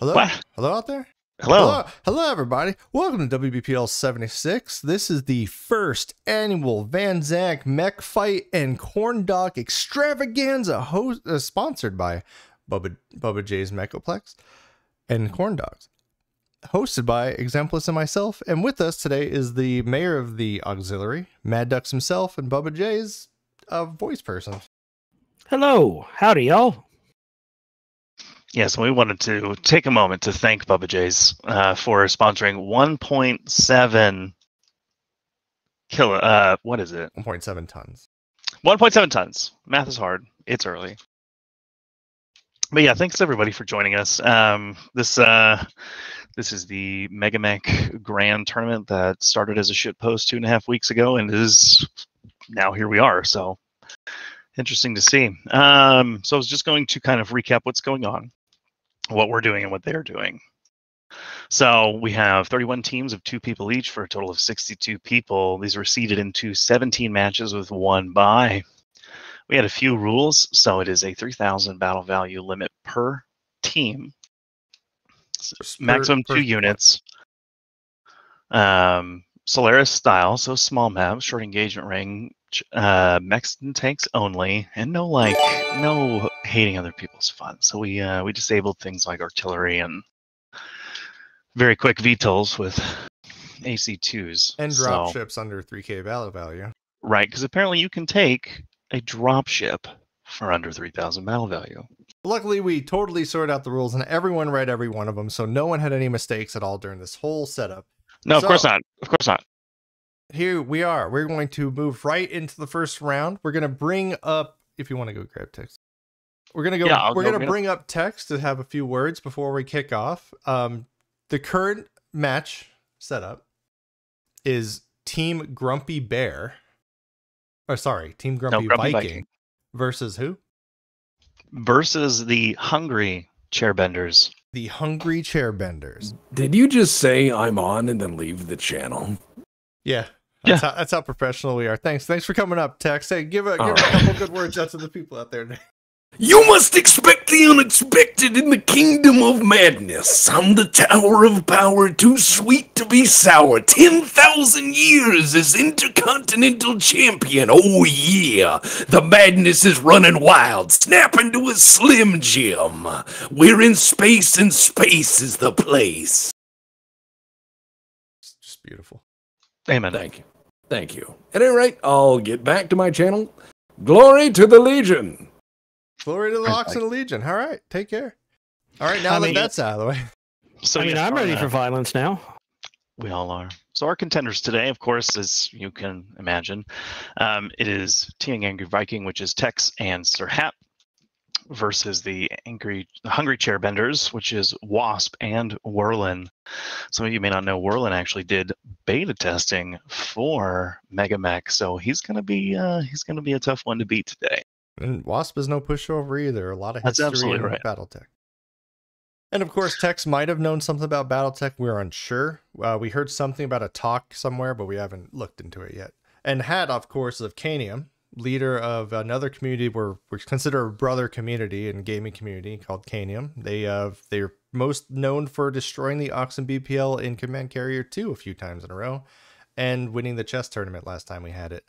Hello? What? Hello out there? Hello. Hello, hello, everybody. Welcome to WBPL 76. This is the first annual Van Zandt Mech Fight and Corn Dog Extravaganza, host, uh, sponsored by Bubba, Bubba J's Mechoplex and Corn Dogs. Hosted by Exemplus and myself. And with us today is the mayor of the auxiliary, Mad Ducks himself, and Bubba J's uh, voice person. Hello, howdy, y'all. Yes, we wanted to take a moment to thank Bubba J's uh, for sponsoring 1.7 kilo. Uh, what is it? 1.7 tons. 1.7 tons. Math is hard. It's early. But yeah, thanks everybody for joining us. Um, this uh, this is the Megamech Grand Tournament that started as a shit post two and a half weeks ago, and is now here we are. So interesting to see. Um, so I was just going to kind of recap what's going on, what we're doing, and what they're doing. So we have 31 teams of two people each for a total of 62 people. These were seeded into 17 matches with one bye. We had a few rules, so it is a 3,000 battle value limit per team, Per- maximum per two units. Um, Solaris style, so small map, short engagement ring, uh, mechs and tanks only, and no like no hating other people's fun. So we uh, we disabled things like artillery and very quick VTOLs with AC2s And drop So- ships under 3k battle value. Right, because apparently you can take a drop ship for under 3,000 battle value. Luckily, we totally sorted out the rules and everyone read every one of them, so no one had any mistakes at all during this whole setup. No, of course not. Of course not. Here we are. We're going to move right into the first round. We're going to bring up, if you want to go grab text, we're going to go, Yeah, we're go going to bring up text to have a few words before we kick off. Um, the current match setup is Team Grumpy Bear. Or sorry, Team Grumpy, Grumpy Viking, Viking. versus who? Versus the hungry chairbenders. The Hungry Chairbenders. Did you just say I'm on and then leave the channel? Yeah. That's, how, that's how professional we are. Thanks. Thanks for coming up, Tex. Hey, give a, give a All couple good words out to the people out there. You must expect the unexpected in the kingdom of madness. I'm the tower of power, too sweet to be sour. 10,000 years as intercontinental champion. Oh, yeah. The madness is running wild. Snap into a slim jim. We're in space, and space is the place. It's just beautiful. Amen. Thank you. Thank you. At any rate, I'll get back to my channel. Glory to the Legion. Glory to the Right, Locks and the Legion. All right. Take care. All right. Now I that mean- that's out of the way. So I mean, yeah, I'm ready uh, for violence now. We all are. So our contenders today, of course, as you can imagine, um, it is Team Angry Viking, which is Tex and Sir Hat, versus the Angry Hungry Chairbenders, which is Wasp and Whirlin. Some of you may not know Whirlin actually did beta testing for Megamech, so he's gonna be uh, he's gonna be a tough one to beat today. And Wasp is no pushover either. A lot of That's absolutely in right. Battletech. And of course, Tex might have known something about Battletech. We're unsure. Uh, we heard something about a talk somewhere, but we haven't looked into it yet. And Hat, of course, of Canium, leader of another community we're, we consider a brother community and gaming community called Canium. They uh, they're most known for destroying the Oxen BPL in Command Carrier 2 a few times in a row and winning the chess tournament last time we had it.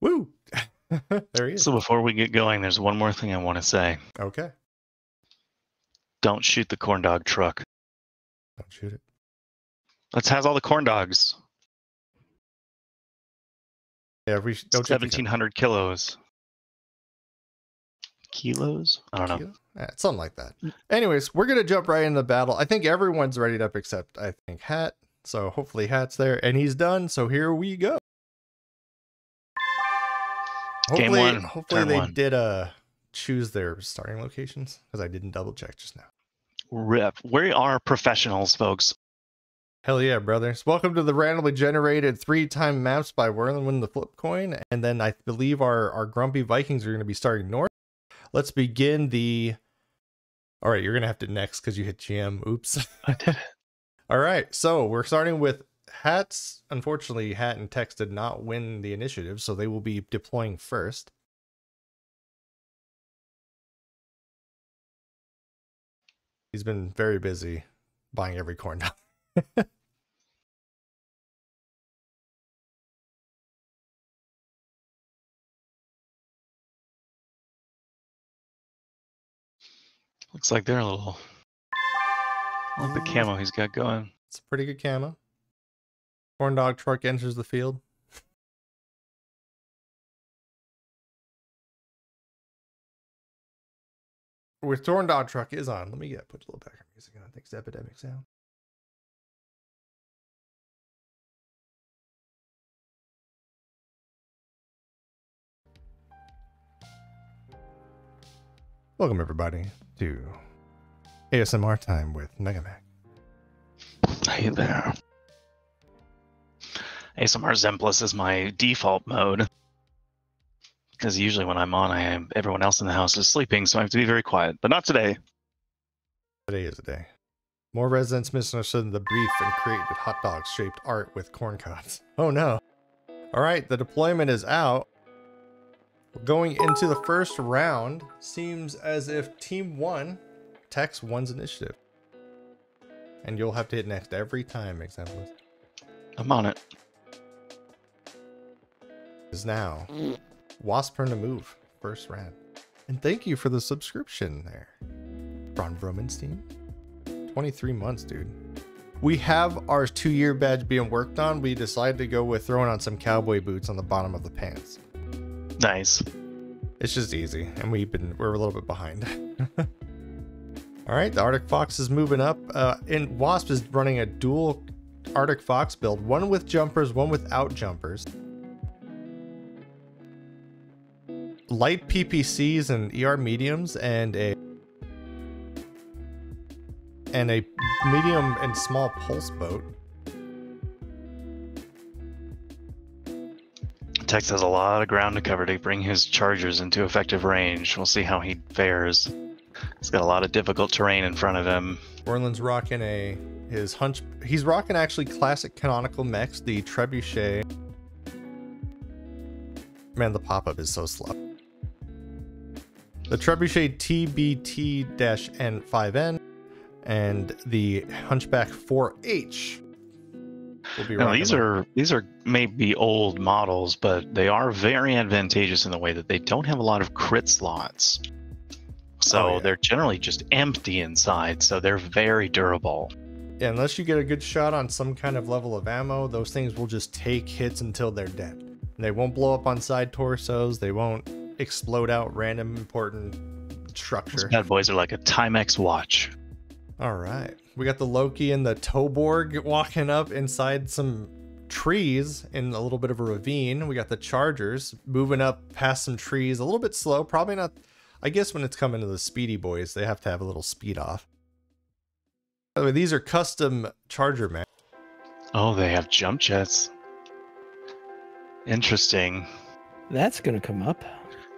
Woo! there he is. So before we get going, there's one more thing I want to say. Okay. Don't shoot the corn dog truck. Don't shoot it. That has all the corn dogs. Yeah, we don't shoot the gun. Seventeen hundred kilos. Kilos? I don't know. Yeah, something like that. Anyways, we're gonna jump right into the battle. I think everyone's ready up except I think Hat. So hopefully Hat's there and he's done. So here we go. Game Hopefully, one, hopefully turn they one. did uh choose their starting locations because I didn't double check just now. Rip. We are professionals, folks. Hell yeah, brothers. Welcome to the randomly generated three time maps by Whirling Win the Flip Coin. And then I believe our, our Grumpy Vikings are going to be starting north. Let's begin the. All right, you're going to have to next because you hit GM. Oops. I did it. All right, so we're starting with Hats. Unfortunately, Hat and Tex did not win the initiative, so they will be deploying first. He's been very busy buying every corn dog. Looks like they're a little. I like the Mm. camo he's got going. It's a pretty good camo. Corn dog truck enters the field. With Corn dog truck is on. Let me get put a little background music on. I think it's epidemic sound. Welcome everybody to ASMR time with Megamech. Hey there. ASMR Zemplus is my default mode. Because usually when I'm on, I am everyone else in the house is sleeping, so I have to be very quiet. But not today. Today is the day. More residents misunderstood the brief and created hot dog shaped art with corn cobs. Oh no. Alright, the deployment is out. Going into the first round. Seems as if Team 1 takes one's initiative. And you'll have to hit next every time, Exemplus. I'm on it. Is now. Wasp turn to move. First round. And thank you for the subscription there. Ron Vromenstein. 23 months, dude. We have our two year badge being worked on. We decided to go with throwing on some cowboy boots on the bottom of the pants. Nice. It's just easy, and we've been we're a little bit behind. All right, the Arctic Fox is moving up. Uh, and Wasp is running a dual Arctic Fox build, one with jumpers, one without jumpers. Light PPCs and ER mediums, and a and a medium and small pulse boat. Tex has a lot of ground to cover to bring his chargers into effective range. We'll see how he fares. He's got a lot of difficult terrain in front of him. Orland's rocking a his hunch. He's rocking actually classic canonical mechs, the trebuchet. Man, the pop up is so slow. The trebuchet TBT-N5N and the Hunchback 4H. Will be Now, these are these are maybe old models, but they are very advantageous in the way that they don't have a lot of crit slots. So Oh, yeah. they're generally just empty inside, so they're very durable. Yeah, unless you get a good shot on some kind of level of ammo, those things will just take hits until they're dead. And they won't blow up on side torsos. They won't explode out random important These structure. bad boys are like a Timex watch. All right. We got the Loki and the Toborg walking up inside some trees in a little bit of a ravine. We got the Chargers moving up past some trees, a little bit slow. Probably not. I guess when it's coming to the Speedy Boys, they have to have a little speed off. By the way, these are custom Charger man. Oh, they have jump jets. Interesting. That's going to come up.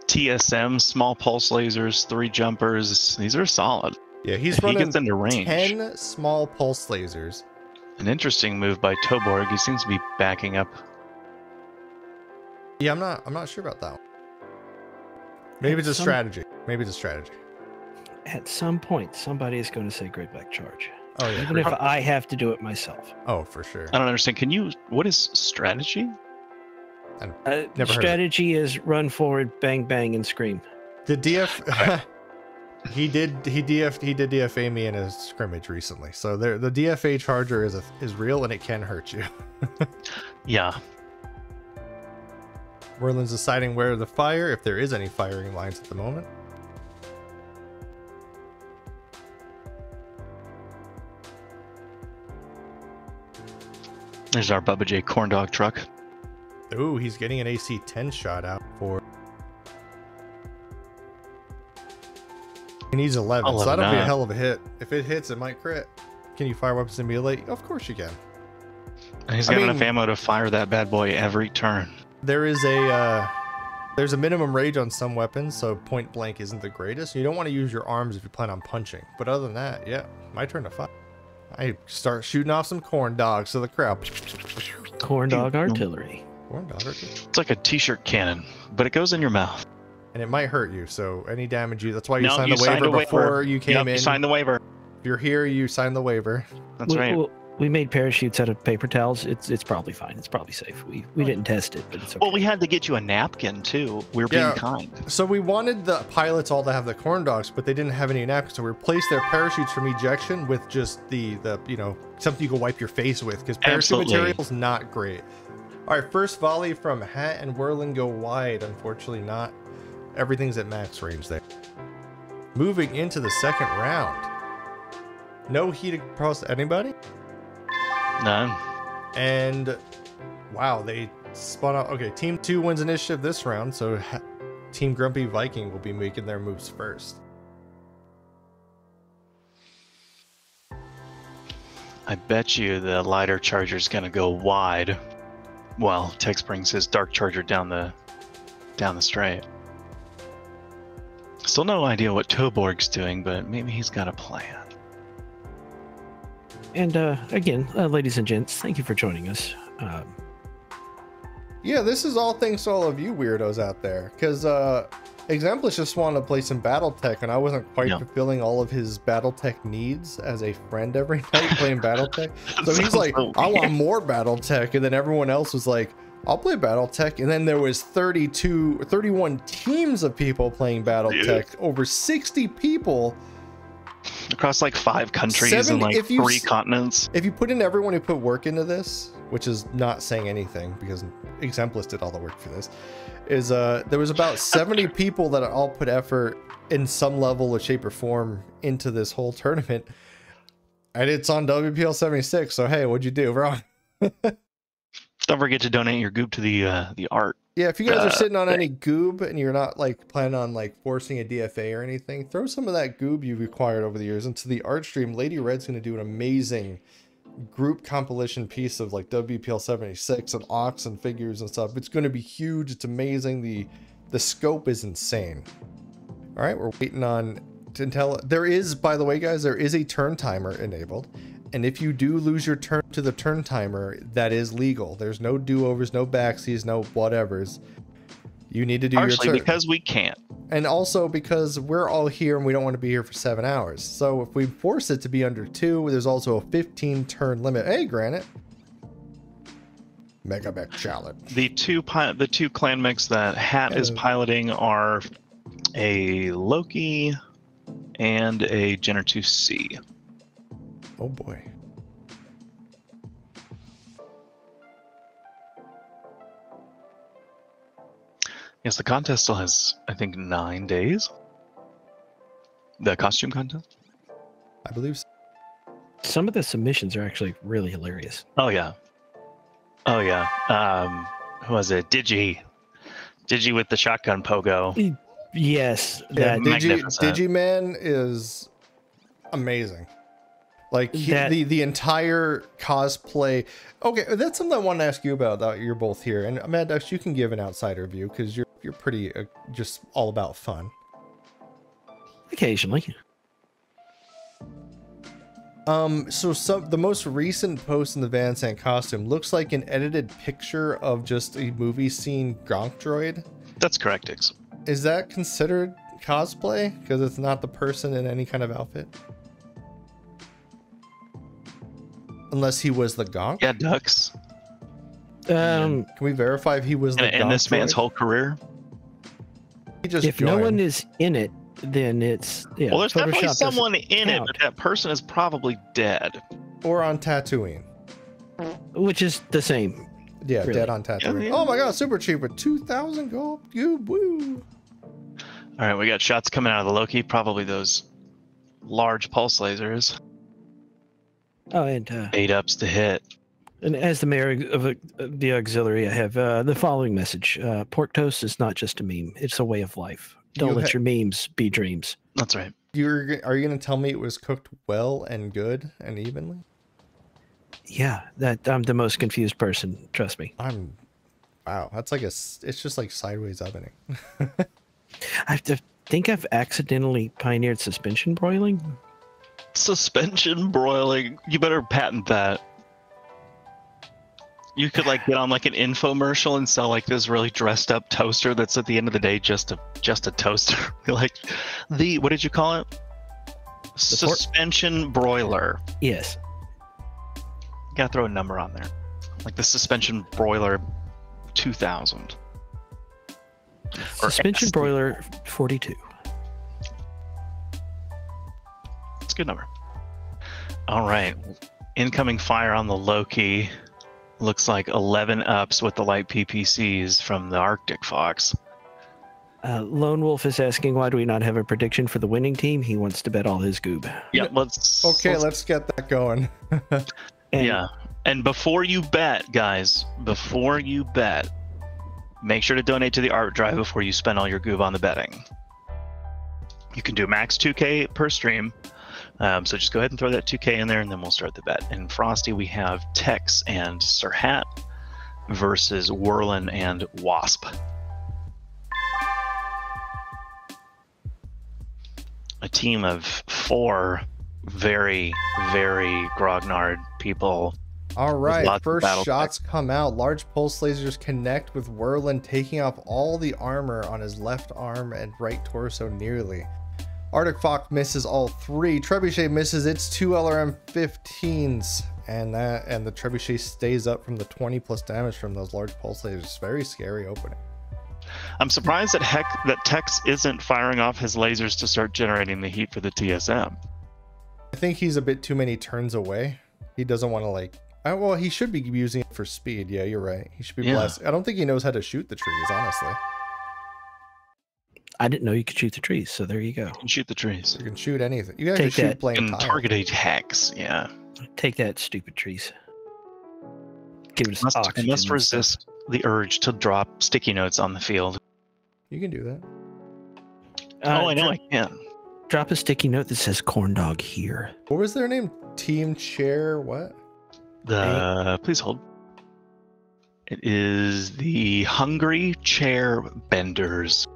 TSM, small pulse lasers, three jumpers. These are solid. Yeah, he's If he running gets into range. 10 small pulse lasers. An interesting move by Toborg. He seems to be backing up. Yeah, I'm not I'm not sure about that one. Maybe it's a Some- strategy. Maybe it's a strategy. At some point, somebody is going to say Great Black Charge. Oh yeah. Even if I have to do it myself. Oh, for sure. I don't understand. Can you? What is strategy? Uh, Never heard of it. strategy is run forward, bang, bang, and scream. The DF he did he DF he did DFA me in a scrimmage recently. So there the DFA charger is a, is real and it can hurt you. Yeah. Merlin's deciding where the fire, if there is any firing lines at the moment. There's our Bubba J corn dog truck. Ooh, he's getting an AC 10 shot out for. He needs 11, I'll so let him that'll be a hell of a hit. If it hits, it might crit. Can you fire weapons and melee? Of course you can. And he's I got mean- enough ammo to fire that bad boy every turn. There is a uh, there's a minimum range on some weapons, so point blank isn't the greatest. You don't want to use your arms if you plan on punching. But other than that, yeah, my turn to fire. I start shooting off some corn dogs to the crowd. Corn dog Mm. artillery. Corn dog, artillery. It's like a t-shirt cannon, but it goes in your mouth. And it might hurt you. So any damage you that's why you No, signed you the signed waiver waiver. before you came Yep, in. You signed the waiver. If you're here, you sign the waiver. That's we, right. we- we made parachutes out of paper towels. It's it's probably fine. It's probably safe. We we didn't test it, but it's okay. Well, we had to get you a napkin too. We were being Yeah. kind. So we wanted the pilots all to have the corn dogs, but they didn't have any napkins. So we replaced their parachutes from ejection with just the the you know something you can wipe your face with because parachute Absolutely. material's not great. All right, first volley from Hat and Whirlin go wide. Unfortunately, not everything's at max range there. Moving into the second round. No heat across anybody. None. And wow, they spun out. Okay, team two wins initiative this round, so ha- Team Grumpy Viking will be making their moves first. I bet you the lighter charger is gonna go wide. Well, Tex brings his dark charger down the down the straight. Still no idea what Toborg's doing, but maybe he's got a plan. And uh, again, uh, ladies and gents, thank you for joining us. Um, Yeah, this is all thanks to all of you weirdos out there, because uh, Exemplus just wanted to play some BattleTech, and I wasn't quite Yeah. fulfilling all of his BattleTech needs as a friend every night playing BattleTech. So he's like, so I want more BattleTech, and then everyone else was like, I'll play BattleTech, and then there was 32, 31 teams of people playing BattleTech, over 60 people. across like five countries Seven- and like if you three continents. If you put in everyone who put work into this, which is not saying anything because Exemplus did all the work for this, is uh there was about 70 people that all put effort in some level or shape or form into this whole tournament. And it's on WPL 76, so hey, what'd you do, bro? Don't forget to donate your goop to the uh, the art. Yeah, if you guys Uh, are sitting on thing. any goob and you're not like planning on like forcing a DFA or anything, throw some of that goob you've acquired over the years into the art stream. Lady Red's gonna do an amazing group compilation piece of like WPL 76 and Ox and figures and stuff. It's gonna be huge. It's amazing. The the scope is insane. All right, we're waiting on Tintel. There is, by the way, guys, there is a turn timer enabled. And if you do lose your turn to the turn timer, that is legal. There's no do-overs, no backsies, no whatevers. You need to do Partially your turn. because we can't. and also because we're all here and we don't want to be here for seven hours. So if we force it to be under two, there's also a 15 turn limit. Hey, Granite. Mega Mech Challenge. The two pi- the two clan mix that Hat is uh, piloting are a Loki and a Jenner 2C. Oh boy. Yes, the contest still has, I think, nine days. The costume contest? I believe so. some of the submissions are actually really hilarious. Oh yeah. Oh yeah. Um who was it? Digi. Digi with the shotgun pogo. Yes, Yeah, that Digi, magnificent. Digiman is amazing. Like he, That- the the entire cosplay. Okay, that's something I want to ask you about. That you're both here, and Mad Ducks, you can give an outsider view because you're you're pretty uh, just all about fun. occasionally. Um, so some the most recent post in the Van Zandt costume looks like an edited picture of just a movie scene Gonk droid. That's correct, Ix. Is that considered cosplay? Because it's not the person in any kind of outfit. Unless he was the Gonk. Yeah, ducks. Um, Can we verify if he was the And, and Gonk this man's whole career. He just if no one is in it, then it's yeah. well, there's definitely Photoshop doesn't someone in it, but that person is probably dead. or on Tatooine. which is the same. Yeah, Really? dead on Tatooine. yeah. Oh my god, super cheap with 2,000 gold. You woo. All right, we got shots coming out of the Loki. Probably those large pulse lasers. Oh, and uh, Eight ups to hit. and as the mayor of uh, the auxiliary, I have uh, the following message: uh, Pork toast is not just a meme; it's a way of life. Don't You let ha- your memes be dreams. That's right. You're are you going to tell me it was cooked well and good and evenly? Yeah, that I'm the most confused person. Trust me. I'm wow, that's like a. it's just like sideways ovening. I have to think I've accidentally pioneered suspension broiling. Suspension broiling. You better patent that. You could like get on like an infomercial and sell like this really dressed up toaster that's at the end of the day just a just a toaster. like the what did you call it? suspension broiler. Yes. Gotta throw a number on there, like the suspension broiler, two thousand. Suspension S. broiler 42. Good number. All right. Incoming fire on the Loki. Looks like 11 ups with the light PPCs from the Arctic Fox. Uh, Lone Wolf is asking why do we not have a prediction for the winning team? He wants to bet all his goob. Yeah, let's. Okay, let's get that going. And yeah. And before you bet, guys, before you bet, make sure to donate to the art drive before you spend all your goob on the betting. You can do max 2K per stream. Um, so just go ahead and throw that 2K in there and then we'll start the bet. In Frosty, we have Tex and Sir Hat versus Whirlin and Wasp. A team of four very, very grognard people All right, first shots come out. Large pulse lasers connect with Whirlin, taking off all the armor on his left arm and right torso nearly. Arctic Fox misses all three. Trebuchet misses its two LRM 15s, and that and the Trebuchet stays up from the 20 plus damage from those large pulse lasers. Very scary opening. I'm surprised that heck that Tex isn't firing off his lasers to start generating the heat for the TSM. I think he's a bit too many turns away. He doesn't want to like. Uh, well, he should be using it for speed. Yeah, you're right. He should be Yeah. blessed. I don't think he knows how to shoot the trees, honestly. I didn't know you could shoot the trees, so there you go. And shoot the trees. You can shoot anything. You guys Take can shoot that. plain And tile. targeted hex, yeah. Take that, stupid trees. Give us Must, oxygen. it must and resist the urge to drop sticky notes on the field. You can do that. Uh, oh, I know dro- I can. Drop a sticky note that says corn dog here. What was their name? Team Chair. What? The please hold. It is the Hungry Chair Benders.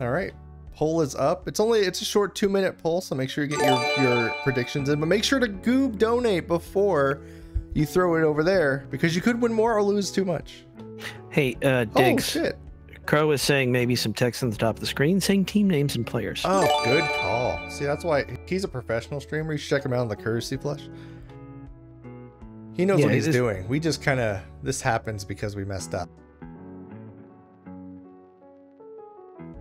All right. Poll is up. It's only it's a short two minute poll, so make sure you get your your predictions in. But make sure to goob donate before you throw it over there because you could win more or lose too much. Hey, uh, Oh shit! Crow is saying maybe some text on the top of the screen saying team names and players. Oh, good call. See, that's why he's a professional streamer. You should check him out on the Courtesy Flush. He knows Yeah, what he's doing. We just kind of this happens because we messed up.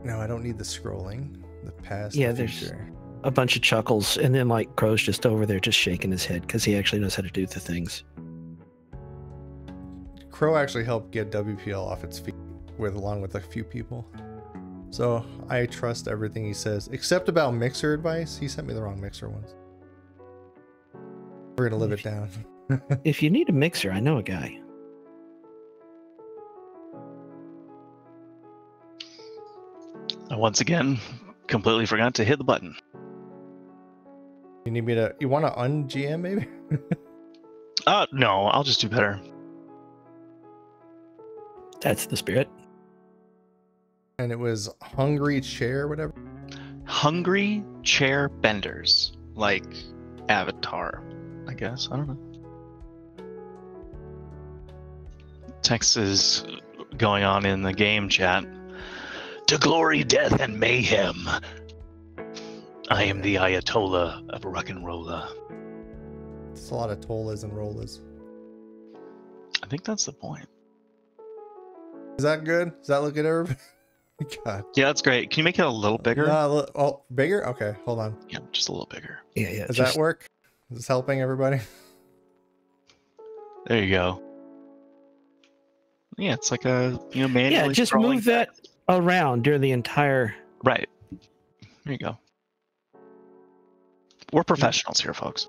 No, I don't need the scrolling. The past. Yeah, the there's- future. a bunch of chuckles, and then like Crow's just over there just shaking his head because he actually knows how to do the things. Crow actually helped get WPL off its feet with along with a few people. So I trust everything he says, except about mixer advice. He sent me the wrong mixer once. We're gonna live it down. If you need a mixer, I know a guy. I once again completely forgot to hit the button. You need me to? You want to ungm maybe? Uh no, I'll just do better. That's the spirit. and it was hungry chair, whatever. Hungry Chair Benders. Like Avatar, I guess. I don't know. Text is going on in the game chat. To glory, death, and mayhem. I am the Ayatollah of rock and roller. It's a lot of tolas and rollers. I think that's the point. Is that good? Does that look good, everybody? God. Yeah, that's great. Can you make it a little bigger? Nah, look- oh, bigger? Okay, hold on. Yeah, just a little bigger. Yeah, yeah. Does just- that work? Is this helping everybody? There you go. Yeah, it's like a you know manually. yeah, just scrolling move that around during the entire. Right. There you go. We're professionals here, folks.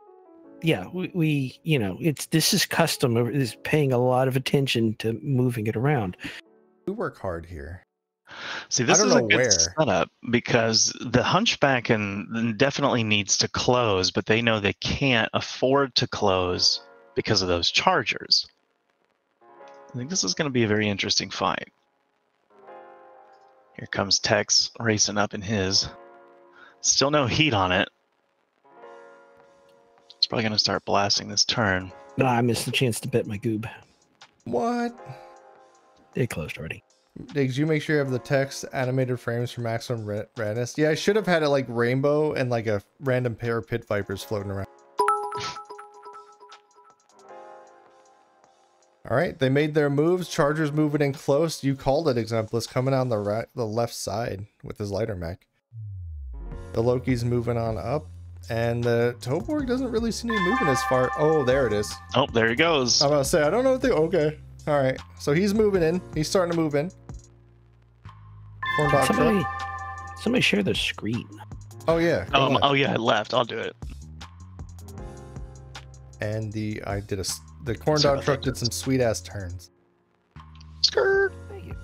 Yeah, we, we you know it's this is custom. Is paying a lot of attention to moving it around. We work hard here. See, this is a know good where. setup because the Hunchback and definitely needs to close, but they know they can't afford to close because of those Chargers. I think this is going to be a very interesting fight. Here comes Tex racing up in his. Still no heat on it. It's probably going to start blasting this turn. No, I missed the chance to bet my goob. What? It closed already. Digs, you make sure you have the text animated frames for maximum ra- radness. Yeah, I should have had it like rainbow and like a random pair of pit vipers floating around. All right, they made their moves. Chargers moving in close. You called it, Exemplus, coming on the right, the left side with his lighter mech. The Loki's moving on up, and the Toborg doesn't really seem to be moving as far. Oh, there it is. Oh, there he goes. I'm about to say, I don't know what they. Okay. All right. So he's moving in. He's starting to move in. Corn dog truck. Somebody, somebody share the screen. Oh, yeah. Um, oh yeah, I left. I'll do it. And the I did a s- the corn dog truck did some sweet ass turns. Skirt. Thank you.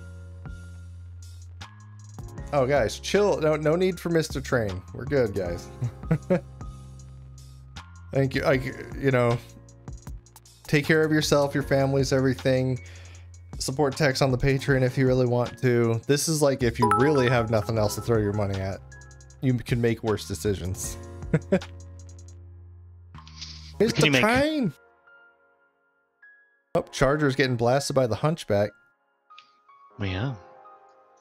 Oh, guys, chill. No, no need for Mr. Train. We're good, guys. Thank you. Like, you know, take care of yourself, your families, everything. Support Tex on the Patreon if you really want to. This is like if you really have nothing else to throw your money at, you can make worse decisions. Mr. Train. make? Oh, Charger's getting blasted by the Hunchback, Yeah.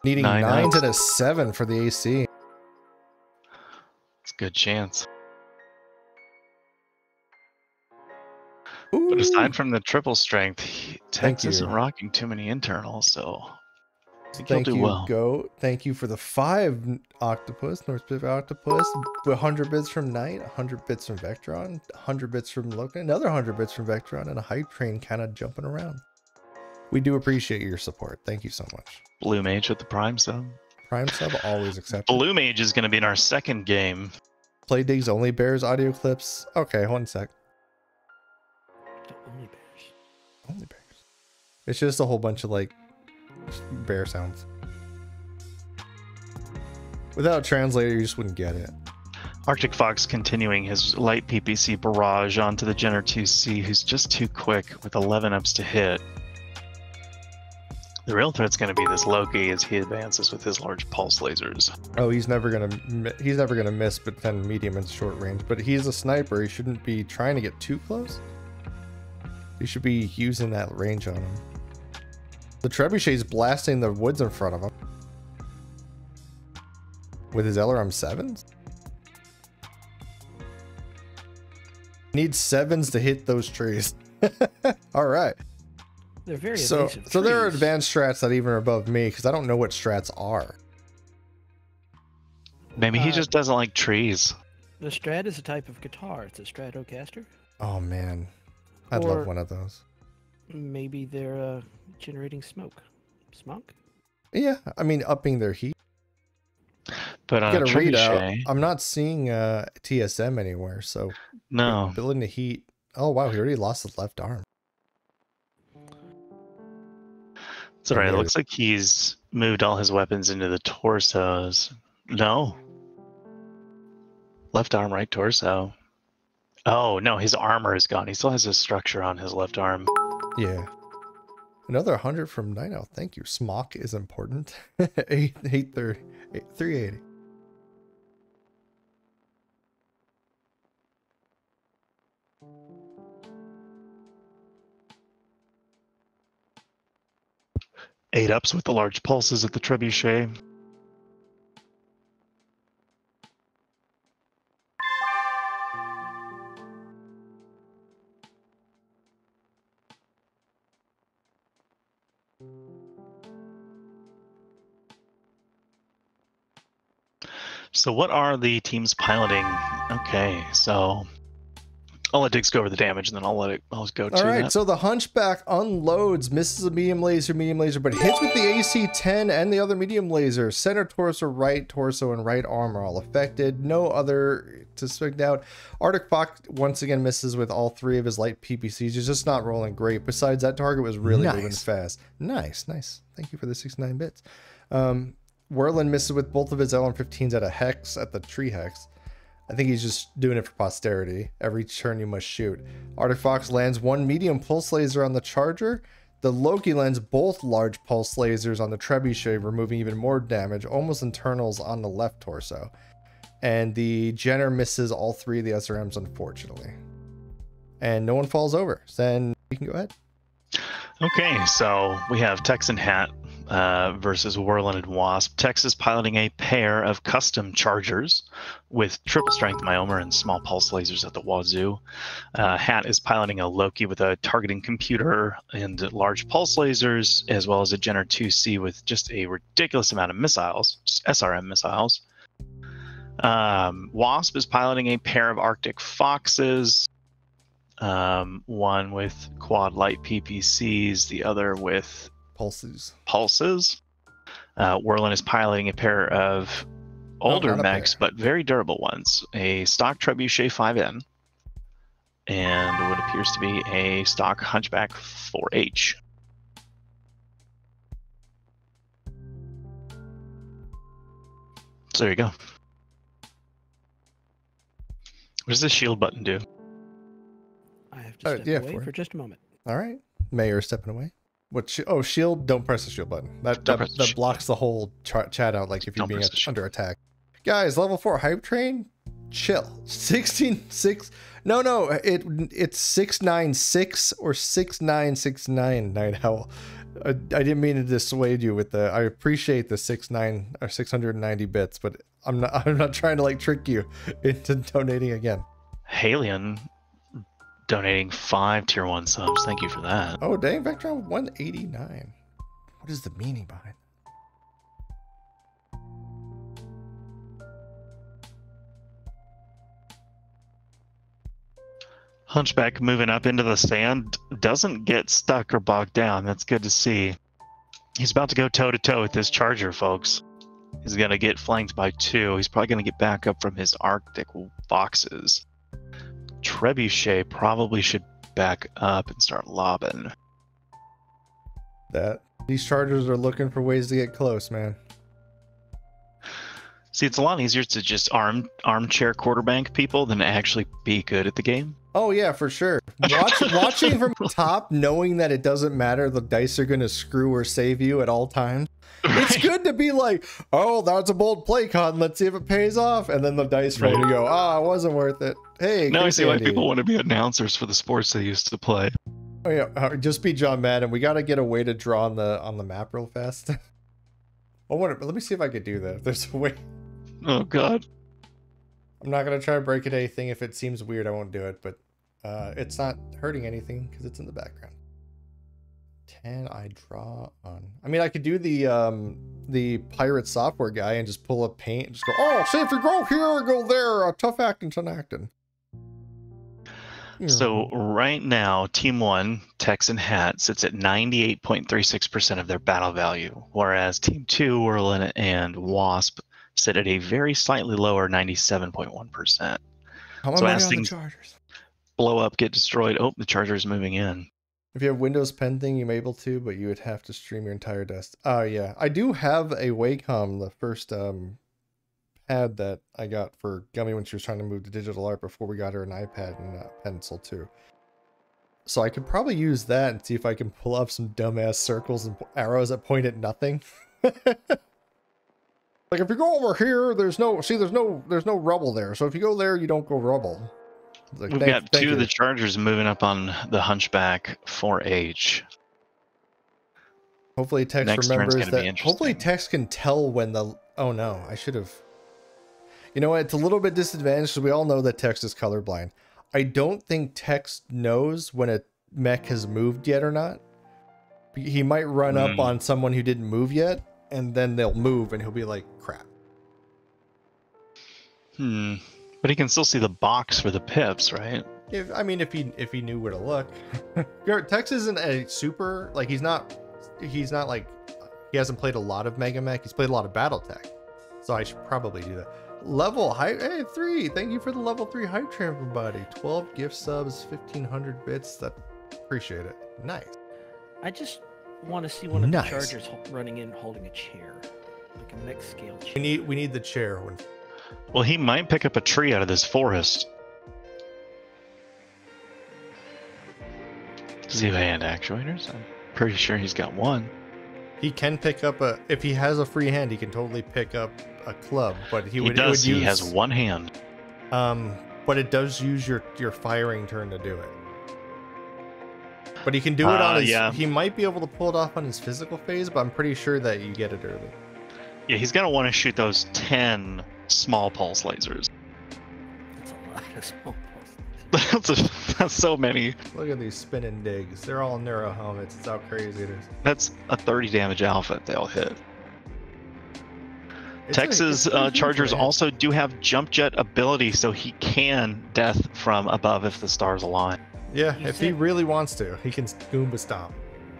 needing Nine nines and a seven for the AC. It's a good chance. Ooh. But aside from the triple strength, he- Thank Tex isn't rocking too many internals, so Thank you, well. Goat. Thank you for the five octopus, North Pacific octopus. 100 bits from Knight, 100 bits from Vectron, 100 bits from Logan, another 100 bits from Vectron, and a hype train kind of jumping around. We do appreciate your support. Thank you so much. Blue Mage with the Prime sub. Prime sub always accepted. Blue Mage is going to be in our second game. Play digs only bears audio clips. Okay, one sec. The only bears. Only bears. It's just a whole bunch of like bear sounds. Without a translator, you just wouldn't get it. Arctic Fox continuing his light PPC barrage onto the Jenner 2C, who's just too quick with 11 ups to hit. The real threat's going to be this Loki as he advances with his large pulse lasers. Oh, he's never going to he's never gonna miss, but then medium and short range. But he's a sniper. He shouldn't be trying to get too close. He should be using that range on him. The trebuchet's blasting the woods in front of him with his LRM sevens. Needs sevens to hit those trees. All right. They're very So, evasive so there are advanced strats that even are above me because I don't know what strats are. Maybe he Uh, just doesn't like trees. The Strat is a type of guitar. It's a Stratocaster. Oh man, I'd Or- love one of those. Maybe they're uh, generating smoke. Smoke? Yeah, I mean upping their heat. But on a a readout. trebuchet, I'm not seeing uh, TSM anywhere, so no. building the heat. Oh wow, he already lost his left arm. It's alright. It looks like he's moved all his weapons into the torsos. No. Left arm, right torso. Oh, no, his armor is gone. He still has his structure on his left arm. Yeah. Another 100 from Nino. Thank you. Smock is important. 8, 830, 380. Eight ups with the large pulses at the trebuchet. So, what are the teams piloting? Okay, so I'll let Digs go over the damage, and then I'll let it. I'll go to All right, that. so the Hunchback unloads, misses a medium laser, medium laser, but hits with the AC-10 and the other medium laser. Center torso, right torso, and right arm are all affected. No other to stick out. Arctic Fox once again misses with all three of his light PPCs. He's just not rolling great. Besides, that target was really moving fast. Nice, nice. Thank you for the 69 bits. Um, Whirlin misses with both of his LRM15s at a hex at the tree hex. I think he's just doing it for posterity. Every turn you must shoot. Arctic Fox lands one medium pulse laser on the Charger. The Loki lands both large pulse lasers on the Trebuchet, removing even more damage, almost internals on the left torso. And the Jenner misses all three of the SRMs, unfortunately. And no one falls over. So then you can go ahead. Okay, so we have Texan Hat uh, versus Whirlin and Wasp. Tex is piloting a pair of custom chargers with triple strength Myomer and small pulse lasers at the wazoo. Uh, Hat is piloting a Loki with a targeting computer and large pulse lasers, as well as a Jenner 2C with just a ridiculous amount of missiles, SRM missiles. Um, Wasp is piloting a pair of Arctic Foxes, um, one with quad light PPCs, the other with Pulses. pulses. Uh, Whirlin is piloting a pair of older not mechs, but very durable ones. A stock Trebuchet 5N and what appears to be a stock Hunchback 4H. So there you go. What does the shield button do? I have to Oh, step yeah, away for for, just a moment. All right. Mayor stepping away. What? Sh- oh, shield. Don't press the shield button. That Don't that, that blocks the whole ch- chat out. Like if you're Don't being under attack. Guys, level four hype train. Chill. Sixteen six. No, no. It it's six nine six or six nine six nine. Night owl. I, I didn't mean to dissuade you with the. I appreciate the six nine or six hundred ninety bits, but I'm not. I'm not trying to like trick you into donating again. Halion donating five tier one subs. Thank you for that. Oh, dang, Vectron 189. What is the meaning behind Hunchback moving up into the sand doesn't get stuck or bogged down. That's good to see. He's about to go toe to toe with this Charger, folks. He's going to get flanked by two. He's probably going to get back up from his Arctic Foxes. Trebuchet probably should back up and start lobbing. that? These chargers are looking for ways to get close, man. See, it's a lot easier to just arm armchair quarterback people than actually be good at the game. Oh yeah, for sure. Watch, watching from the top, knowing that it doesn't matter, the dice are gonna screw or save you at all times. It's good to be like, oh, that's a bold play con. Let's see if it pays off, and then the dice roll Right. to go, oh, it wasn't worth it. Hey, Now I Chris see why people want to be announcers for the sports they used to play. Oh yeah, uh, just be John Madden. We got to get a way to draw on the on the map real fast. I wonder. Let me see if I could do that. If there's a way. Oh God. I'm not gonna try to break it anything. If it seems weird, I won't do it. But uh, it's not hurting anything because it's in the background. Can I draw on? I mean, I could do the um the pirate software guy and just pull up paint and just go, oh, see if you go here or go there. Uh, tough acting, ton acting. So right now, Team One, Tex and Hat, sits at 98.36% of their battle value, whereas Team Two, Whirlin and Wasp, sit at a very slightly lower 97.1%. how am so I as on the things- Chargers? Blow up, get destroyed. Oh, the Charger's moving in. If you have Windows Pen thing, you're able to, but you would have to stream your entire desk. Oh yeah, I do have a Wacom, the first um pad that I got for Gummy when she was trying to move to digital art before we got her an iPad and a pencil too. So I could probably use that and see if I can pull up some dumbass circles and arrows that point at nothing. like if you go over here, there's no see, there's no there's no rubble there. So if you go there, you don't go rubble. Like, We've got two of the Chargers moving up on the Hunchback 4H. Hopefully Tex Next remembers that. Hopefully. Tex can tell when the. Oh no, I should have. You know what? It's a little bit disadvantaged because we all know that Tex is colorblind. I don't think Tex knows when a mech has moved yet or not. He might run up Hmm. on someone who didn't move yet, and then they'll move, and he'll be like, "Crap." Hmm. But he can still see the box for the pips, right? If I mean, if he if he knew where to look, Garrett, Tex isn't a super like he's not he's not like he hasn't played a lot of Mega Mech. He's played a lot of BattleTech, so I should probably do that. Level hype, hey three. Thank you for the level three hype train, everybody. Twelve gift subs, fifteen hundred bits. That appreciate it. Nice. I just want to see one of Nice. the Chargers running in holding a chair, like a mech scale chair. We need we need the chair when Well, he might pick up a tree out of this forest. Does he have hand actuators? I'm pretty sure he's got one. he can pick up a if he has a free hand, he can totally pick up a club. But he, He, would, it does. would He has one hand. Um, but it does use your your firing turn to do it. But he can do it on Uh, his. yeah. He might be able to pull it off on his physical phase, but I'm pretty sure that you get it early. Yeah, he's gonna want to shoot those ten small pulse lasers. That's a lot of small pulse. that's, a, that's so many. Look at these spinning digs. They're all neuro helmets. It's how crazy it is. That's a 30 damage alpha if they all hit. It's Texas a uh, Chargers also do have jump jet ability, so he can death from above if the stars align. Yeah, You if he really wants to, he can Goomba stomp.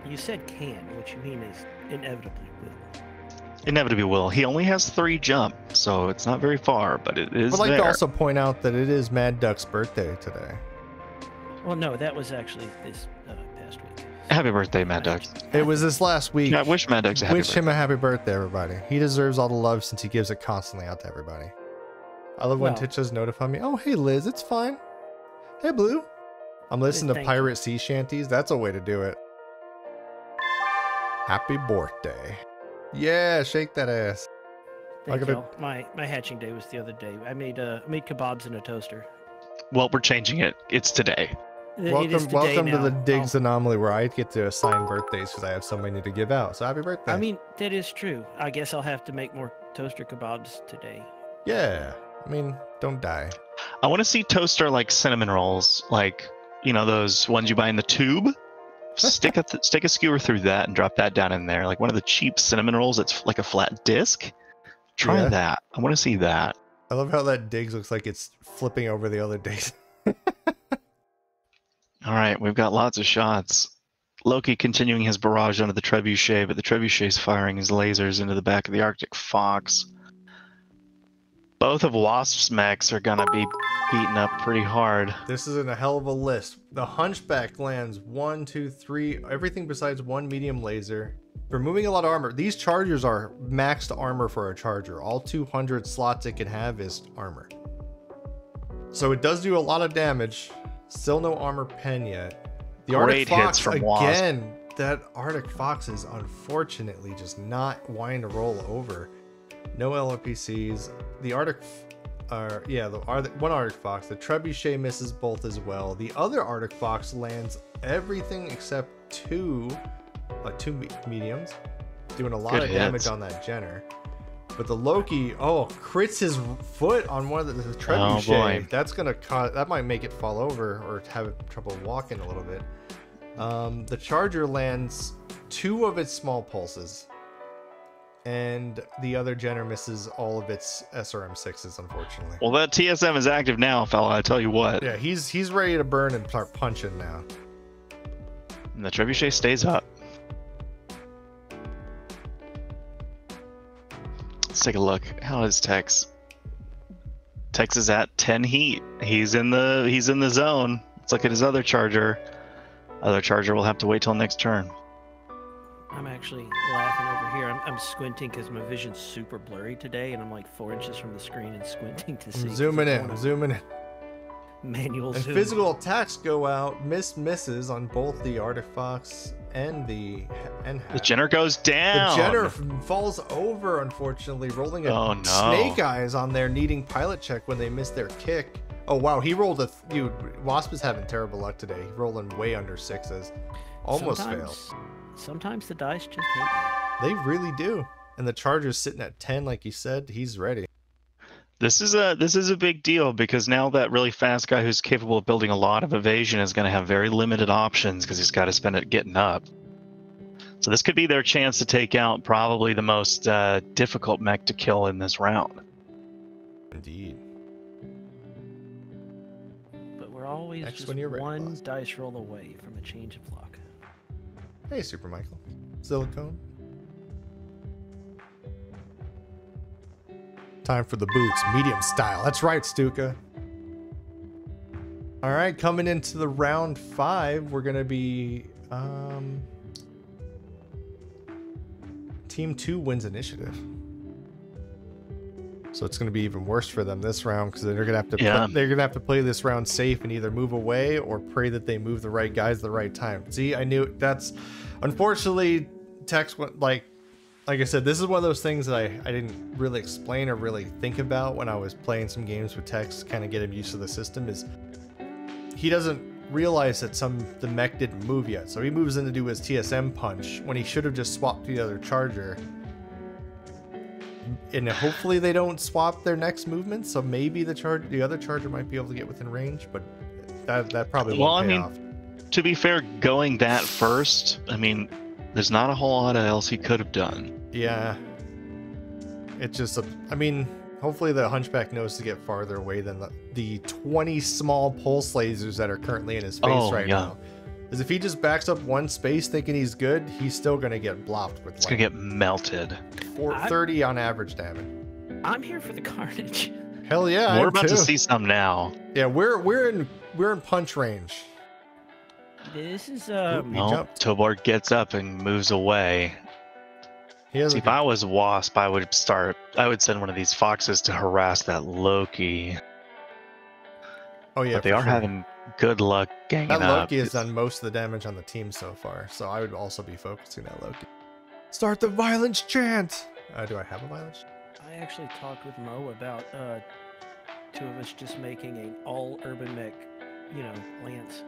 You said can. What you mean is inevitably will. Inevitably will. He only has three jump, so it's not very far, but it is I'd like there. to also point out that it is Mad Duck's birthday today. Well, no, that was actually this past week. Happy birthday, Mad Duck. It was this last week. Yeah, I wish Mad Duck's a happy Wish birthday. him a happy birthday, everybody. He deserves all the love since he gives it constantly out to everybody. I love when Well- Titchas notify me. Oh, hey Liz, it's fine. Hey Blue. I'm listening to thank pirate sea shanties. That's a way to do it. Happy birthday. Yeah, shake that ass. Thank gotta- y'all. My my hatching day was the other day. I made uh made kebabs in a toaster. Well, we're changing it. It's today. It- it welcome is today welcome to the now. Digs Oh, anomaly where I get to assign birthdays because I have so many to give out. So happy birthday. I mean, that is true. I guess I'll have to make more toaster kebabs today. yeah. I mean, don't die. I want to see toaster like cinnamon rolls, like you know those ones you buy in the tube. stick a th- stick a skewer through that and drop that down in there, like one of the cheap cinnamon rolls. that's like a flat disc. Try Yeah. that. I want to see that. I love how that Digs looks like it's flipping over the other Digs. All right, we've got lots of shots. Loki continuing his barrage onto the trebuchet, but the trebuchet's firing his lasers into the back of the Arctic Fox. Both of Wasp's mechs are gonna be beaten up pretty hard. This is in a hell of a list. The Hunchback lands one, two, three, everything besides one medium laser. Removing a lot of armor. These chargers are maxed armor for a charger. All 200 slots it can have is armor. So it does do a lot of damage. Still no armor pen yet. The Arctic Great hits Fox from Wasp. again. That Arctic Fox is unfortunately just not wanting to roll over. No LRPCs. The Arctic, uh, yeah, the Arctic, one Arctic Fox. The Trebuchet misses both as well. The other Arctic Fox lands everything except two, like two mediums, doing a lot Good of damage on that Jenner. But the Loki, oh, crits his foot on one of the, the trebuchet. Oh, boy. That's gonna cause that might make it fall over or have trouble walking a little bit. Um, the Charger lands two of its small pulses, and the other Jenner misses all of its SRM sixes, unfortunately. Well, that TSM is active now, fella. I tell you what. Yeah, he's he's ready to burn and start punching now. And the trebuchet stays up. Let's take a look. How is Tex? Tex is at 10 heat. He's in the he's in the zone. Let's look at his other charger. Other charger will have to wait till next turn. I'm actually laughing over here. I'm, I'm squinting because my vision's super blurry today, and I'm like four inches from the screen and squinting to see. I'm 'cause zooming in, wanna I'm zooming in. Manual And zoom. physical attacks go out, miss misses on both the Arctic Fox and the and The Jenner goes down. The Jenner falls over, unfortunately, rolling a Oh, no. snake eyes on there, needing pilot check when they miss their kick. Oh wow, he rolled a th- dude. Wasp is having terrible luck today. Rolling way under sixes, almost failed. sometimes, Sometimes the dice just hate They really do. And the Charger's sitting at ten, like you said. He's ready. This is a this is a big deal because now that really fast guy who's capable of building a lot of evasion is going to have very limited options because he's got to spend it getting up. So this could be their chance to take out probably the most uh, difficult mech to kill in this round. Indeed. But we're always Next just when you're one boss. dice roll away from a change of luck. Hey, Super Michael. Silicone. Time for the boots, medium style. That's right, Stuka. All right, coming into the round five, we're gonna be um, team two wins initiative. So it's gonna be even worse for them this round because they're gonna have to Yeah. they're gonna have to play this round safe and either move away or pray that they move the right guys at the right time. See, I knew that's unfortunately Tex went like like I said, this is one of those things that I, I didn't really explain or really think about when I was playing some games with Tex, kind of get him used to the system. Is he doesn't realize that some the mech didn't move yet. So he moves in to do his TSM punch when he should have just swapped to the other charger. And hopefully they don't swap their next movement, so maybe the charge the other charger might be able to get within range, but that that probably Well, won't I pay mean, off. To be fair, going that first, I mean, there's not a whole lot else he could have done. Yeah. It's just a. I mean, hopefully the Hunchback knows to get farther away than the, the 20 small pulse lasers that are currently in his face Oh, right yeah. now. Because if he just backs up one space thinking he's good, he's still going to get blopped with It's gonna get melted. four- I- 30 on average damage. I'm here for the carnage. Hell yeah, We're am about to see some now. Yeah, we're we're in we're in punch range. This is Oop, um. he Well, jumped. Toborg gets up and moves away. He See, if I was Wasp, I would start. I would send one of these foxes to harass that Loki. oh yeah, but they are sure. having good luck ganging That up. Loki has done most of the damage on the team so far, so I would also be focusing on Loki. Start the violence chant. Uh, do I have a violence? I actually talked with Mo about uh, two of us just making an all urban mech, you know, lance.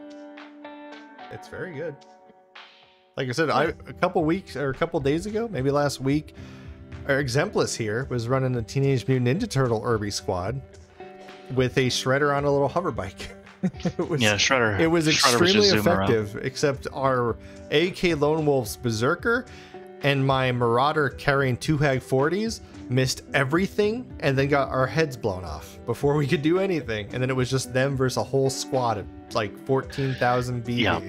It's very good. Like I said, I a couple weeks or a couple days ago, maybe last week, our Exemplus here was running the Teenage Mutant Ninja Turtle Urbie squad with a shredder on a little hover bike. it was yeah, Shredder. it was Shredder extremely around. effective, except our AK Lone Wolf's Berserker and my Marauder carrying two Hag 40s missed everything and then got our heads blown off before we could do anything. And then it was just them versus a whole squad of like 14,000 BV. Yeah.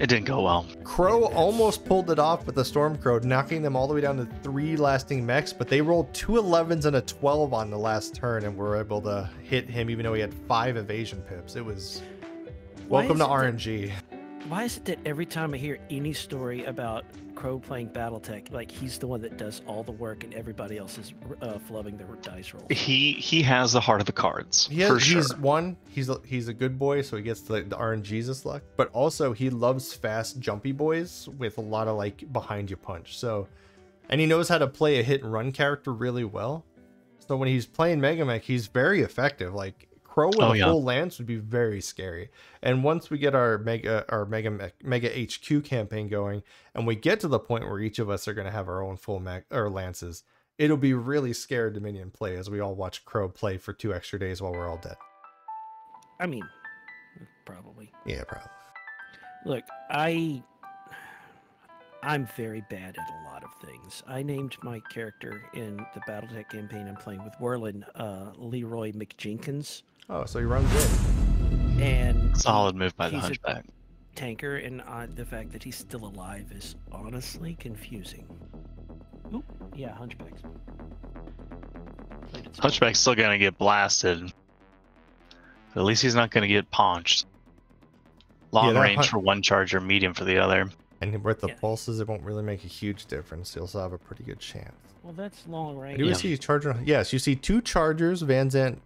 It didn't go well. Crow almost pulled it off with the Storm Crow, knocking them all the way down to three lasting mechs, but they rolled two 11s and a 12 on the last turn and were able to hit him even though he had five evasion pips. It was. Why Welcome to is it that- RNG. Why is it that every time I hear any story about Crow playing BattleTech, like he's the one that does all the work and everybody else is uh, flubbing their dice roll? He he has the heart of the cards He has, for sure. He's one. He's a, he's a good boy, so he gets the, the RNGesus luck. But also, he loves fast, jumpy boys with a lot of like behind you punch. So, and he knows how to play a hit and run character really well. So when he's playing Mega Mech, he's very effective. Like Crow with Oh, a yeah. full lance would be very scary. And once we get our Mega our Mega Mega HQ campaign going, and we get to the point where each of us are going to have our own full mech or lances, it'll be really scary Dominion play as we all watch Crow play for two extra days while we're all dead. I mean, probably. Yeah, probably. Look, I I'm very bad at a lot of things. I named my character in the BattleTech campaign I'm playing with Whirlin uh, Leroy McJenkins, Oh, so he runs in. and Solid move by the Hunchback. tanker, and uh, the fact that he's still alive is honestly confusing. Oop, yeah, hunchbacks. Played it smart. Hunchback's still gonna get blasted. At least he's not gonna get paunched. Long that range hun- for one charger, medium for the other. And with the Yeah. pulses, it won't really make a huge difference. You'll still have a pretty good chance. Well, that's long range. do Yeah. see charger. Yes, you see two chargers. Van Zandt.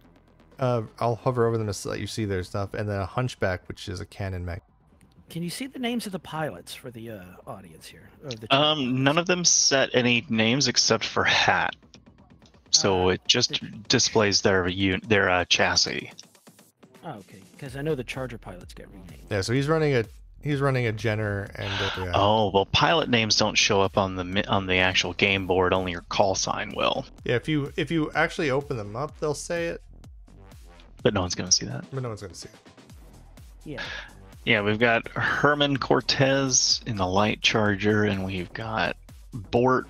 Uh, I'll hover over them to let you see their stuff, and then a hunchback, which is a cannon mech. Can you see the names of the pilots for the uh, audience here? Or the Um, none of them set any names except for hat. So Uh, it just displays their un- their uh, chassis. Oh, okay, because I know the Charger pilots get renamed. Yeah, so he's running a he's running a Jenner and a, uh, Oh well, pilot names don't show up on the on the actual game board. Only your call sign will. yeah. If you if you actually open them up, they'll say it, But no one's gonna see that. but no one's gonna see it. Yeah. Yeah, we've got Herman Cortez in the light charger, and we've got Bort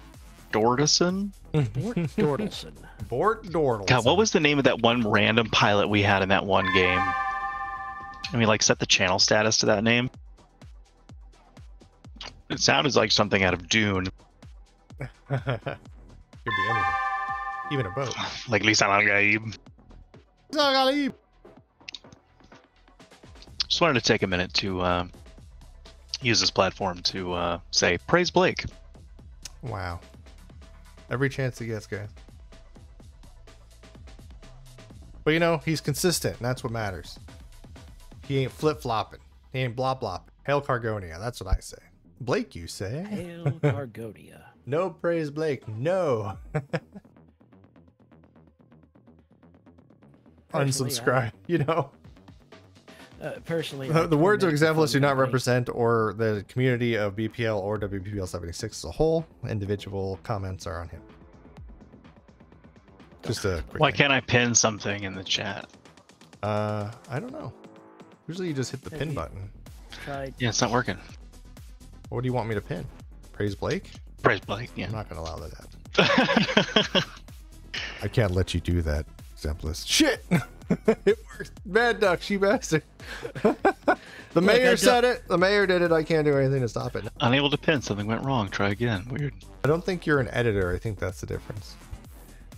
Dortison. Bort Dordelson. Bort Dordle. God, what was the name of that one random pilot we had in that one game? And we like set the channel status to that name. It sounded like something out of Dune, Could be anything, even a boat. like Lisa Al-Gaib. Just wanted to take a minute to uh, use this platform to uh, say praise Blake. Wow. Every chance he gets, guys. But you know, he's consistent, and that's what matters. He ain't flip flopping. He ain't blah blah. Hail Cargonia, that's what I say. Blake, you say? Hail Cargonia. No praise Blake. No. Personally, I- Unsubscribe, you know. Uh, personally, The, the words of torment example list do not represent or the community of BPL or WBPL 76 as a whole. Individual comments are on him. Just a quick Why thing. can't I pin something in the chat? Uh, I don't know. Usually you just hit the Have pin button. Tried. Yeah, it's not working. What do you want me to pin? Praise Blake? Praise Blake. Yeah. I'm not going to allow that. I can't let you do that, Exemplus. Shit! it worked. Mad Duck, she bastard. the mayor I said it. The mayor did it. I can't do anything to stop it. Unable to pin. Something went wrong. Try again. Weird. I don't think you're an editor. I think that's the difference.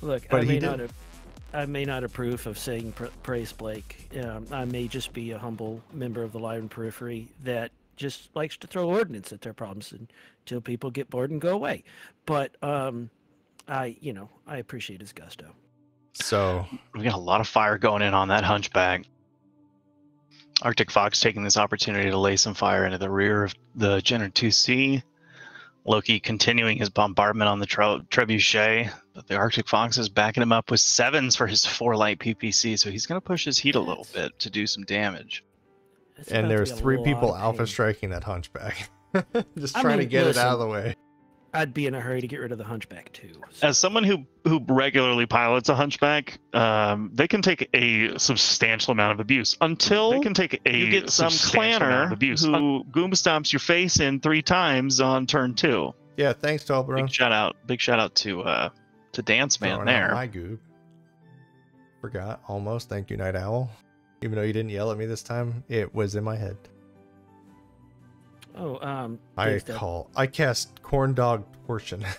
Look, But I may did- not. I may not approve of saying pr- praise Blake. Um, I may just be a humble member of the Lyran Periphery that just likes to throw ordnance at their problems until people get bored and go away. But um, I, you know, I appreciate his gusto. So, We got a lot of fire going in on that hunchback. Arctic Fox taking this opportunity to lay some fire into the rear of the Jenner 2C. Loki continuing his bombardment on the tre- Trebuchet, but the Arctic Fox is backing him up with sevens for his four light PPC, so he's going to push his heat a little bit to do some damage. It's and there's three people alpha striking that hunchback. just I trying to mean, get it out of the way. I'd be in a hurry to get rid of the Hunchback too. so- As someone who who regularly pilots a hunchback, um, they can take a substantial amount of abuse until they can take a you get some substantial amount clanner of abuse who goom stomps your face in three times on turn two. Yeah, thanks, Toblerone. Big shout out, big shout out to uh to Dance Man Throwing there. My goob. Forgot almost. Thank you, Night Owl. Even though you didn't yell at me this time, it was in my head. Oh, um, I thanks, Dad. call. I cast corn dog portion.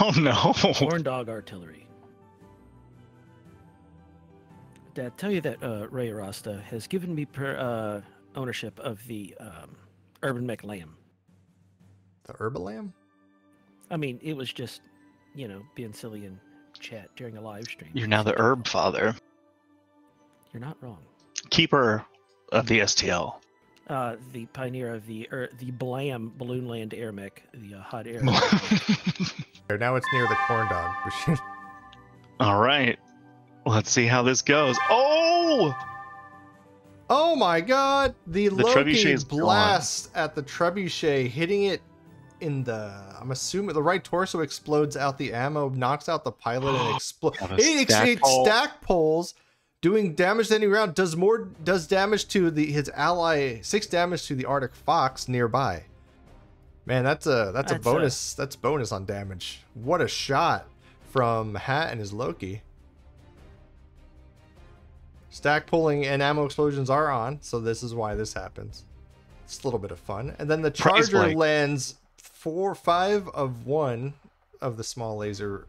Oh no! Corn dog artillery. Dad, tell you that uh, Ray Rasta has given me per, uh, ownership of the um, Urban Mech Lamb. the Herbalam? I mean, it was just, you know, being silly in chat during a live stream. You're now the herb father, You're not wrong. keeper of the STL. Uh, the pioneer of the er, the Blam Balloon Land Air Mech, the uh, hot air. There, Now it's near the corn dog machine. All right, let's see how this goes. Oh! Oh my god! The, The Loki trebuchet's gone. blast at the trebuchet, hitting it in the. I'm assuming the right torso explodes out the ammo, knocks out the pilot, and explodes. Have a It, ex- stack it pole. stack poles, doing damage to any round. Does more does damage to the his ally. Six damage to the Arctic Fox nearby. Man, that's a that's, a That's a- bonus. that's bonus on damage. What a shot from Hat and his Loki. Stack pulling and ammo explosions are on, so this is why this happens. It's a little bit of fun. And then the charger lands four, five of one of the small laser,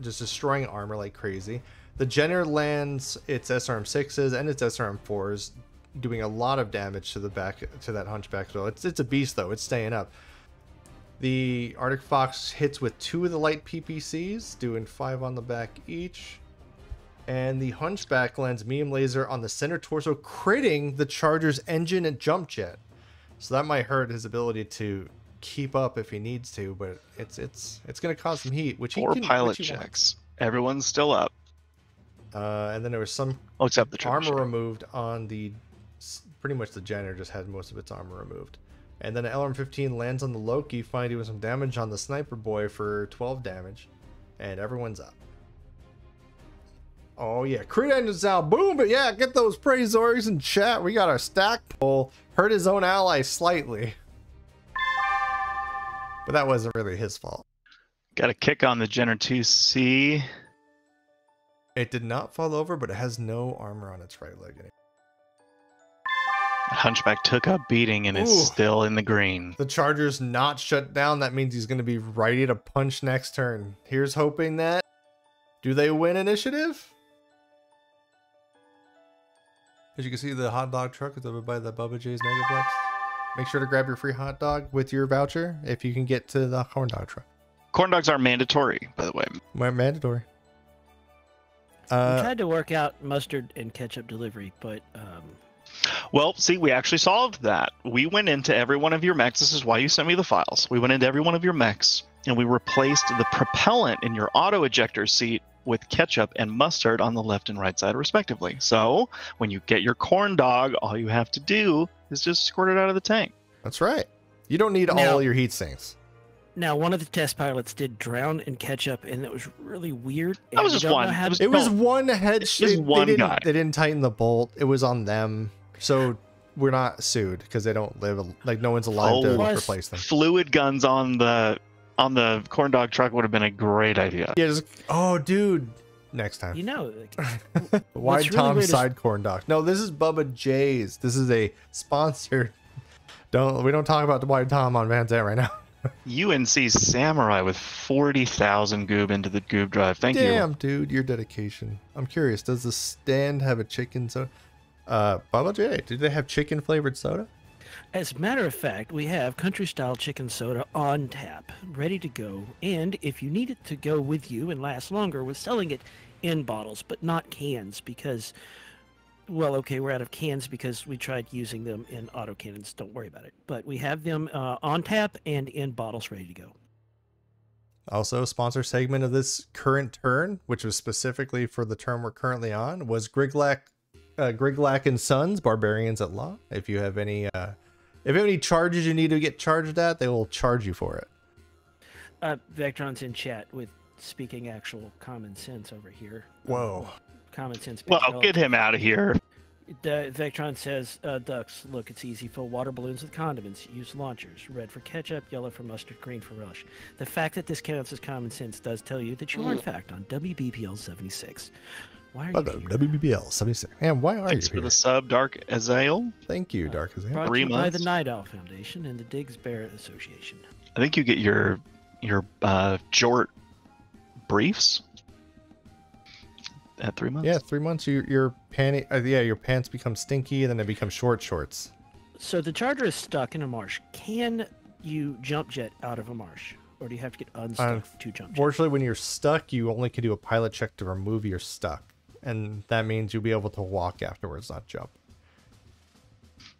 just destroying armor like crazy. The Jenner lands its SRM6s and its SRM4s, doing a lot of damage to the back to that hunchback. So it's it's a beast though. It's staying up. The Arctic Fox hits with two of the light PPCs, doing five on the back each. And the Hunchback lands medium laser on the center torso, critting the Charger's engine and jump jet. So that might hurt his ability to keep up if he needs to, but it's it's it's gonna cause some heat, which he can, pilot which he wants. checks. Everyone's still up. Uh, and then there was some Oh, except the armor removed on the pretty much the Jenner just had most of its armor removed. And then LRM-15 lands on the Loki, finding with some damage on the Sniper Boy for 12 damage, and everyone's up. Oh yeah, crit engines out, boom! But yeah, get those praisors in chat. We got our stack pull. Hurt his own ally slightly, but that wasn't really his fault. Got a kick on the Jenner 2C. It did not fall over, but it has no armor on its right leg. anymore. Hunchback took a beating and is still in the green. The Charger's not shut down. That means he's going to be ready to punch next turn. Here's hoping that. Do they win initiative? As you can see, the hot dog truck is over by the Bubba J's Megaplex. Make sure to grab your free hot dog with your voucher if you can get to the corn dog truck. Corn dogs are mandatory, by the way. Ma- Mandatory. We Uh, tried to work out mustard and ketchup delivery, but um, Well, see, we actually solved that. We went into every one of your mechs. This is why you sent me the files. We went into every one of your mechs and we replaced the propellant in your auto ejector seat with ketchup and mustard on the left and right side, respectively. So when you get your corn dog, all you have to do is just squirt it out of the tank. That's right. You don't need Now- all your heat sinks. Now, one of the test pilots did drown in ketchup, and it was really weird. That was just one. It was- It was one head. sh- was they- one they didn't, guy. They didn't tighten the bolt. It was on them. So we're not sued because they don't live. Like no one's alive Oh. to replace them. Fluid guns on the on the corn dog truck would have been a great idea. Yeah. Just, oh, dude. Next time. You know, like, Wide what's really Tom weird is- side corn dog. No, this is Bubba J's. This is a sponsored. Don't we don't talk about the Wide Tom on Van Zandt right now. UNC Samurai with 40,000 goob into the goob drive. Thank Damn, you. Damn, dude, your dedication. I'm curious. Does the stand have a chicken soda? Uh, Bubba J. Do they have chicken flavored soda? as a matter of fact, we have country style chicken soda on tap, ready to go. And if you need it to go with you and last longer, we're selling it in bottles, but not cans because, well, okay, we're out of cans because we tried using them in auto cannons. Don't worry about it. But we have them uh, on tap and in bottles ready to go. Also, sponsor segment of this current turn, which was specifically for the term we're currently on, was Griglak, uh, Griglak and Sons, Barbarians at Law. If you have any, uh, if you have any charges you need to get charged at, they will charge you for it. Uh, Vectron's in chat with speaking actual common sense over here. Whoa. Common sense. Well, based get him out of here. The Vectron says, uh, Ducks, look, it's easy. Fill water balloons with condiments. Use launchers. Red for ketchup, yellow for mustard, green for rush. The fact that this counts as common sense does tell you that you are, in fact, on WBPL 76. Why are you Welcome here? to WBPL 76. And why are Thanks you for the sub, Dark Azale. Thank you, Dark Azale. Hell. Brought Three to you by the months. Night Owl Foundation and the Digs Bear Association. I think you get your your uh, jort briefs at three months. Yeah, three months. Your your panty, uh, yeah, your pants become stinky, and then they become short shorts. So the Charger is stuck in a marsh. Can you jump jet out of a marsh? Or do you have to get unstuck to jump jet? Fortunately, when you're stuck, you only can do a pilot check to remove your stuck, and that means you'll be able to walk afterwards, not jump.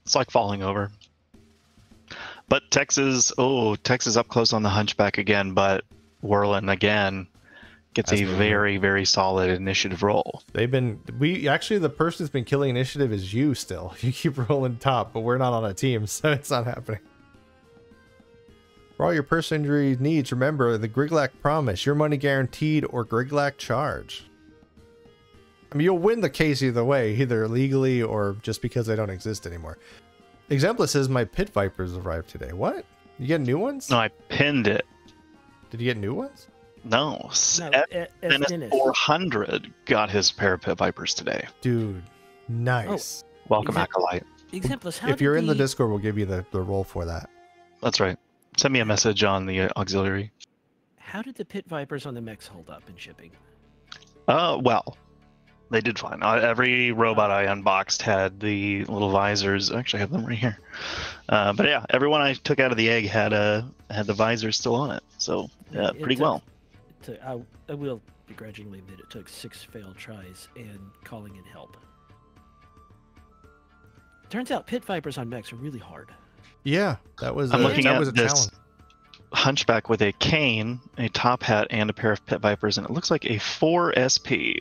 It's like falling over. But Texas, oh, Texas up close on the hunchback again, but Whirlin again gets That's a very, very solid initiative roll. They've been we actually the person who's been killing initiative is you still. You keep rolling top, but we're not on a team, so it's not happening. For all your person injury needs, remember the Griglak promise: your money guaranteed or Griglak charge. I mean, you'll win the case either way, either legally or just because they don't exist anymore. Exemplus says my pit vipers arrived today. What? You get new ones? No, I pinned it. Did you get new ones? No, No, Seth E- Dennis Dennis. 400 got his parapet vipers today. Dude, nice. Welcome, Is it- Acolyte. Exemplus, how if you're in the the Discord, we'll give you the, the roll for that. That's right. Send me a message on the uh, auxiliary. How did the pit vipers on the mechs hold up in shipping? Uh, well, they did fine. Uh, every robot I unboxed had the little visors. I actually have them right here. Uh, but yeah, everyone I took out of the egg had uh, had the visors still on it. So yeah, It pretty took- well. To, I, I will begrudgingly admit it took six failed tries and calling in help. Turns out pit vipers on mechs are really hard. Yeah, that was I'm a, looking that at was a this challenge. hunchback with a cane, a top hat, and a pair of pit vipers, and it looks like a 4 SP.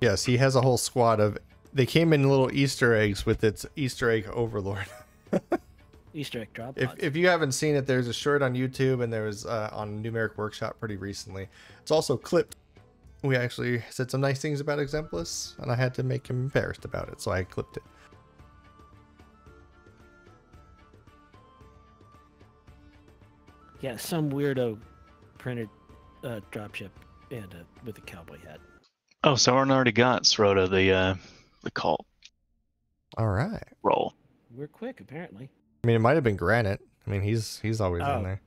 Yes, he has a whole squad of. They came in little Easter eggs with its Easter egg overlord. Easter egg drop If, if you haven't seen it, there's a short on YouTube and there was uh, on Numeric Workshop pretty recently. It's also clipped. We actually said some nice things about Exemplus, and I had to make him embarrassed about it, so I clipped it. yeah, some weirdo printed uh, dropship and uh, with a cowboy hat. Oh, someone already got Srota the uh, the cult All right. roll. We're quick, apparently. I mean, it might have been Granite. I mean, he's he's always Oh. in there.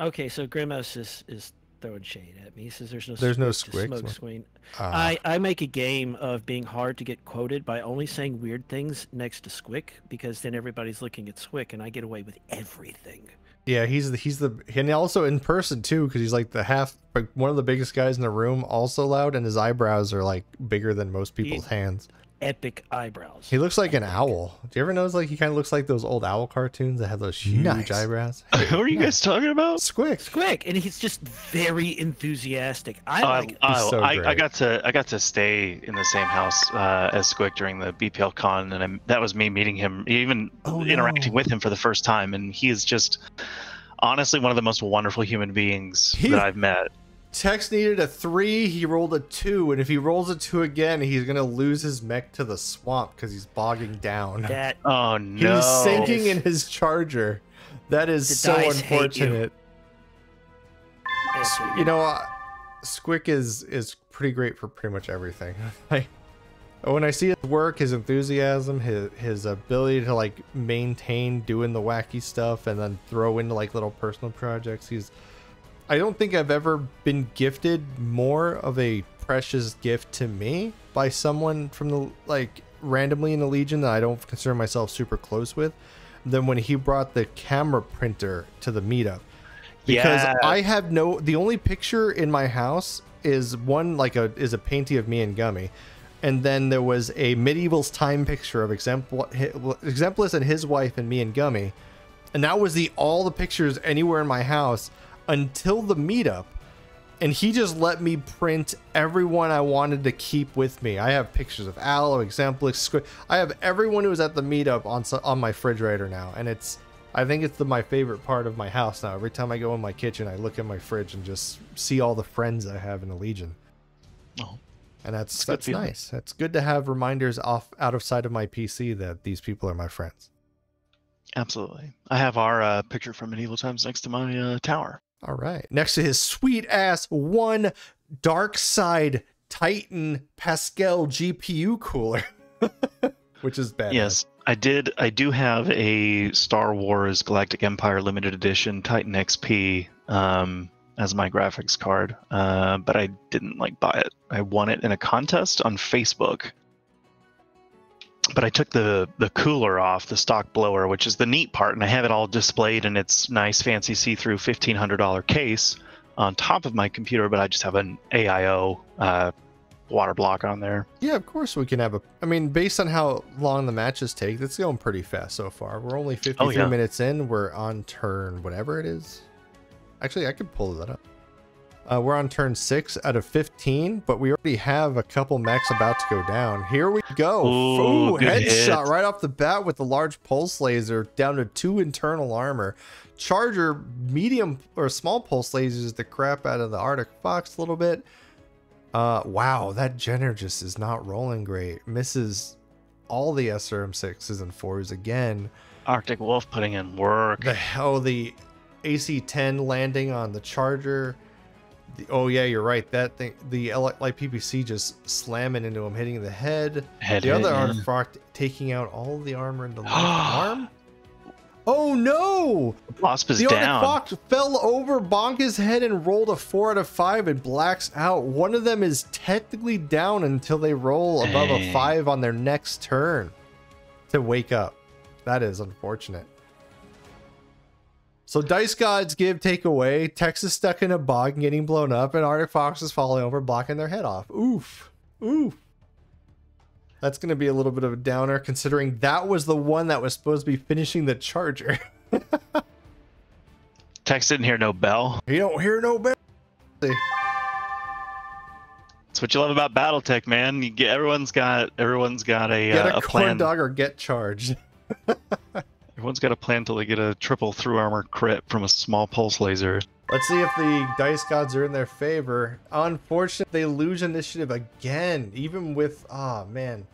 Okay, so Grimos is, is throwing shade at me. He says there's no There's no squick squicks, smoke screen. Uh, I, I make a game of being hard to get quoted by only saying weird things next to Squick because then everybody's looking at Squick and I get away with everything. yeah, he's the he's the and also in person too, because he's like the half like one of the biggest guys in the room, also loud, and his eyebrows are like bigger than most people's hands. Epic eyebrows. He looks like an owl. Do you ever notice like he kind of looks like those old owl cartoons that have those huge Nice. eyebrows? Who are you guys talking about? Squick. Quick, and he's just very enthusiastic. I Oh, like. I, He's oh, so I, I got to I got to stay in the same house uh, as Squick during the BPL con, and I, that was me meeting him, even Oh, interacting no. with him for the first time, and he is just honestly one of the most wonderful human beings He- that I've met. Tex needed a three. He rolled a two, and if he rolls a two again, he's gonna lose his mech to the swamp because he's bogging down. that Oh no! He's sinking in his charger. That is The so dice hate you. unfortunate. You know, uh, Squick is is pretty great for pretty much everything. Like when I see his work, his enthusiasm, his his ability to like maintain doing the wacky stuff and then throw into like little personal projects, he's I don't think I've ever been gifted more of a precious gift to me by someone from the like randomly in the Legion that I don't consider myself super close with than when he brought the camera printer to the meetup because Yeah. I have no the only picture in my house is one like a is a painting of me and Gummy. And then there was a medieval's time picture of Exempl- Exemplus and his wife and me and Gummy. And that was the all the pictures anywhere in my house until the meetup. And he just let me print everyone I wanted to keep with me. I have pictures of Aloe, Exemplus, Squid. I have everyone who was at the meetup on on my refrigerator now, and it's I think it's the, my favorite part of my house now. Every time I go in my kitchen, I look at my fridge and just see all the friends I have in the Legion, Oh, and that's It's that's nice. It's good to have reminders off out of sight of my PC that these people are my friends. absolutely. I have our uh, picture from medieval times next to my uh, tower. All right. Next to his sweet ass one dark side Titan Pascal GPU cooler, which is bad. Yes, I did. I do have a Star Wars Galactic Empire limited edition Titan XP um, as my graphics card, uh, but I didn't like buy it. I won it in a contest on Facebook. But I took the the cooler off the stock blower, which is the neat part, and I have it all displayed in its nice, fancy, see-through fifteen hundred dollar case on top of my computer. But I just have an AIO uh, water block on there. Yeah, of course we can have a. I mean, based on how long the matches take, it's going pretty fast so far. We're only 53 Oh, yeah. minutes in. We're on turn whatever it is. Actually, I could pull that up. Uh, we're on turn six out of 15, but we already have a couple mechs about to go down. Here we go. Ooh, Ooh, headshot hit. right off the bat with the large pulse laser down to two internal armor. Charger medium or small pulse lasers the crap out of the Arctic Fox a little bit. Uh, wow, that Jenner just is not rolling great. Misses all the SRM sixes and fours again. Arctic Wolf putting in work. The hell, the AC-10 landing on the Charger. The, oh yeah, you're right. That thing, the light PPC just slamming into him, hitting the head. Head the hit, other yeah. Arctic Fox taking out all the armor in the left arm. Oh no! Wasp is The down. Arctic Fox fell over, bonked his head, and rolled a four out of five and blacks out. One of them is technically down until they roll above a five on their next turn to wake up. That is unfortunate. So dice gods give take away. Texas stuck in a bog and getting blown up, and Arctic Fox is falling over, blocking their head off. Oof. Oof. That's going to be a little bit of a downer, considering that was the one that was supposed to be finishing the charger. Tex didn't hear no bell. You don't hear no bell. That's what you love about BattleTech, man. You get everyone's got everyone's got a Get uh, a, a corn plan. dog or get charged. Everyone's got a plan till they get a triple through armor crit from a small pulse laser. Let's see if the dice gods are in their favor. Unfortunately, they lose initiative again, even with ah man.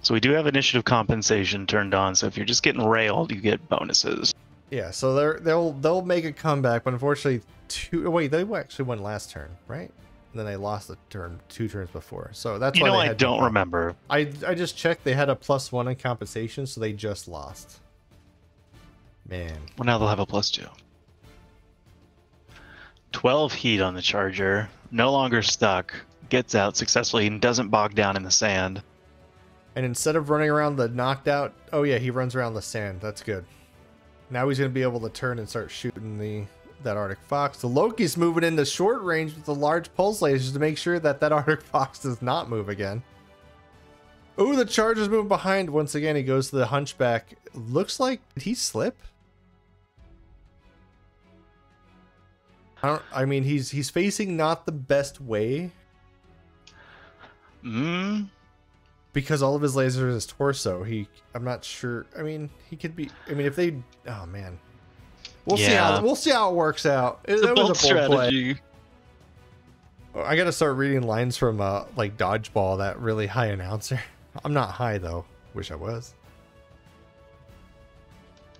So we do have initiative compensation turned on. So if you're just getting railed, you get bonuses. Yeah, so they're they'll they'll make a comeback, but unfortunately, two. oh, Wait, they actually won last turn, right? And then they lost the turn two turns before. So that's you why know, I don't remember. I I just checked. They had a plus one in compensation, so they just lost. Man, Well, now they'll have a plus two. 12 heat on the charger. No longer stuck. Gets out successfully and doesn't bog down in the sand. and instead of running around the knocked out, oh yeah, he runs around the sand. That's good. Now he's gonna be able to turn and start shooting the that Arctic Fox. The Loki's moving into short range with the large pulse lasers to make sure that that Arctic Fox does not move again. Oh, the Charger's moving behind once again. He goes to the hunchback. Looks like did he slip? I don't. I mean, he's he's facing not the best way Mm, because all of his lasers are his torso. He, I'm not sure. I mean, he could be. I mean, if they, oh man, we'll see how we'll see how it works out. It's that was a bold play. I gotta start reading lines from uh like dodgeball. That really high announcer. I'm not high though. Wish I was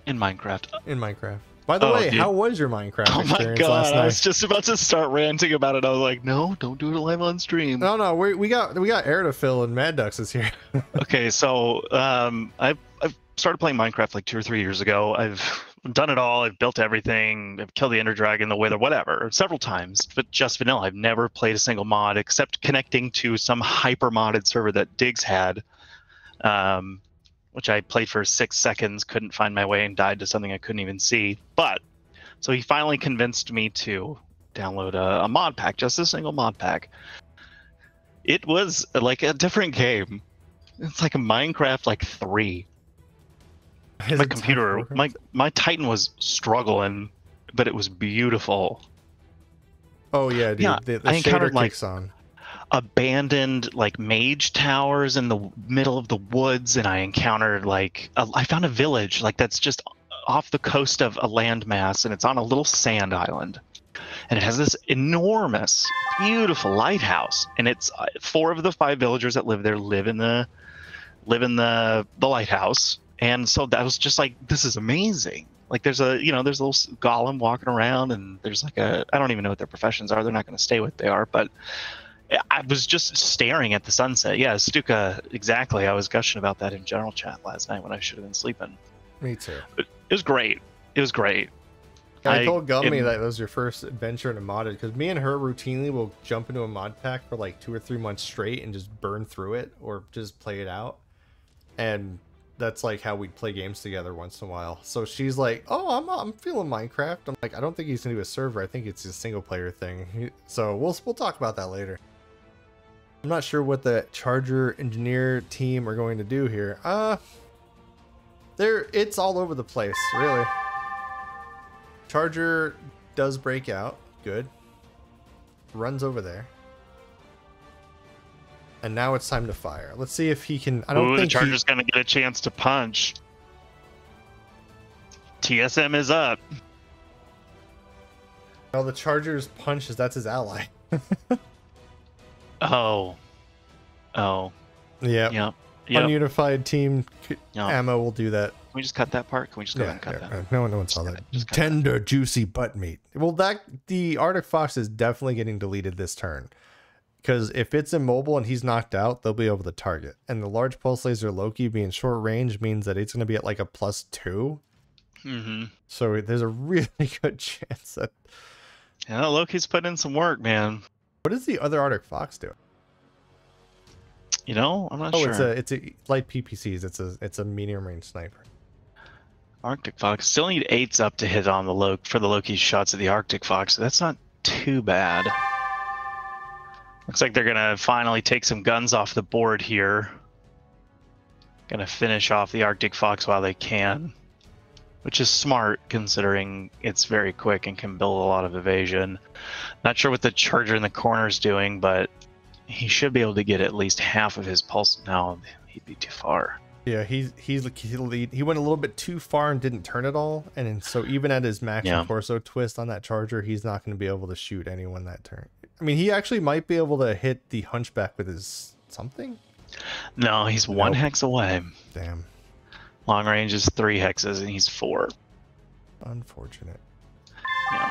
In Minecraft. in Minecraft. By the Oh, way, dude. how was your Minecraft Oh my god, last I was just about to start ranting about it. I was like, no, don't do it live on stream. No, no, we, we got we got air to fill and Mad Ducks is here. Okay, so um, I've I've started playing Minecraft like two or three years ago. I've done it all. I've built everything. I've killed the Ender Dragon, the Wither, whatever, several times. But just vanilla. I've never played a single mod except connecting to some hyper modded server that Digs had, um, which I played for six seconds, couldn't find my way, and died to something I couldn't even see. But so he finally convinced me to download a, a mod pack, just a single mod pack. It was uh, like a different game. It's like a Minecraft like three. Is my computer, my my Titan was struggling, but it was beautiful. Oh yeah, dude. Yeah, the the I encountered, like- on. Abandoned like mage towers in the middle of the woods, and I encountered like a, I found a village like that's just off the coast of a landmass, and it's on a little sand island, and it has this enormous, beautiful lighthouse, and it's uh, four of the five villagers that live there live in the live in the the lighthouse, and so that was just like this is amazing. Like there's a you know there's a little golem walking around, and there's like a I don't even know what their professions are. They're not going to stay what they are, but I was just staring at the sunset. Yeah, Stuka, exactly. I was gushing about that in general chat last night when I should have been sleeping. Me too. It was great. It was great. I, I told Gummy am- that was your first adventure in a modded because me and her routinely will jump into a mod pack for like two or three months straight and just burn through it or just play it out. And that's like how we'd play games together once in a while. So she's like, "Oh, I'm I'm feeling Minecraft." I'm like, "I don't think he's gonna do a server. I think it's a single player thing." So we'll we'll talk about that later. I'm not sure what the Charger engineer team are going to do here. Uh, there it's all over the place, really. Charger does break out. Good. Runs over there. And now it's time to fire. Let's see if he can. I don't Ooh, the think he- Charger's going to get a chance to punch. TSM is up. well, the Charger's punches. That's his ally. Oh. Oh. Yeah. Yep. Yep. Ununified team Yep. ammo will do that. Can we just cut that part? Can we just go Yeah, ahead and cut yeah, that? uh, no one, no one saw that. just cut that. Tender, juicy butt meat. Well, that the Arctic Fox is definitely getting deleted this turn, because if it's immobile and he's knocked out, they'll be able to target. And the large pulse laser Loki being short range means that it's going to be at like a plus two. Mm-hmm. So there's a really good chance that. Yeah, Loki's putting in some work, man. What does the other Arctic Fox do? You know, I'm not Oh, sure. it's a it's a light PPCs. It's a it's a medium range sniper. Arctic Fox still need eights up to hit on the Loki for the Loki's shots at the Arctic Fox. So that's not too bad. Looks like they're gonna finally take some guns off the board here. Gonna finish off the Arctic Fox while they can, which is smart considering it's very quick and can build a lot of evasion. Not sure what the Charger in the corner is doing, but he should be able to get at least half of his pulse. now. he'd be too far. Yeah, he's he's he went a little bit too far and didn't turn at all, and so even at his max Yeah. torso twist on that charger, he's not going to be able to shoot anyone that turn. I mean, he actually might be able to hit the hunchback with his something. No, he's one Nope. hex away. Damn, Long range is three hexes, and he's four. unfortunate. Yeah.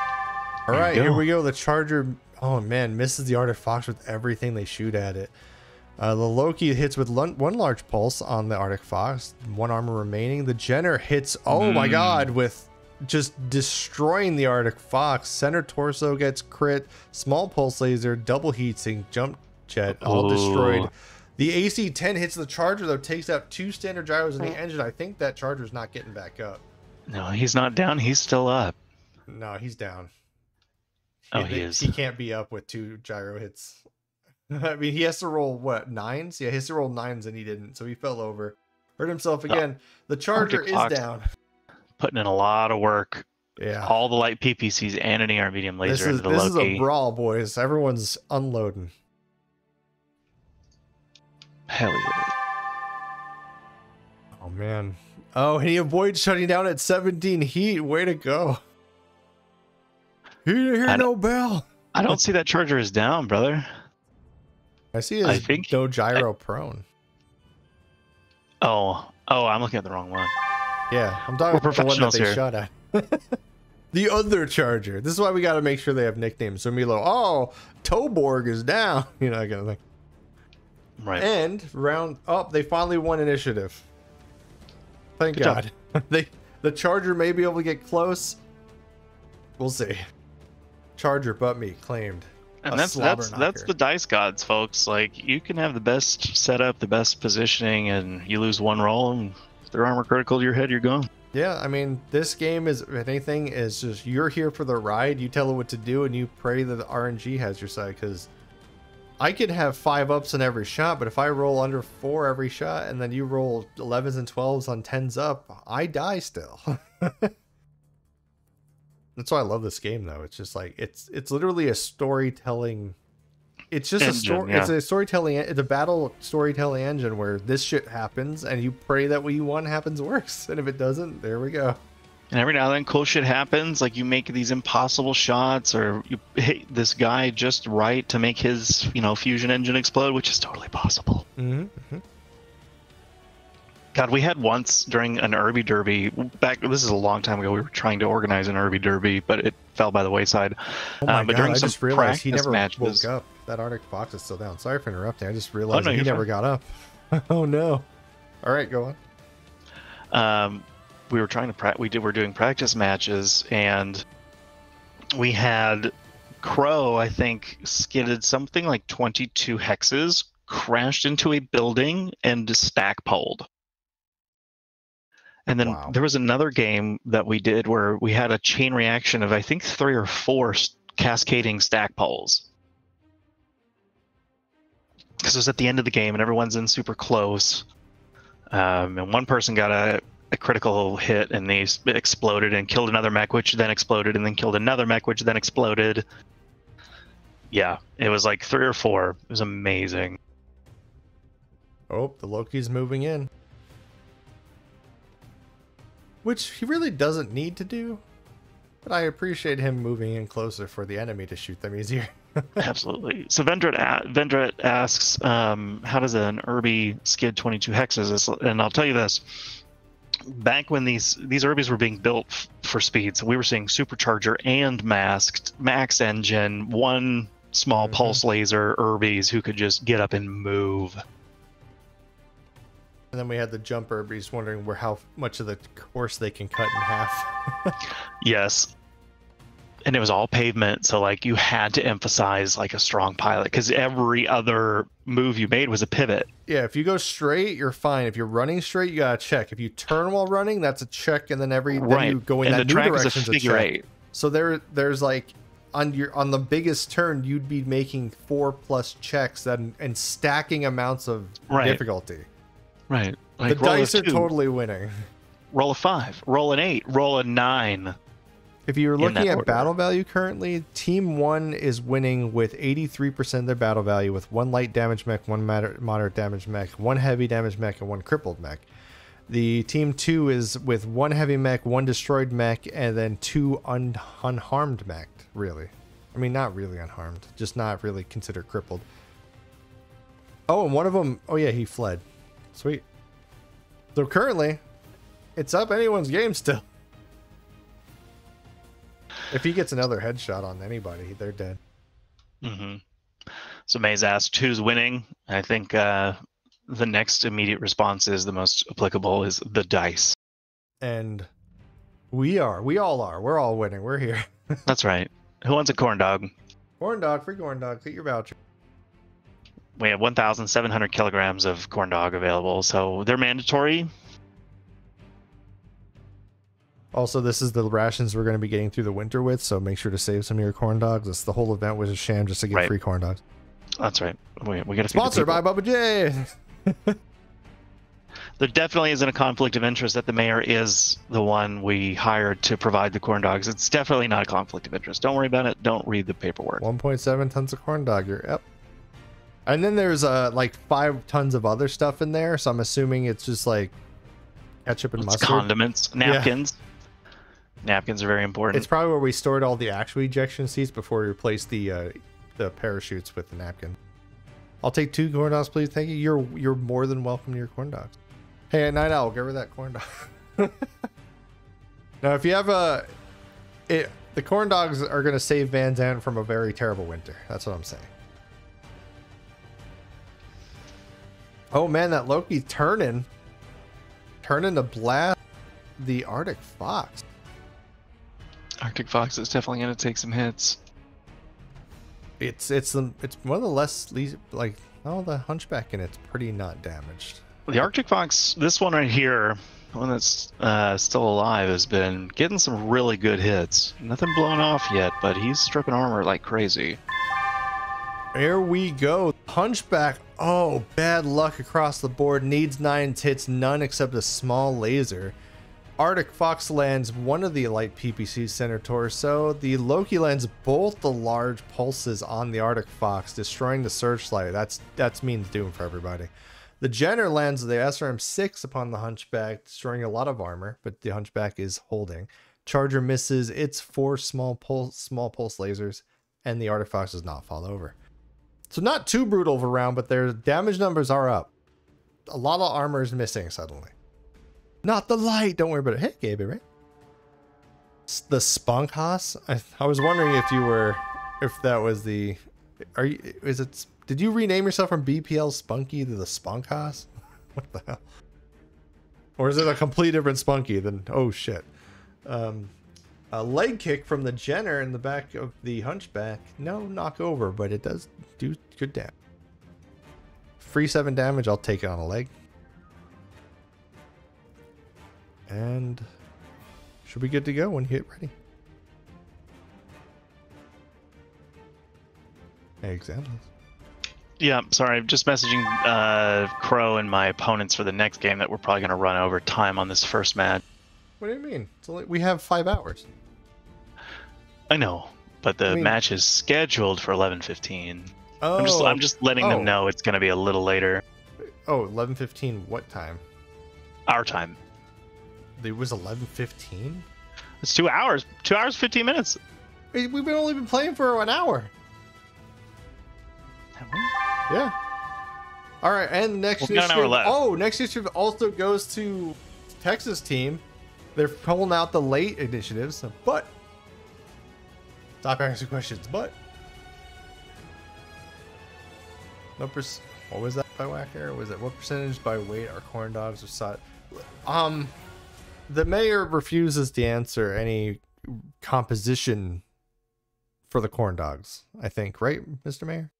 All There here we go. The charger. Oh man, misses the Arctic Fox with everything they shoot at it. Uh, the Loki hits with lun- one large pulse on the Arctic Fox, one armor remaining. The Jenner hits, oh my Mm. god, with just destroying the Arctic Fox. Center torso gets crit, small pulse laser, double heat sink, jump jet, all destroyed. Ooh. The AC 10 hits the Charger, though, takes out two standard gyros in the engine. I think that Charger's not getting back up. No, he's not down. He's still up. No, he's down. Oh, he is. He can't be up with two gyro hits. I mean, he has to roll what nines? Yeah, he has to roll nines, and he didn't, so he fell over, hurt himself oh, again. The charger is down. Putting in a lot of work. Yeah, All the light PPCs and an AR medium this laser is into the this is a Loki. brawl, boys. Everyone's unloading. Hell yeah. Oh man. Oh, and he avoids shutting down at 17 heat. Way to go. He didn't hear no bell. I don't see that charger is down, brother. I see his I think- no gyro prone. Oh, oh, I'm looking at the wrong one. Yeah, I'm talking We're about the one that they here. shot at. the other charger. This is why we got to make sure they have nicknames. So Milo, oh, Toborg is down. You know, that kind of thing. Right. And round up, they finally won initiative. Thank Good. God. they the Charger may be able to get close. We'll see. Charger but me claimed. and that's slobber that's that's the dice gods, folks. Like you can have the best setup, the best positioning, and you lose one roll, and if they're armor critical to your head, you're gone. Yeah, I mean, this game is, if anything, is just you're here for the ride. You tell it what to do, and you pray that the RNG has your side. Because I could have five ups on every shot, but if I roll under four every shot, and then you roll 11s and 12s on 10s up, I die still. That's why I love this game, though. It's just like it's it's literally a storytelling. It's just a story. yeah. It's a storytelling. It's a battle storytelling engine where this shit happens, and you pray that what you want happens worse. And if it doesn't, there we go. And every now and then, cool shit happens. Like you make these impossible shots, or you hit this guy just right to make his, you know, fusion engine explode, which is totally possible. Mm-hmm. God, we had once during an Urbie Derby back. This is a long time ago. We were trying to organize an Urbie Derby, but it fell by the wayside. Oh my Um, but god! during I some just realized he never matches- woke up. That Arctic Fox is still down. Sorry for interrupting. I just realized oh, no, he never fine. got up. oh no! All right, go on. um, we were trying to pra- we did we're doing practice matches and we had crow i think skidded something like 22 hexes crashed into a building and stack poled and then Wow. there was another game that we did where we had a chain reaction of i think three or four cascading stack poles because it was at the end of the game and everyone's in super close. Um, and one person got a, a critical hit and they exploded and killed another mech which then exploded and then killed another mech which then exploded. Yeah it was like three or four. It was amazing. Oh, the Loki's moving in, which he really doesn't need to do. But I appreciate him moving in closer for the enemy to shoot them easier. absolutely. So vendret, a- vendret asks um, how does an Urbie skid 22 hexes and i'll tell you this back when these these Urbies were being built f- for speed, so we were seeing supercharger and masked max engine, one small Mhm. pulse laser Urbies who could just get up and move. And then we had the jump Urbies wondering where how much of the course they can cut in half. Yes. And it was all pavement, so like you had to emphasize like a strong pilot because every other move you made was a pivot. yeah, if you go straight, you're fine. If you're running straight, you gotta check. If you turn while running, that's a check, and then every then right. you go in and that the new direction is a a check. eight. So there, there's like on your on the biggest turn, you'd be making four plus checks and and stacking amounts of Right. difficulty. Right. Like the dice are two, totally winning. roll a five, roll an eight, roll a nine. If you're looking at order. battle value currently, Team One is winning with 83% of their battle value, with one light damage mech, one moderate damage mech, one heavy damage mech, and one crippled mech. The Team Two is with one heavy mech, one destroyed mech, and then two un- unharmed mech. Really, I mean, not really unharmed, just not really considered crippled. Oh, and one of them, oh yeah, he fled. Sweet. So currently, it's up anyone's game still. If he gets another headshot on anybody, they're dead. Mm-hmm. So Maze asked who's winning. I think uh, the next immediate response is the most applicable is the dice. And we are. We all are. We're all winning. We're here. That's right. Who wants a corn dog? Corn dog, free corn dog. Get your voucher. We have 1,700 kilograms of corn dog available, so they're mandatory. Also, this is the rations we're going to be getting through the winter with, so make sure to save some of your corn dogs. This the whole event was a sham just to get Right. free corn dogs. That's right. We, we got to Sponsored by Bubba J. There definitely isn't a conflict of interest that the mayor is the one we hired to provide the corn dogs. It's definitely not a conflict of interest. Don't worry about it. Don't read the paperwork. 1.7 tons of corn dog. You're yep. And then there's uh like five tons of other stuff in there, so I'm assuming it's just like ketchup and It's mustard. condiments, napkins. Napkins are very important. It's probably where we stored all the actual ejection seats before we replaced the uh, the parachutes with the napkin. I'll take two corn dogs, please. Thank you. You're you're more than welcome to your corn dogs. Hey, at night owl, give her that corn dog. now, if you have a, it the corn dogs are gonna save Van Zandt from a very terrible winter. That's what I'm saying. Oh man, that Loki turning, turning to blast the Arctic Fox. Arctic Fox is definitely going to take some hits. It's it's the it's one of the less like oh the hunchback in it's pretty not damaged. The Arctic Fox, this one right here, the one that's uh, still alive, has been getting some really good hits. Nothing blown off yet, but he's stripping armor like crazy. There we go. Hunchback. Oh, bad luck across the board. Needs nine hits, none except a small laser. Arctic Fox lands one of the light PPC center torso. The Loki lands both the large pulses on the Arctic Fox, destroying the searchlight. That's that's means doom for everybody. The Jenner lands the SRM6 upon the Hunchback, destroying a lot of armor, but the Hunchback is holding. Charger misses its four small pulse small pulse lasers, and the Arctic Fox does not fall over. So not too brutal of a round, but their damage numbers are up. A lot of armor is missing suddenly. Not the light. Don't worry about it. Hey, Gabe, right? The Spunk Haas. I, I was wondering if you were, if that was the, are you? Is it? Did you rename yourself from BPL Spunky to the Spunk Haas? What the hell? Or is it a complete different Spunky? Then oh shit. Um, a leg kick from the Jenner in the back of the Hunchback. No knock over, but it does do good damage. Free seven damage. I'll take it on a leg. And should be good to go when you hit ready. Hey, Exemplus. Yeah, sorry, I'm just messaging uh, Crow and my opponents for the next game that we're probably going to run over time on this first match. What do you mean? It's only, we have five hours. I know, but the I mean- match is scheduled for 11:15. Oh, I'm just I'm just letting Oh. them know it's going to be a little later oh, 11.15. What time? our time. It was 11.15? It's 2 hours. 2 hours 15 minutes. We've been only been playing for an hour. Yeah. All right, and next Well, we got an hour left. Oh, next initiative also goes to Texas team. They're pulling out the late initiatives, but stop asking questions. But no pers- What was that by Whacker? Was it what percentage by weight are corn dogs or size? Um, the mayor refuses to answer any composition for the corn dogs. I think, right, Mr. Mayor?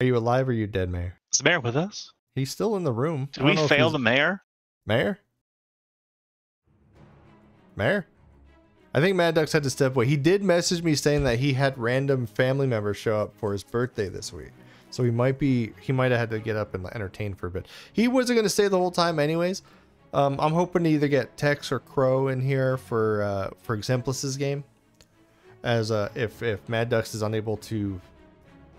Are you alive or are you dead, Mayor? Is the mayor with us? He's still in the room. Did we fail the mayor? mayor? Mayor? I think Mad Ducks had to step away. He did message me saying that he had random family members show up for his birthday this week. So he might be he might have had to get up and entertain for a bit. He wasn't gonna stay the whole time anyways. Um, I'm hoping to either get Tex or Crow in here for uh, for Exemplus's game. As uh, if if Mad Dux is unable to you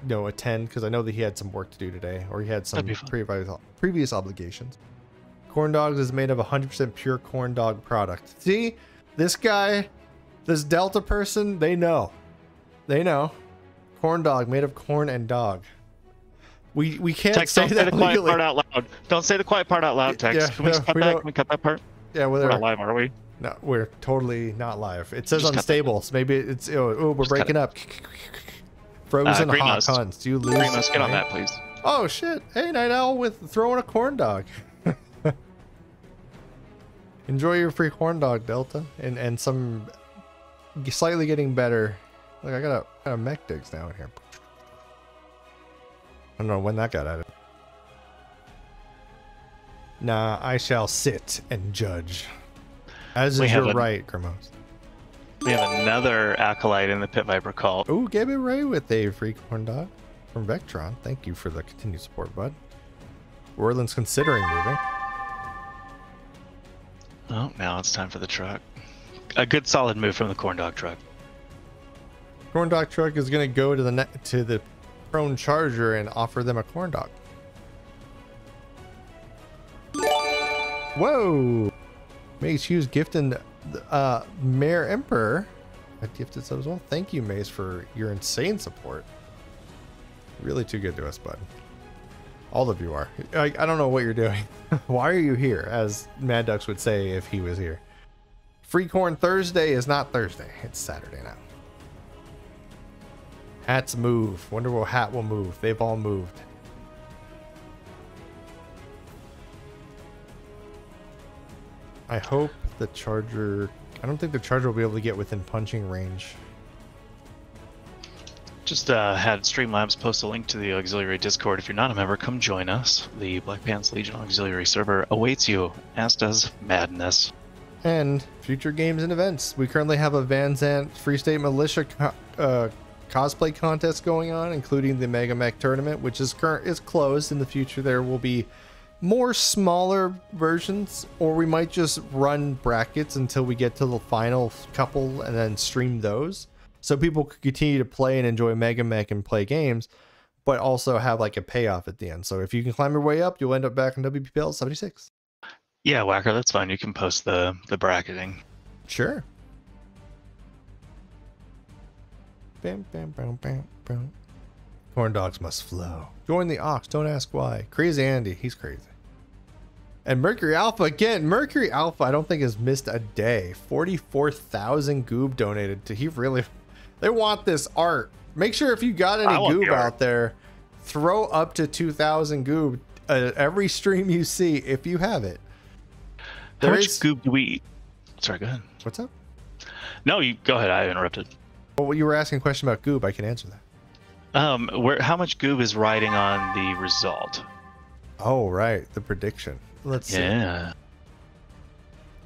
know attend because I know that he had some work to do today or he had some That'd be fine. previous previous obligations. Corn dogs is made of 100% pure corn dog product. See, this guy, this Delta person, they know, they know. Corn dog made of corn and dog. We we can't Tex, say don't say the quiet legally. part out loud. Don't say the quiet part out loud, Tex. Yeah, Can we no, cut we that? Can we cut that part? Yeah, We're whether not live, are we? no, we're totally not live. It says Just unstable, so maybe it's oh, oh we're Just breaking up. Frozen Uh, hot cons. Do you lose? Green, get on that, please. Oh shit! Hey, Night Owl with throwing a corn dog. Enjoy your free corn dog, Delta, and and some slightly getting better. Look, I got a, got a mech digs down here. I don't know when that got added. Nah, I shall sit and judge. As We is have your a- right, Grimos. We have another acolyte in the Pit Viper cult. Ooh, get Ray with a free corn dog. from Vectron. Thank you for the continued support, bud. Orland's considering moving. Oh, now it's time for the truck. A good solid move from the corn dog truck. Corn dog truck is gonna go to the to the prone charger and offer them a corn dog. Whoa! Mace Hughes gifting uh, Mayor Emperor a gifted sub as well. Thank you, Mace, for your insane support. Really too good to us, bud. All of you are. I, I don't know what you're doing. Why are you here? As Mad Ducks would say if he was here. Free Corn Thursday is not Thursday. It's Saturday now. Hats move. Wonder what hat will move. They've all moved. I hope the charger. I don't think the charger will be able to get within punching range. Just uh, had Streamlabs post a link to the auxiliary Discord. If you're not a member, come join us. The Black Pants Legion auxiliary server awaits you, as does Madness. And future games and events. We currently have a Van Zandt Free State Militia co- uh, cosplay contest going on, including the Megamech tournament, which is current is closed. In the future, there will be more smaller versions, or we might just run brackets until we get to the final couple and then stream those. So people could continue to play and enjoy Megamech and play games, but also have like a payoff at the end. So if you can climb your way up, you'll end up back in WBPL 76. Yeah, Whacker, that's fine. You can post the the bracketing. Sure. Bam, bam, bam, bam, bam. Corn dogs must flow. Join the AUX. Don't ask why. Crazy Andy. He's crazy. And Mercury Alpha again. Mercury Alpha, I don't think has missed a day. Forty-four thousand goob donated to. He really. They want this art. Make sure if you got any want the goob out there, throw up to two thousand goob uh, every stream you see if you have it. How much is- goob do we eat? Sorry, go ahead. What's up? No, you go ahead. I interrupted. Well, you were asking a question about goob. I can answer that. Um, where how much goob is riding on the result? Oh, right. The prediction. Let's see. Yeah.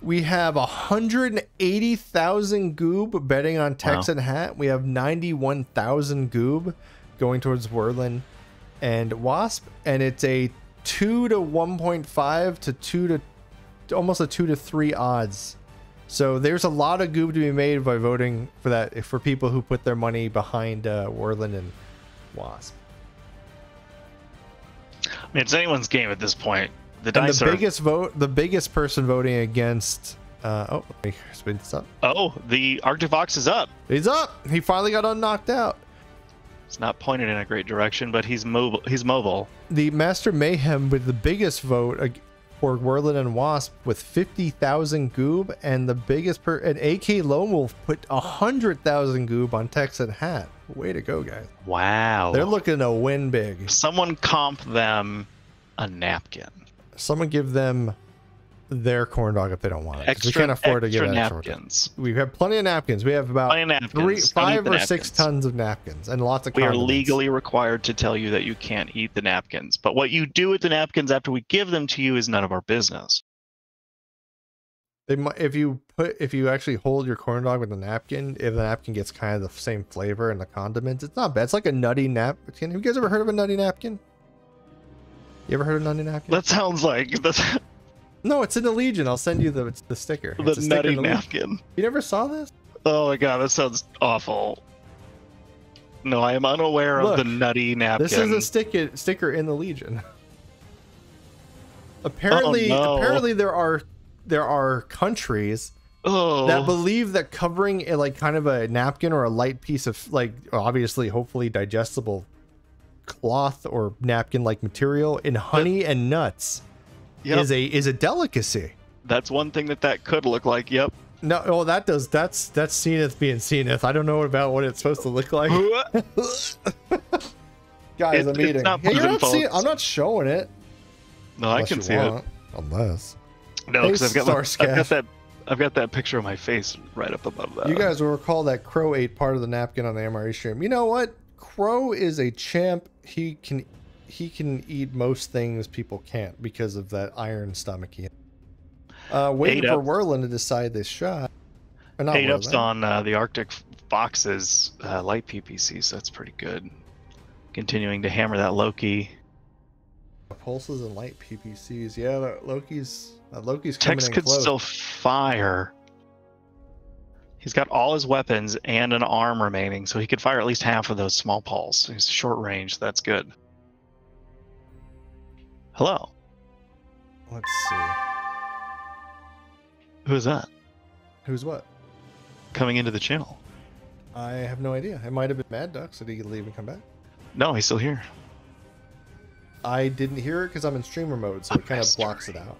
We have 180,000 goob betting on Texan Wow. Hat. We have 91,000 goob going towards Whirlin and Wasp. And it's a 2 to 1.5 to 2 to almost a 2 to 3 odds. So there's a lot of goob to be made by voting for that for people who put their money behind uh, Whirlin and Wasp. I mean, it's anyone's game at this point. The And dice the are. biggest vote, the biggest person voting against. Uh, oh, let me spin this up. Oh, the Arctic Fox is up. He's up. He finally got unknocked out. It's not pointed in a great direction, but he's mobile. He's mobile. The Master Mayhem with the biggest vote for Whirlin and Wasp with 50,000 goob, and the biggest per and AK Lone Wolf put 100,000 goob on Texan Hat. Way to go, guys. Wow. They're looking to win big. Someone comp them a napkin. Someone give them their corn dog if they don't want it. Extra, we can't afford to give extra extra. napkins. We have plenty of napkins. We have about Plenty of napkins. three, five or six tons of napkins and lots of We are legally required to tell you that you can't eat the napkins. But what you do with the napkins after we give them to you is none of our business. They might, if you put if you actually hold your corn dog with a napkin, if the napkin gets kind of the same flavor and the condiments, it's not bad. It's like a nutty napkin. Have you guys ever heard of a nutty napkin? You ever heard of nutty napkin? That sounds like the, no, it's in the Legion. I'll send you the the sticker. the It's a sticker nutty Legion. napkin. You never saw this? Oh my god, that sounds awful. No, I am unaware Look, of the nutty napkin. This is a sticker sticker in the Legion. Apparently, Oh, no. apparently there are there are countries oh, that believe that covering a, like kind of a napkin or a light piece of like obviously hopefully digestible cloth or napkin like material in honey and nuts Yep. is a is a delicacy. that's one thing that that could look like. Yep. No, oh that does that's that's Zenith being Zenith. I don't know about what it's supposed to look like. Guys, It- I'm eating. not Hey, you're proven, not seeing. I'm not showing it. no, I can you see want, Unless it. No, Hey, because I've got my, I've got that I've got that picture of my face right up above that. you guys will recall that Crow ate part of the napkin on the MRE stream. You know what? Crow is a champ. He can he can eat most things people can't because of that iron stomach he. Uh, waiting for. Whirlin to decide this shot. Or not eight ups on uh, the Arctic Fox's uh, light PPC, so that's pretty good. continuing to hammer that Loki. Pulses and light PPCs. Yeah, that Loki's uh, Loki's coming Tex in could close. still fire. He's got all his weapons and an arm remaining, so he could fire at least half of those small pulls. He's short range. That's good. Hello. Let's see. Who is that Who's what? coming into the channel? I have no idea. It might have been Mad Duck, so did he leave and come back? No, he's still here. I didn't hear it because I'm in streamer mode, so it kind of blocks it out.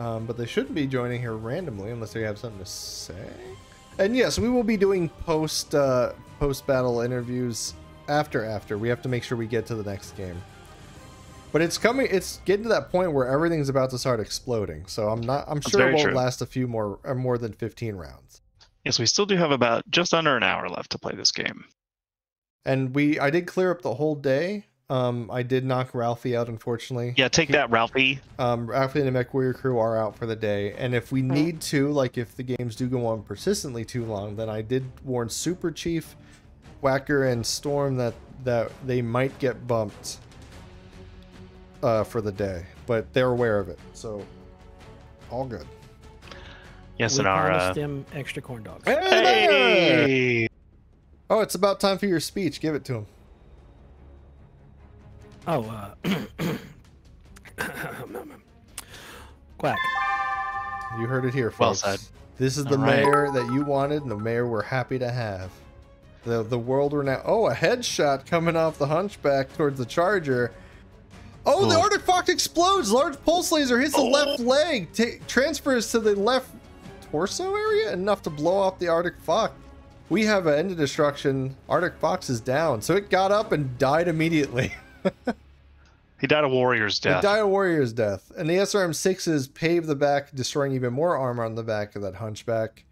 Um, but they shouldn't be joining here randomly unless they have something to say. And yes, we will be doing post uh, post battle interviews after after. We have to make sure we get to the next game. But it's coming. It's getting to that point where everything's about to start exploding. So I'm not. I'm sure it won't true. last a few more or more than 15 rounds. Yes, we still do have about just under an hour left to play this game. And we, I did clear up the whole day. Um, I did knock Ralphie out, unfortunately. Yeah, take that, Ralphie. um, Ralphie and the Mech Warrior crew are out for the day, and if we need to, like if the games do go on persistently too long, then I did warn Super Chief, Whacker, and Storm that that they might get bumped uh, for the day, but they're aware of it, so all good. Yes, we and our. promised Uh, them extra corn dogs. Hey hey! Oh, it's about time for your speech. Give it to him. Oh, uh, quack. You heard it here, Well folks. said. This is the All right. mayor that you wanted, and the mayor we're happy to have. The the world we're now. Oh, a headshot coming off the hunchback towards the charger. Oh, the. Arctic Fox explodes. Large pulse laser hits the left oh. leg, ta transfers to the left torso area, enough to blow off the Arctic Fox. We have an end of destruction. Arctic Fox is down, so it got up and died immediately. He died a warrior's The died a Warrior's death. And the SRM6s pave the back, destroying even more armor on the back of that Hunchback.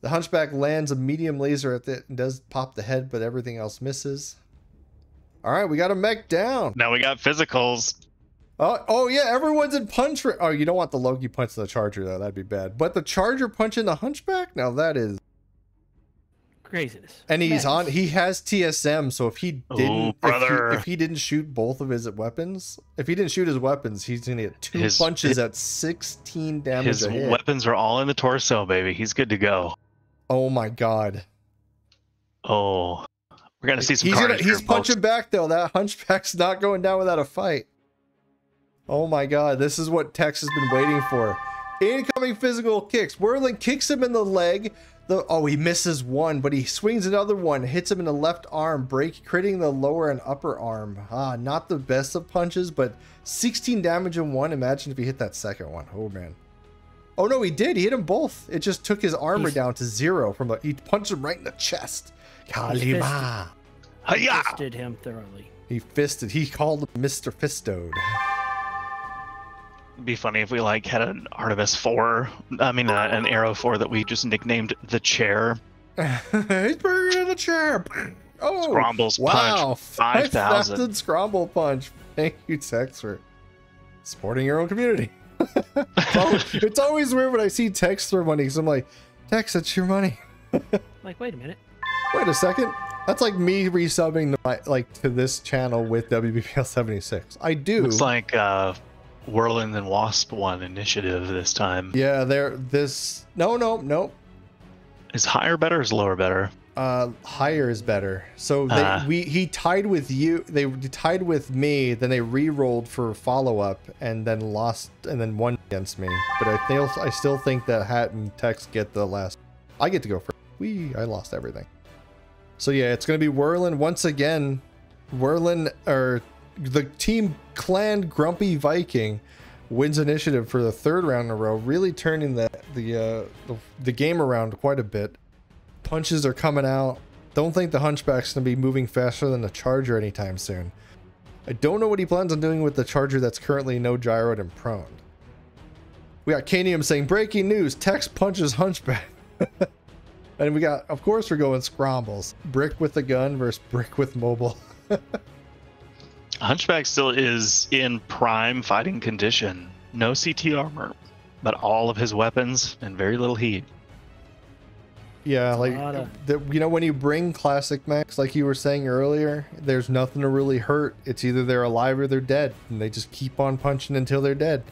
The Hunchback lands a medium laser at it and does pop the head, but everything else misses. All right, we got a mech down. now we got physicals. Oh, oh yeah, everyone's in punch. Ra- oh, you don't want the Loki punch to the Charger though. That'd be bad. But the Charger punch in the Hunchback. Now that is, Craziness. and he's on. He has TSM, so if he didn't, if he- if he, didn't shoot both of his weapons, if he didn't shoot his weapons, he's gonna get two His- punches at 16 damage His a hit. weapons are all in the torso, baby. He's good to go. Oh my god. Oh, we're gonna see some He's, gonna, he's punching back though. That hunchback's not going down without a fight. Oh my god, this is what Tex has been waiting for. Incoming physical kicks. Whirlin kicks him in the leg. The, oh, he misses one, but he swings another one, hits him in the left arm, break, critting the lower and upper arm. Ah, not the best of punches, but 16 damage in one. Imagine if he hit that second one. Oh man. Oh no, he did. He hit him both. It just took his armor He's- down to zero from the. He punched him right in the chest. Kalima. Hi-ya! Fisted him thoroughly. He fisted. He called him Mr. Fistode. It'd be funny if we like had an Artemis four. I mean, uh, an Arrow four that we just nicknamed the chair. He's buried in the chair. Oh, Scrombles wow. punch 5,000. 5,000 Scromble punch. Thank you, Tex, for supporting your own community. it's, always, it's always weird when I see Tex throw money because I'm like, Tex, that's your money. Like, wait a minute. Wait a second. That's like me resubbing to my, like to this channel with WBPL 76. I do. Looks like uh, Whirlwind and Wasp one initiative this time. yeah, there. This. No, no, no. Is higher better or is lower better? uh higher is better so they Ah. we he tied with you they tied with me then they re-rolled for follow-up and then lost and then won against me but i still i still think that hat and tex get the last i get to go first we i lost everything so yeah it's gonna be Whirlin once again Whirlin or the team clan grumpy viking wins initiative for the third round in a row really turning the the uh the, the game around quite a bit punches are coming out. Don't think the Hunchback's going to be moving faster than the Charger anytime soon. I don't know what he plans on doing with the Charger that's currently no gyroed and prone. We got Canium saying, breaking news, Tex punches Hunchback. and we got, of course, we're going scrambles. Brick with the gun versus brick with mobile. Hunchback still is in prime fighting condition. No CT armor, but all of his weapons and very little heat. Yeah, like Lotta. the, you know when you bring classic mechs, like you were saying earlier, there's nothing to really hurt. It's either they're alive or they're dead, and they just keep on punching until they're dead.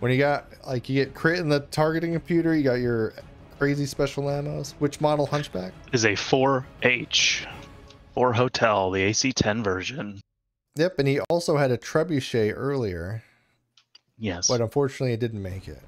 When you got like you get crit in the targeting computer, you got your crazy special ammos. Which model Hunchback? Is a 4H, 4 Hotel, the AC10 version. Yep, and he also had a trebuchet earlier, Yes, but unfortunately it didn't make it.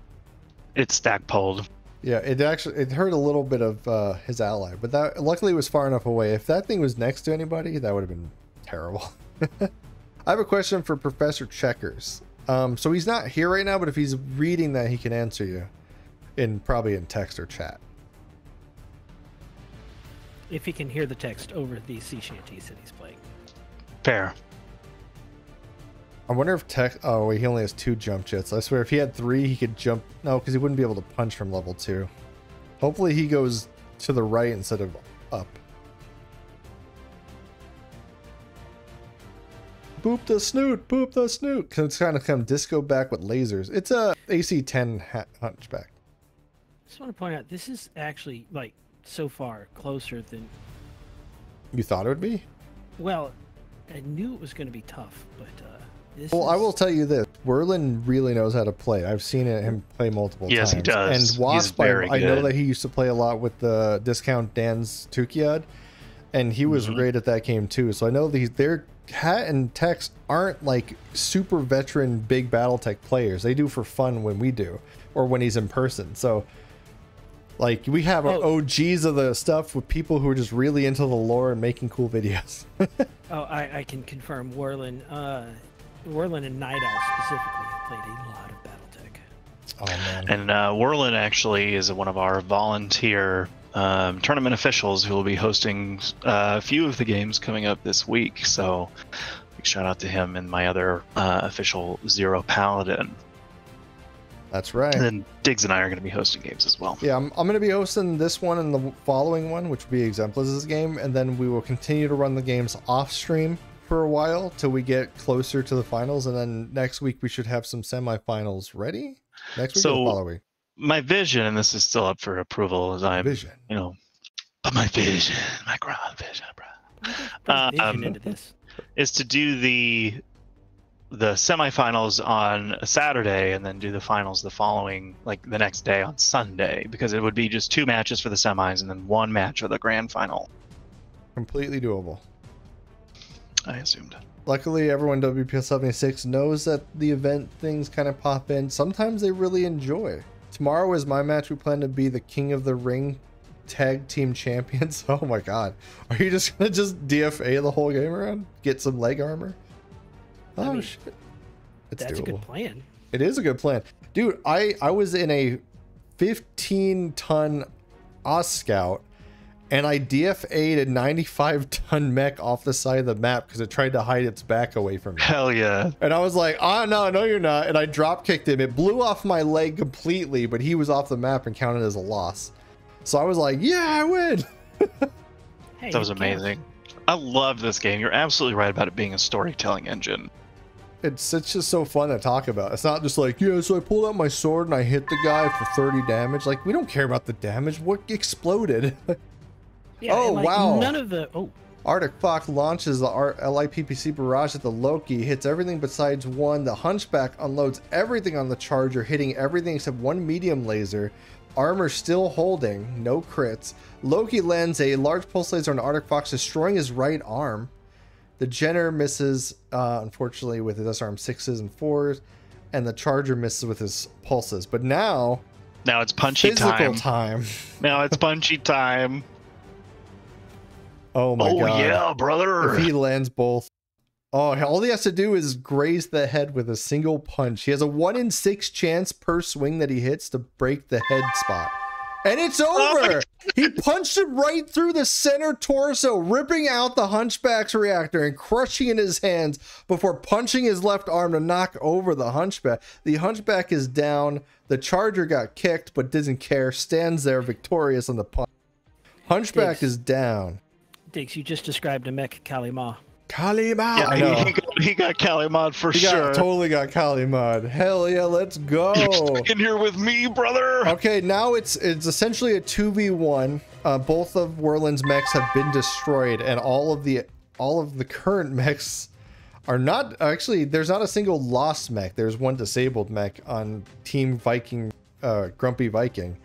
it's stackpoled. Yeah, it actually it hurt a little bit of uh, his ally, but that luckily it was far enough away. If that thing was next to anybody, that would have been terrible. I have a question for Professor Checkers. Um, so he's not here right now, but if he's reading that, he can answer you, in probably in text or chat. If he can hear the text over the sea shanties that he's playing. Fair. I wonder if tech. Oh wait, he only has two jump jets. I swear, if he had three, he could jump. No, because he wouldn't be able to punch from level two. Hopefully, he goes to the right instead of up. Boop the snoot, boop the snoot. Cause it's kind of come disco back with lasers. It's a AC10 ha- hunchback. Just want to point out this is actually like so far closer than You thought it would be? well, I knew it was going to be tough, but uh, this. Well, I will tell you this: Whirlin really knows how to play. I've seen it, him play multiple Yes, times. he does. And He's Wasp, I, very I know that he used to play a lot with the discount Dan's Tukiad, and he was Mhm. great at that game too. So I know these their Hat and Tex aren't like super veteran big BattleTech players. They do for fun when we do, or when he's in person. So. Like we have our Oh. OGs of the stuff with people who are just really into the lore and making cool videos. Oh, I, I can confirm. Whirlin, uh, Whirlin and Night Owl specifically have played a lot of BattleTech. oh man. And uh, Whirlin actually is one of our volunteer um, tournament officials who will be hosting uh, a few of the games coming up this week. So, big shout out to him and my other uh, official Zero Paladin. That's right. And then Digs and I are going to be hosting games as well. Yeah, I'm, I'm going to be hosting this one and the following one, which will be Exemplus' game, and then we will continue to run the games off stream for a while till we get closer to the finals, and then next week we should have some semifinals ready. Next week or So- the following week? My vision, and this is still up for approval, as I'm, Vision. you know, but my vision, my grand vision, bro. Bring vision Um, into this. is to do the the semifinals on a Saturday and then do the finals the following like the next day on Sunday because it would be just two matches for the semis and then one match for the grand final. Completely doable. I assumed. Luckily, everyone WPS 76 knows that the event things kind of pop in. Sometimes they really enjoy. Tomorrow is my match. We plan to be the King of the Ring tag team champions. Oh my god. Are you just gonna just DFA the whole game around? Get some leg armor? I Oh mean, shit. It's That's a good plan. It is a good plan. Dude, I I was in a 15 ton Oz Scout and I DFA'd a 95 ton mech off the side of the map because it tried to hide its back away from me. Hell yeah. And I was like, oh, no, no, you're not. And I drop kicked him. It blew off my leg completely, but he was off the map and counted as a loss. So I was like, yeah, I win. Hey, That was it counts. amazing. I love this game. You're absolutely right about it being a storytelling engine. It's, it's just so fun to talk about. It's not just like, yeah, so I pulled out my sword and I hit the guy for 30 damage. Like, we don't care about the damage. What exploded? Yeah, Oh, like, wow. None of the oh Arctic Fox launches the R- LIPPC barrage at the Loki, hits everything besides one. The Hunchback unloads everything on the Charger, hitting everything except one medium laser. Armor still holding, no crits. Loki lands a large pulse laser on Arctic Fox, destroying his right arm. The Jenner misses, uh, unfortunately, with his SRM sixes and fours, and the Charger misses with his pulses. But now, Now it's punchy time. time. Now it's punchy time. Oh my oh god! Oh yeah, brother. If he lands both. Oh, all he has to do is graze the head with a single punch. He has a one in six chance per swing that he hits to break the head spot. And it's Oh over. he punched it right through the center torso, ripping out the hunchback's reactor and crushing it in his hands before punching his left arm to knock over the hunchback. The hunchback is down. The charger got kicked but doesn't care, stands there victorious on the punch. Hunchback Digs. is down. Digs, you just described a mech Kalima. Kali Mod. Yeah, he, know. he got, he got Calimod for He sure. got, totally got Kali Mod. Hell yeah, let's go. You're stuck in here with me, brother. Okay, now it's it's essentially a two v one. Uh, both of Whirlin's mechs have been destroyed, and all of the all of the current mechs are not actually. There's not a single lost mech. There's one disabled mech on Team Viking, uh, Grumpy Viking.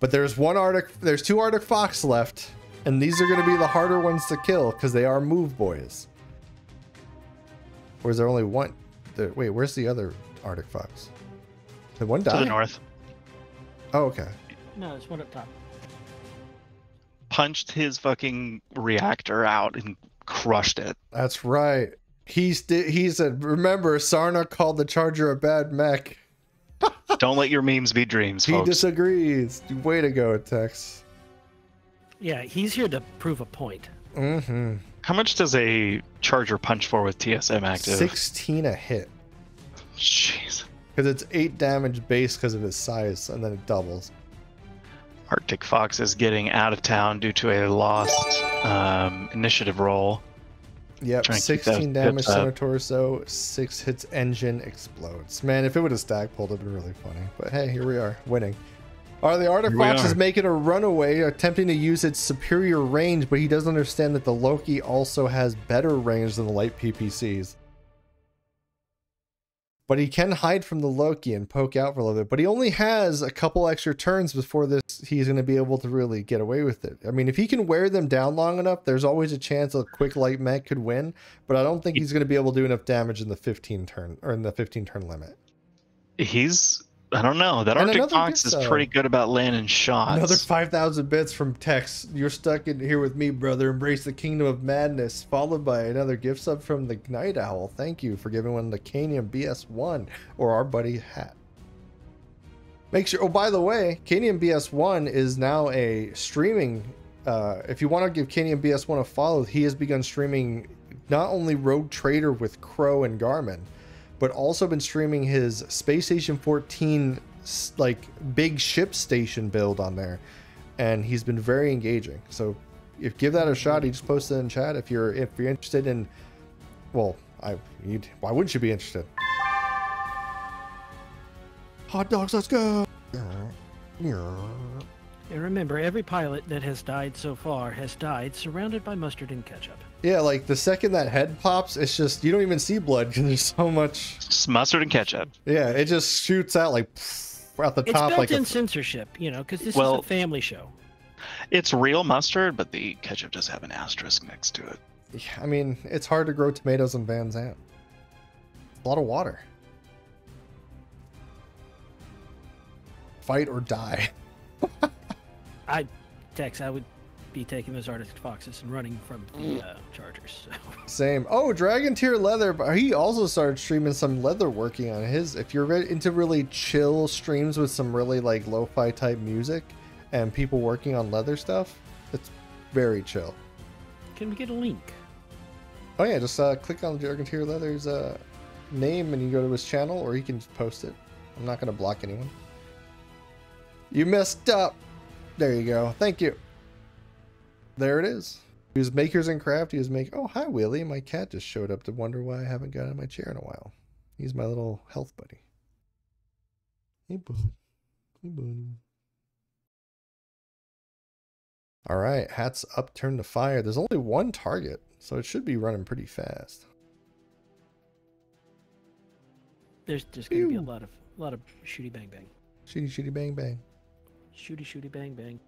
But there's one Arctic. There's two Arctic Fox left, and these are going to be the harder ones to kill because they are move boys. Or is there only one? There, wait, where's the other Arctic Fox? Did one To the north. Oh, okay. No, there's one up top. Punched his fucking reactor out and crushed it. That's right. He's he said, remember, Sarna called the Charger a bad mech. Don't let your memes be dreams, folks. He disagrees. Way to go, Tex. Yeah, he's here to prove a point. Mm-hmm. How much does a charger punch for with TSM active? 16 a hit. Jeez. Because it's 8 damage base because of his size, and then it doubles. Arctic Fox is getting out of town due to a lost um, initiative roll. Yep, Try and keep 16 damage center torso, 6 hits engine, explodes. Man, if it would have stackpoled, it would have been really funny. But hey, here we are, winning. Are the Arctic Fox is making a runaway, attempting to use its superior range, but he doesn't understand that the Loki also has better range than the light PPCs. But he can hide from the Loki and poke out for a little bit. But he only has a couple extra turns before this. He's going to be able to really get away with it. I mean, if he can wear them down long enough, there's always a chance a quick light mech could win. But I don't think he's going to be able to do enough damage in the 15 turn or in the 15 turn limit. He's I don't know. That And Arctic Fox is though. pretty good about landing shots. Another 5,000 bits from Tex. You're stuck in here with me, brother. Embrace the kingdom of madness. Followed by another gift sub from the Night Owl. Thank you for giving one the Canium BS1 or our buddy Hat. Make sure. Oh, by the way, Canium BS1 is now a streaming. Uh, if you want to give Canium BS1 a follow, he has begun streaming not only Rogue Trader with Crow and Garmin, but also been streaming his Space Station 14 like big ship station build on there, and he's been very engaging. So, if give that a shot, he just posted in chat if you're if you're interested in. Well, I you'd, why wouldn't you be interested? Hot dogs, let's go. And remember, every pilot that has died so far has died surrounded by mustard and ketchup. Yeah, like the second that head pops, it's just you don't even see blood because there's so much. Just mustard and ketchup. Yeah, it just shoots out like out the It's top like built-in a, censorship, you know, because this Well- is a family show. It's real mustard, but the ketchup does have an asterisk next to it. Yeah, I mean, it's hard to grow tomatoes in Van Zandt. A lot of water. Fight or die. I, Tex, I would be taking those Arctic Foxes and running from the uh, Chargers. So. Same. Oh, Dragon Tear Leather. He also started streaming some leather working on his. If you're into really chill streams with some really like lo-fi type music and people working on leather stuff, it's very chill. Can we get a link? Oh yeah, just uh, click on Dragon Tear Leather's uh, name and you go to his channel, or you can just post it. I'm not gonna block anyone. You messed up. There you go. Thank you. There it is. He was makers and craft. He was make. Oh hi Willie, my cat just showed up to wonder why I haven't got out of my chair in a while. He's my little health buddy. Hey bud. Hey buddy. All right, hats up, turn to fire. There's only one target, so it should be running pretty fast. There's just going to be a lot of a lot of shooty bang bang, Shooty shooty bang bang. shooty shooty bang bang.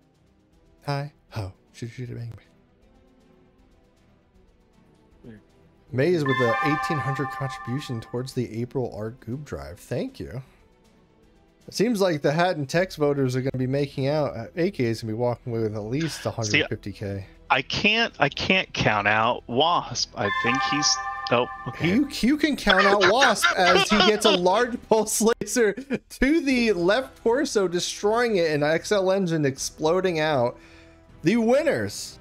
Hi. Ho. Shooty shooty bang bang. Weird. Maze with the 1800 contribution towards the April Art Goob Drive. Thank you. It seems like the Hat and Tex voters are going to be making out. Uh, AK is going to be walking away with at least 150k. I can't I can't count out Wasp. I think he's oh okay. You, you can count out Wasp as he gets a large pulse laser to the left torso, destroying it, and XL engine exploding out. The winners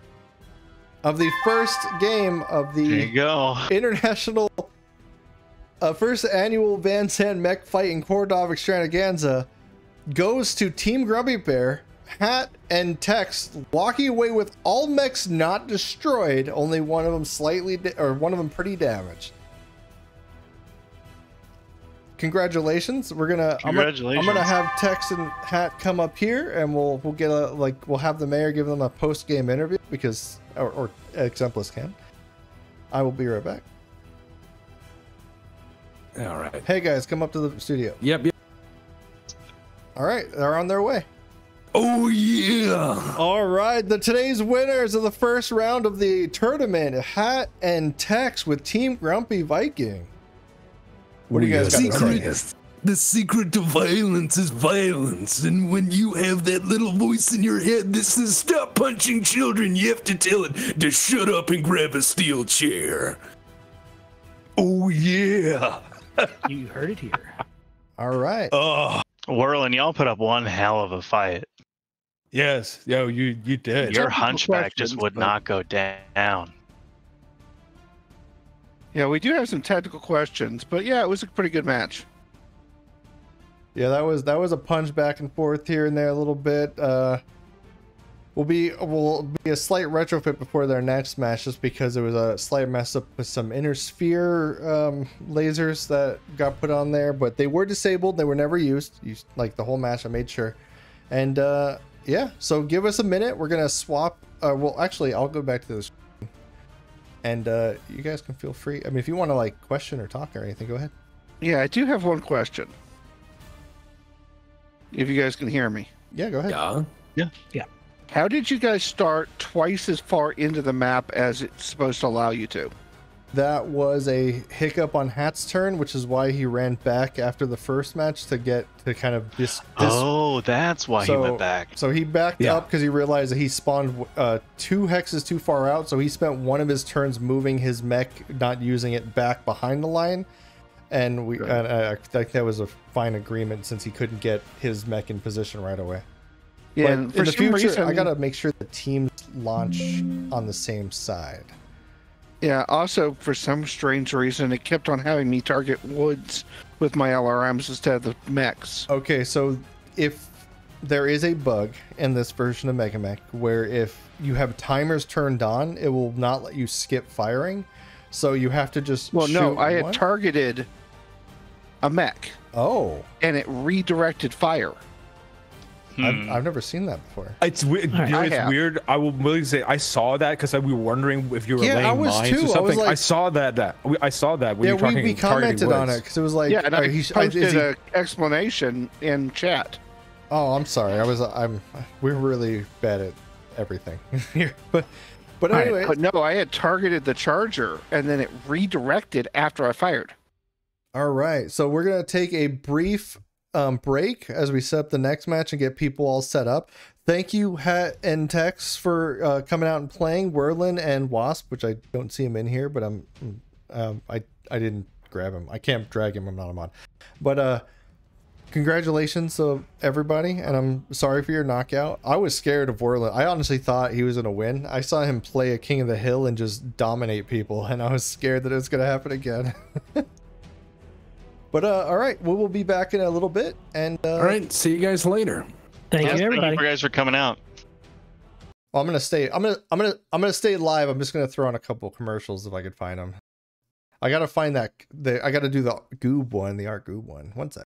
of the first game of the There you go. international uh, first annual Van Zandt Mech Fight in Corn Dog Extravaganza goes to Team Grumpy Bear Hat and Tex walking away with all mechs not destroyed, only one of them slightly da- or one of them pretty damaged. Congratulations. We're gonna I'm gonna- I'm gonna, have Tex and Hat come up here and we'll we'll get a like we'll have the mayor give them a post game interview because or, or Exemplus can. I will be right back. All right. Hey guys, come up to the studio. Yep. yep. All right, they're on their way. Oh yeah. All right, the today's winners of the first round of the tournament, Hat and Tex with Team Grumpy Viking. What do you guys got to say? The secret to violence is violence, and when you have that little voice in your head that says "Stop punching children," you have to tell it to shut up and grab a steel chair. Oh yeah. You heard it here. All right. Ah. Oh Whirlin, y'all put up one hell of a fight. yes, yo, you you did. Your hunchback just would but- not go down. Yeah, we do have some technical questions, but yeah, it was a pretty good match. Yeah, that was that was a punch back and forth here and there a little bit. Uh will be will be a slight retrofit before their next match just because it was a slight mess up with some inner sphere um, lasers that got put on there, but they were disabled. They were never used. used like the whole match, I made sure. And uh, yeah, so give us a minute. We're gonna swap. Uh, well, actually, I'll go back to this, and uh, you guys can feel free. I mean, if you want to like question or talk or anything, go ahead. Yeah, I do have one question. If you guys can hear me. Yeah, go ahead. Yeah. Yeah. How did you guys start twice as far into the map as it's supposed to allow you to? That was a hiccup on Hat's turn, which is why he ran back after the first match to get to kind of this. this oh, that's why he went back. So he backed Yeah. up because he realized that he spawned uh, two hexes too far out. So he spent one of his turns moving his mech, not using it back behind the line. And we, Right. and I I think that was a fine agreement since he couldn't get his mech in position right away. Yeah, but for in the future, reason, I gotta make sure the teams launch on the same side. Yeah, also for some strange reason, it kept on having me target woods with my LRMs instead of the mechs. Okay, so if there is a bug in this version of Megamech where if you have timers turned on, it will not let you skip firing. So you have to just Well, no, I had targeted a mech Oh, and it redirected fire. I've, Hmm. I've never seen that before. It's weird. All right. You know, I it's have. weird. I will really say I saw that because we were wondering if you were Yeah, I laying was mines too. I or was something. I, like- saw that. That we, I saw that. When yeah, you were we, we commented on it because it was like, yeah, and uh, I he- I- posted an explanation in chat. oh, I'm sorry. I was. I'm. We're really bad at everything here, but but Right, anyway. But no, I had targeted the charger and then it redirected after I fired. All right, so we're gonna take a brief um, break as we set up the next match and get people all set up. Thank you, Hat and Tex, for uh, coming out and playing Whirlin and Wasp, which I don't see him in here, but I'm um, I I didn't grab him. I can't drag him. I'm not a mod, but uh, congratulations to everybody, and I'm sorry for your knockout. I was scared of Whirlin. I honestly thought he was gonna win. I saw him play a King of the Hill and just dominate people, and I was scared that it was gonna happen again. But uh, all right, we will be back in a little bit, and uh, All right. See you guys later. Thank Yes, you, thank everybody. you for guys for coming out. well, I'm gonna stay. I'm gonna. I'm gonna. I'm gonna stay live. I'm just gonna throw on a couple commercials if I could find them. I gotta find that. The I gotta do the Goob one, the Art Goob one. One sec.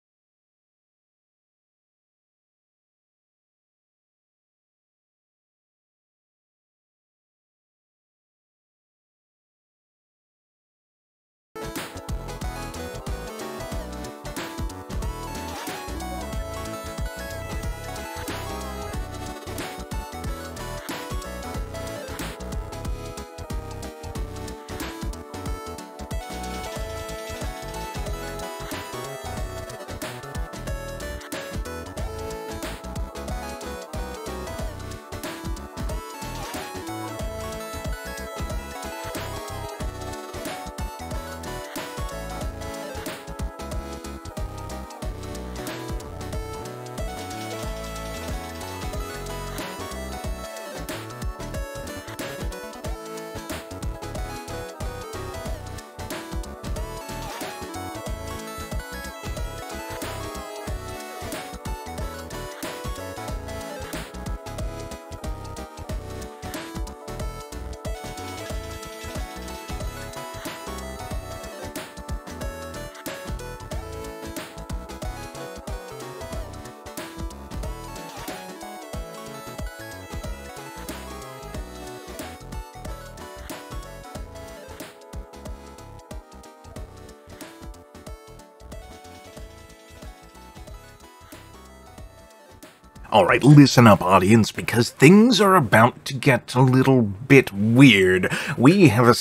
All right, listen up, audience, because things are about to get a little bit weird. We have a.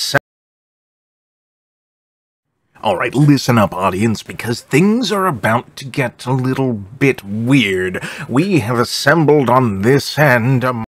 All right, listen up, audience, because things are about to get a little bit weird. We have assembled on this end a.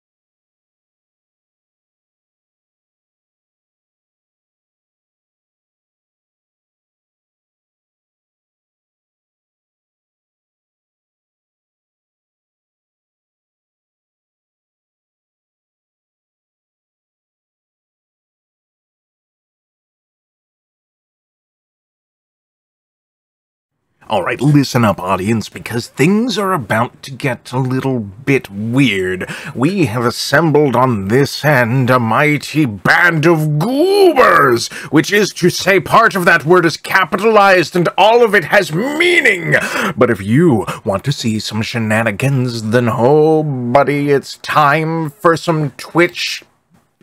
All right, listen up, audience, because things are about to get a little bit weird. We have assembled on this end a mighty band of goobers, which is to say, part of that word is capitalized and all of it has meaning. But if you want to see some shenanigans, then oh, buddy, it's time for some Twitch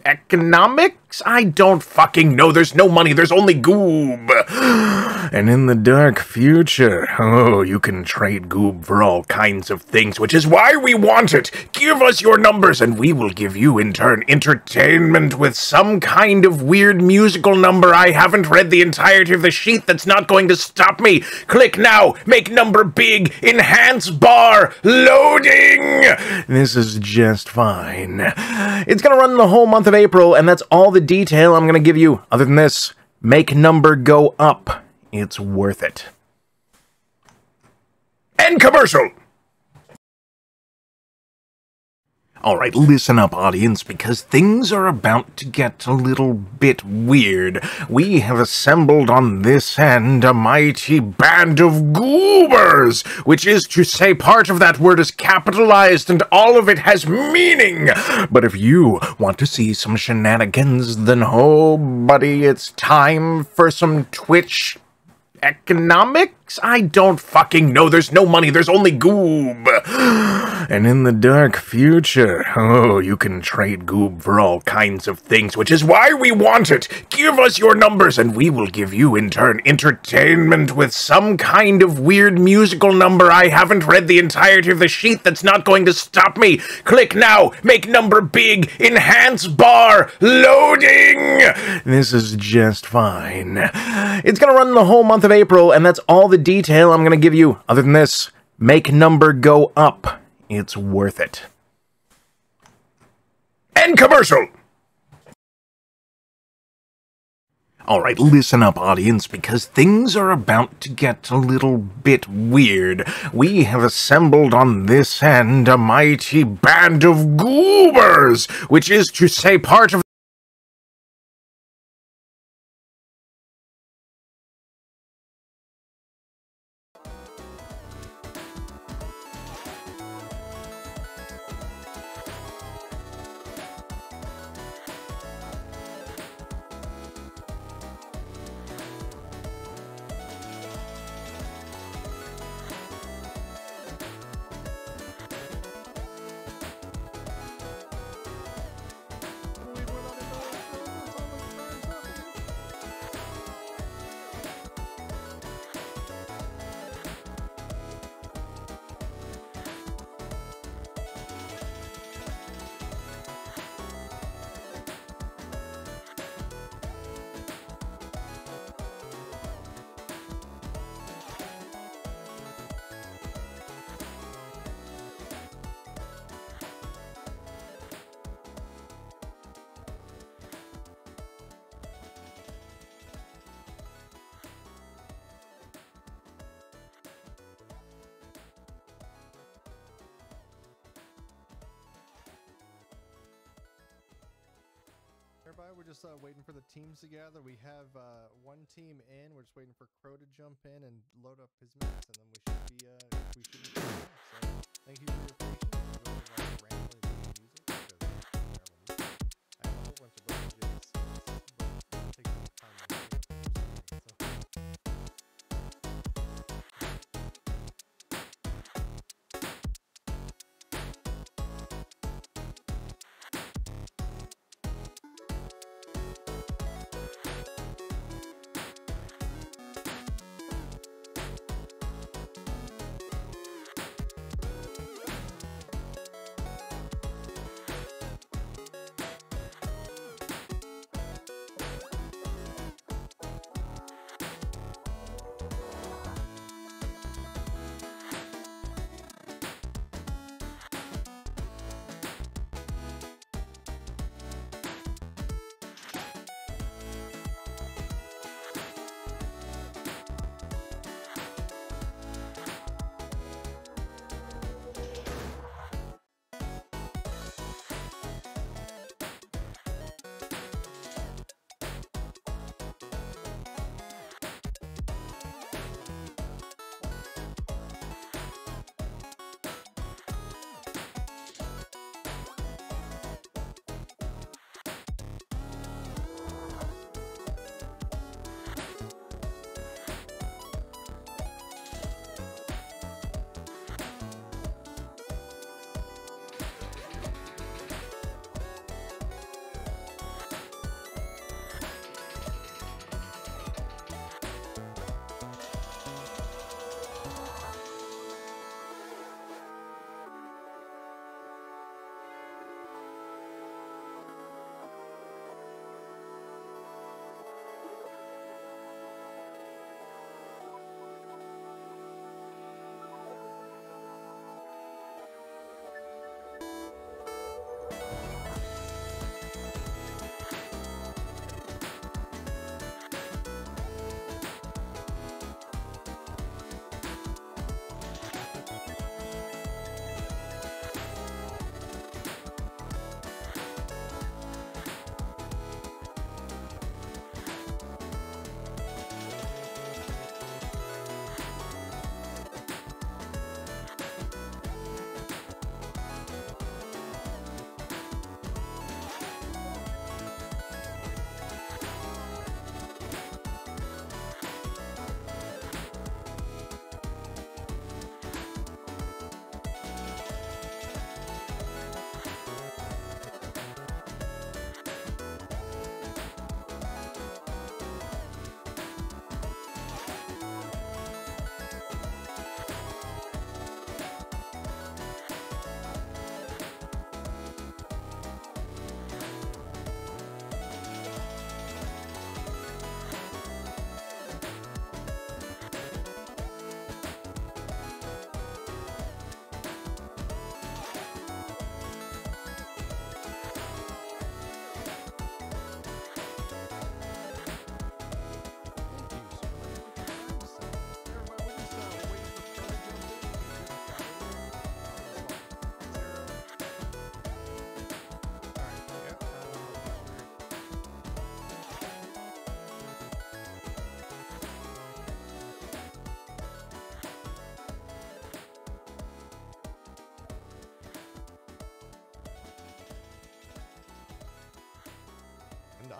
economics? I don't fucking know. There's no money. There's only goob. And in the dark future, oh, you can trade goob for all kinds of things, which is why we want it. Give us your numbers and we will give you, in turn, entertainment with some kind of weird musical number. I haven't read the entirety of the sheet. That's not going to stop me. Click now. Make number big. Enhance bar. Loading. This is just fine. It's gonna run the whole month of April, and that's all the detail I'm gonna give you. Other than this, make number go up. It's worth it. End commercial! All right, listen up, audience, because things are about to get a little bit weird. We have assembled on this end a mighty band of goobers, which is to say, part of that word is capitalized and all of it has meaning. But if you want to see some shenanigans, then oh, buddy, it's time for some Twitch I don't fucking know. There's no money. There's only goob. And in the dark future, oh, you can trade goob for all kinds of things, which is why we want it. Give us your numbers and we will give you, in turn, entertainment with some kind of weird musical number. I haven't read the entirety of the sheet. That's not going to stop me. Click now. Make number big. Enhance bar. Loading. This is just fine. It's gonna run the whole month of April, and that's all the detail I'm gonna give you. Other than this, make number go up. It's worth it. End commercial! All right, listen up, audience, because things are about to get a little bit weird. We have assembled on this end a mighty band of goobers, which is to say, part of jump in and load up his mix, and then we should be uh,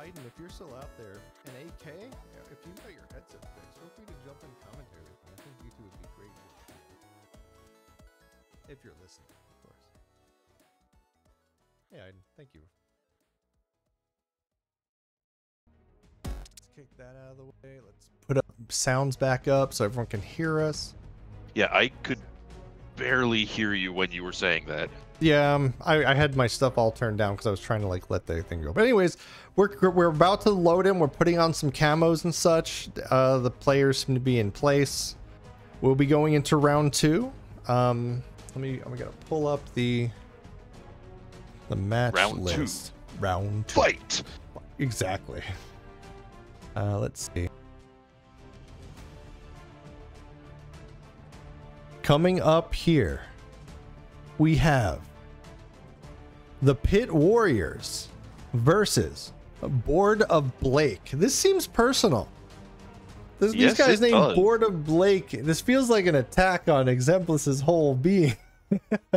Aiden, if you're still out there, and AK, if you've got your headset fixed, feel free to jump in commentary with me. I think you two would be great. If you're listening, of course. Yeah, Aiden, thank you. Let's kick that out of the way. Let's put up sounds back up so everyone can hear us. Yeah, I could barely hear you when you were saying that. Yeah, um, I, I had my stuff all turned down because I was trying to like let the thing go. But anyways, we're we're about to load in. We're putting on some camos and such. Uh, the players seem to be in place. We'll be going into round two. Um, let me. I'm gonna pull up the the match Round two. list. Round two. Fight! Exactly. Uh, let's see. Coming up here, we have the Pit Warriors versus Board of Blake. This seems personal. This, Yes, these guys named does. Board of Blake. This feels like an attack on Exemplus's whole being.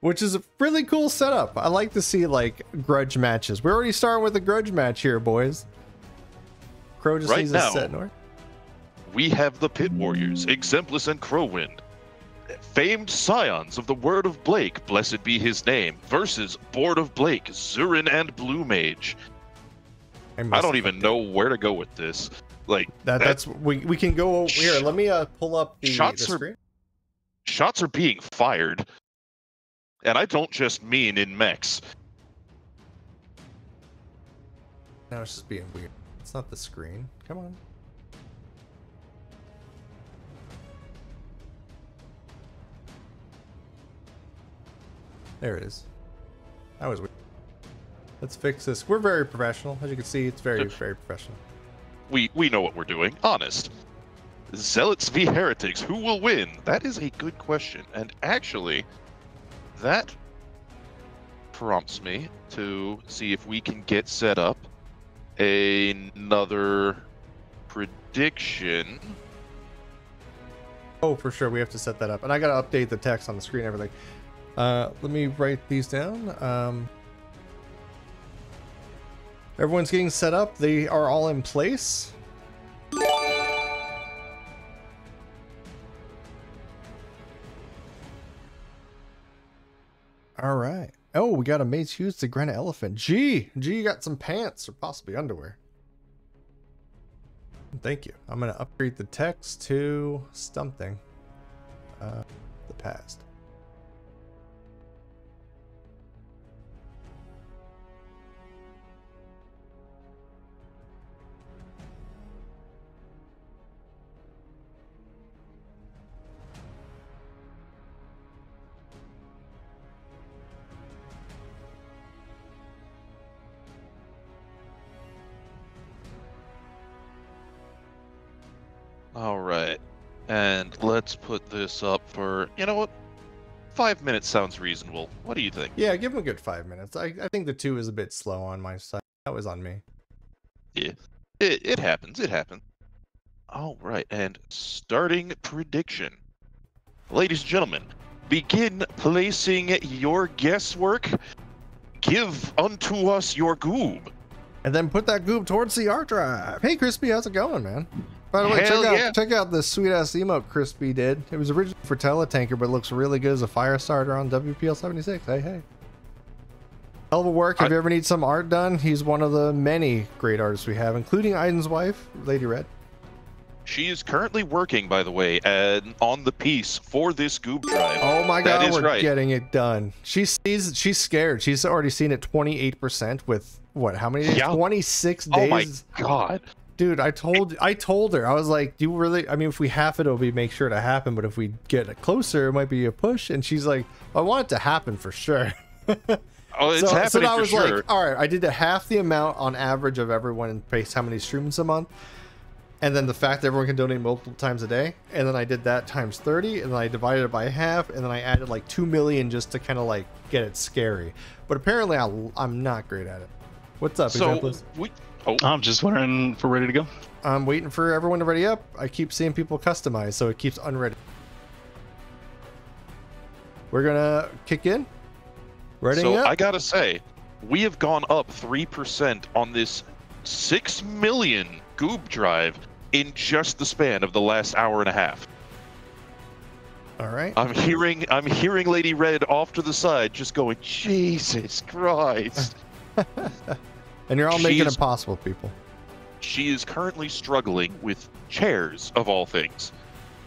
Which is a really cool setup. I like to see like grudge matches. We're already starting with a grudge match here, boys. Crow just Right needs now. a set north. We have the Pit Warriors, Exemplus and Crowwind. Famed scions of the Word of Blake, blessed be his name, versus Board of Blake, Zurin and Blue Mage. I messed don't even know where to go with this. Like, That that's we we can go over here. Let me uh pull up the, Shots the are- screen. shots are being fired. And I don't just mean in mechs. Now it's just being weird. It's not the screen. Come on. There it is. That was weird. Let's fix this. We're very professional. As you can see, it's very, very professional. We we know what we're doing. Honest. Zealots v heretics. Who will win? That is a good question. And actually, that prompts me to see if we can get set up another prediction. Oh, for sure. We have to set that up. And I got to update the text on the screen and everything. Uh, let me write these down. Um, everyone's getting set up. They are all in place. All right. Oh, we got a Mace Hughes to Granite Elephant. Gee, gee, you got some pants or possibly underwear. Thank you. I'm going to upgrade the text to something. Uh, the past. All right. And let's put this up for, you know what? Five minutes sounds reasonable. What do you think? Yeah, give him a good five minutes. I, I think the two is a bit slow on my side. That was on me. Yeah, it, it happens. It happens. All right, and starting prediction. Ladies and gentlemen, begin placing your guesswork. Give unto us your goob. And then put that goob towards the art drive. Hey, Crispy, how's it going, man? By the way, Hell check out yeah. check out this sweet ass emote Crispy did. It was originally for Teletanker, but looks really good as a fire starter on WBPL 76. Hey, hey. Hell of a work. If you ever need some art done, he's one of the many great artists we have, including Aiden's wife, Lady Red. She is currently working, by the way, on the piece for this goob drive. Oh my god, is we're right. getting it done. She sees she's scared. She's already seen it 28% with what, how many days? Yeah. 26 days. Oh my god. Dude, I told I told her. I was like, "Do you really I mean, if we half it, it'll be make sure to happen, but if we get it closer, it might be a push." And she's like, "I want it to happen for sure." Oh, it's so, happening so I for was sure. like, "All right, I did half the amount on average of everyone in base how many streams a month." And then the fact that everyone can donate multiple times a day, and then I did that times 30, and then I divided it by half, and then I added like 2 million just to kind of like get it scary. But apparently I, I'm not great at it. What's up, so we. Oh, I'm just wondering if we're ready to go. I'm waiting for everyone to ready up. I keep seeing people customize, so it keeps unready. We're gonna kick in. Ready so up. I gotta say, we have gone up 3% on this 6 million goob drive in just the span of the last hour and a half. All right. I'm hearing I'm hearing Lady Red off to the side just going, Jesus Christ. and you're all making it possible, people. she is currently struggling with chairs of all things.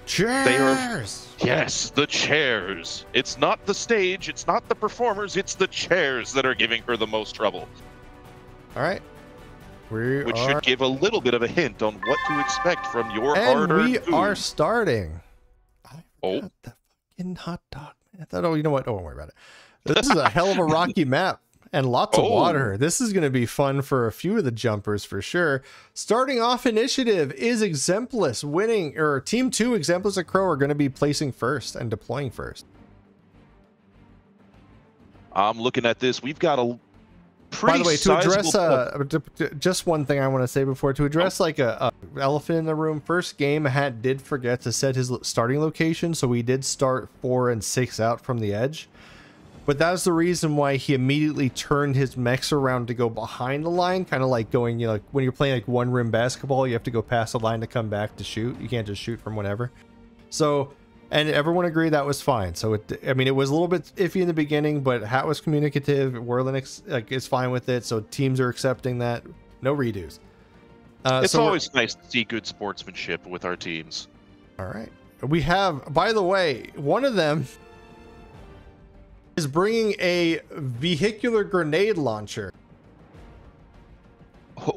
Cheers. Yes, the chairs. It's not the stage, it's not the performers, it's the chairs that are giving her the most trouble, All right. We which are, should give a little bit of a hint on what to expect from your and we food. are starting. I Oh. the fucking hot dog. I thought, oh, you know what? Don't worry about it. This is a hell of a rocky map and lots of Oh. water. This is going to be fun for a few of the jumpers for sure. Starting off initiative is Exemplus winning, or Team Two Exemplus and Crow are going to be placing first and deploying first. I'm looking at this. We've got a pretty By the way, to address uh, just one thing I want to say before to address like a, a elephant in the room. First game, Hat did forget to set his starting location, so we did start four and six out from the edge. But that's the reason why he immediately turned his mechs around to go behind the line, kind of like going, you know, like when you're playing like one rim basketball, you have to go past the line to come back to shoot. You can't just shoot from whatever. So, and everyone agreed that was fine. So, it, I mean, it was a little bit iffy in the beginning, but Hat was communicative. Whirlin ex- like, is fine with it. So, teams are accepting that. No redos. Uh, It's so always nice to see good sportsmanship with our teams. all right. We have, by the way, one of them is bringing a vehicular grenade launcher.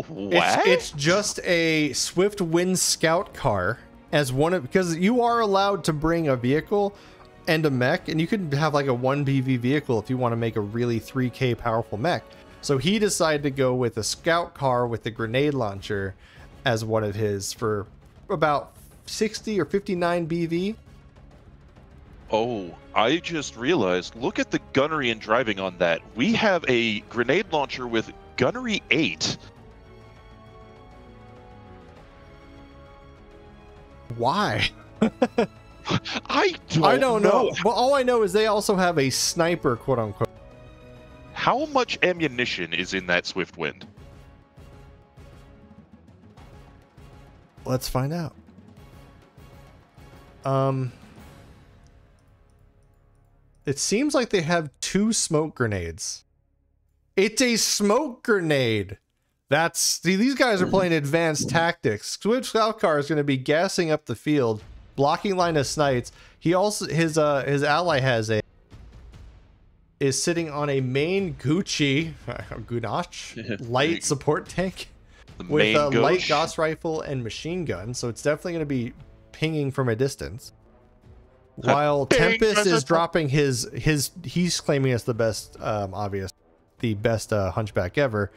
What? It's, it's just a Swift Wind Scout car as one of because you are allowed to bring a vehicle and a mech, and you could have like a one BV vehicle if you want to make a really 3K powerful mech. So he decided to go with a scout car with a grenade launcher as one of his for about 60 or 59 BV. Oh, I just realized. Look at the gunnery and driving on that. We have a grenade launcher with gunnery 8. Why? I don't, I don't know. Well, all I know is they also have a sniper, quote unquote. How much ammunition is in that Swift Wind? Let's find out. Um It seems like they have two smoke grenades. It's a smoke grenade. That's see, these guys are playing advanced tactics. Swift Scout Car is going to be gassing up the field, blocking line of snipes. He also his uh his ally has a is sitting on a main Gucci Gunach light support tank with a light? Gauss rifle and machine gun, so it's definitely going to be pinging from a distance. While. Tempest is dropping his his, he's claiming it's the best, um, obvious, the best uh, Hunchback ever.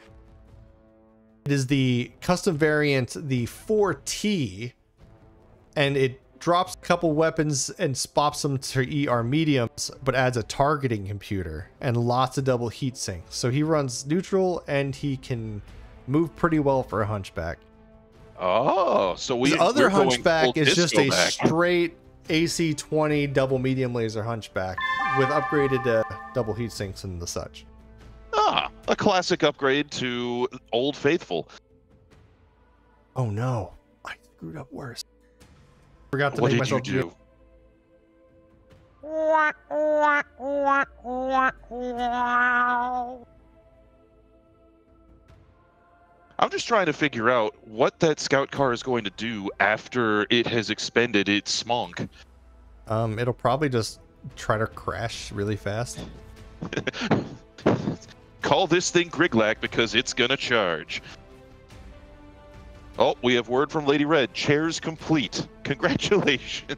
It is the custom variant, the 4T, and it drops a couple weapons and spots them to ER mediums, but adds a targeting computer and lots of double heat sinks. So he runs neutral and he can move pretty well for a hunchback. Oh, so we The other hunchback is just a back. straight AC20 double medium laser hunchback with upgraded uh, double heat sinks and the such. Ah, a classic upgrade to Old Faithful. Oh no, I screwed up worse. Forgot to What make did you myself do? I'm just trying to figure out what that scout car is going to do after it has expended its smonk. Um, it'll probably just try to crash really fast. Call this thing Griglak because it's gonna charge. Oh, we have word from Lady Red. Chairs complete. Congratulations.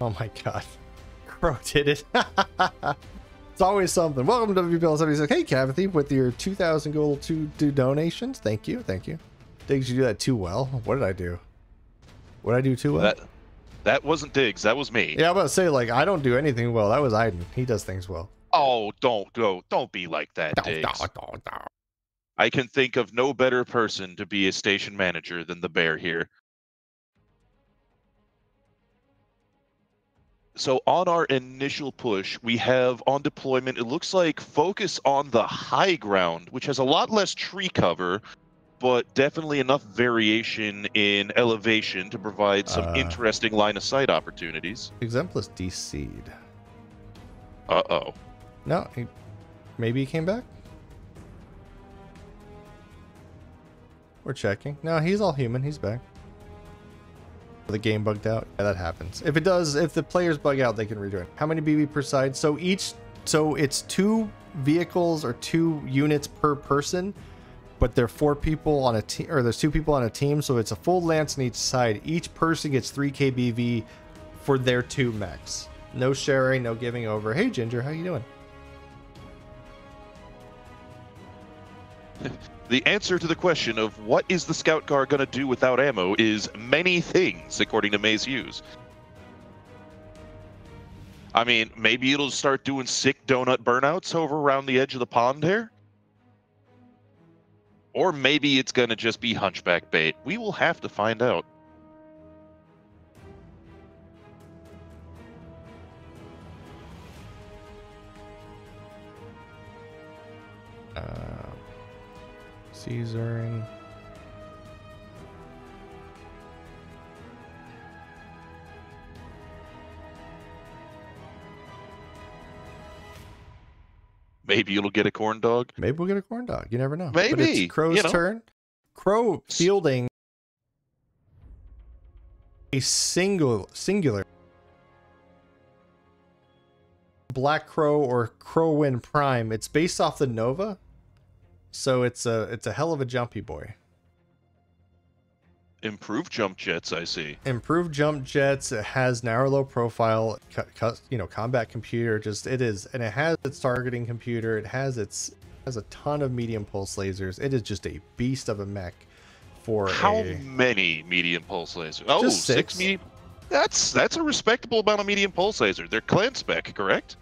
Oh my god. Crow did it. It's always something. Welcome to WBPL 76. Hey, Cavity, with your 2,000 gold to do donations. Thank you. Thank you. Digs, you do that too well. What did I do? What did I do too well? That that wasn't Digs. That was me. yeah, I'm about to say, like, I don't do anything well. That was Aiden. He does things well. Oh, don't go. Don't be like that, Digs. I can think of no better person to be a station manager than the bear here. So on our initial push, we have on deployment, it looks like focus on the high ground, which has a lot less tree cover, but definitely enough variation in elevation to provide some Uh. interesting line of sight opportunities. Exemplus DC'd. Uh oh. No, he, maybe he came back. We're checking. No, he's all human. He's back. The game bugged out. Yeah, that happens. If it does, if the players bug out, they can redo it. How many BV per side? So each, so it's two vehicles or two units per person, but there are four people on a team, or there's two people on a team, so it's a full lance on each side. Each person gets three KBV for their two mechs. No sharing, no giving over. Hey Ginger, how you doing? The answer to the question of what is the scout car going to do without ammo is many things, according to Maze Hughes. I mean, maybe it'll start doing sick donut burnouts over around the edge of the pond here. Or maybe it's going to just be hunchback bait. We will have to find out. Uh, Caesaring. Maybe it'll get a corn dog. Maybe we'll get a corn dog. You never know. But Maybe, it's Crow's you know. turn. Crow fielding a single singular Black Crow or Crowwind Prime. It's based off the Nova, so it's a it's a hell of a jumpy boy. Improved jump jets, I see. improved jump jets it has narrow low profile cu- cu- you know combat computer just it is and it has its targeting computer it has its has a ton of medium pulse lasers it is just a beast of a mech for How a many medium pulse lasers? Oh, six six. medium. That's that's a respectable amount of medium pulse laser. They're clan spec, correct?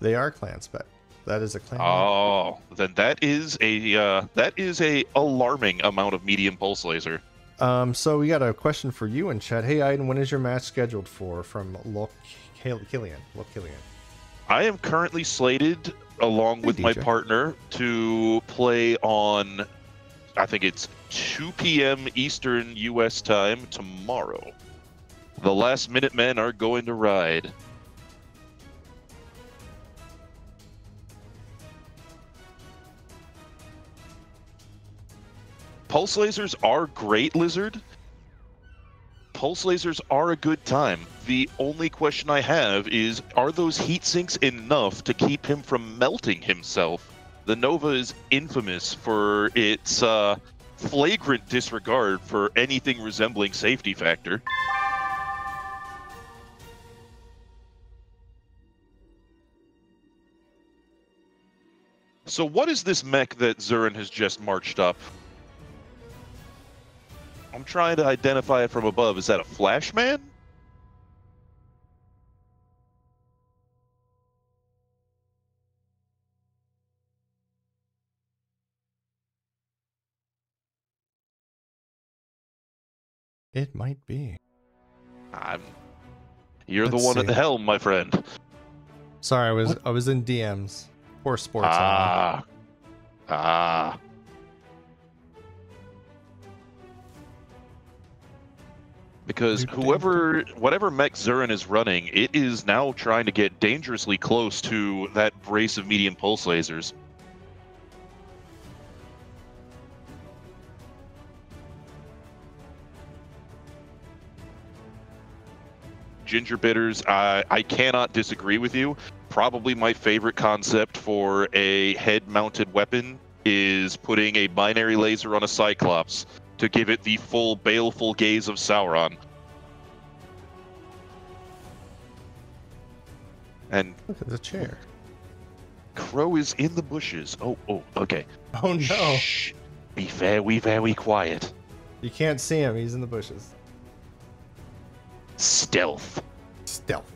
they are clan spec that is a clan Oh, then that is a uh, that is a alarming amount of medium pulse laser. um so we got a question for you in chat hey Aiden when is your match scheduled for from Lok Kill- Killian Lok Killian I am currently slated, along Hey, with my partner, to play on. I think it's 2 p.m. Eastern U.S. time tomorrow. The last minute men are going to ride. Pulse lasers are great, Lizard. Pulse lasers are a good time. The only question I have is are those heat sinks enough to keep him from melting himself? The Nova is infamous for its uh, flagrant disregard for anything resembling safety factor. So, what is this mech that Zurin has just marched up? I'm trying to identify it from above. Is that a Flashman? it might be I'm. You're Let's the one at the helm, my friend. sorry I was I was in DMs poor sports. Ah. Ah. Because whoever, whatever mech Zurin is running, it is now trying to get dangerously close to that brace of medium pulse lasers. Ginger bitters, I, I cannot disagree with you. Probably my favorite concept for a head mounted weapon is putting a binary laser on a Cyclops to give it the full baleful gaze of Sauron. And Look, a chair Crow is in the bushes. Oh, oh, okay. oh no Shh. Be very, very quiet. you can't see him he's in the bushes Stealth. stealth.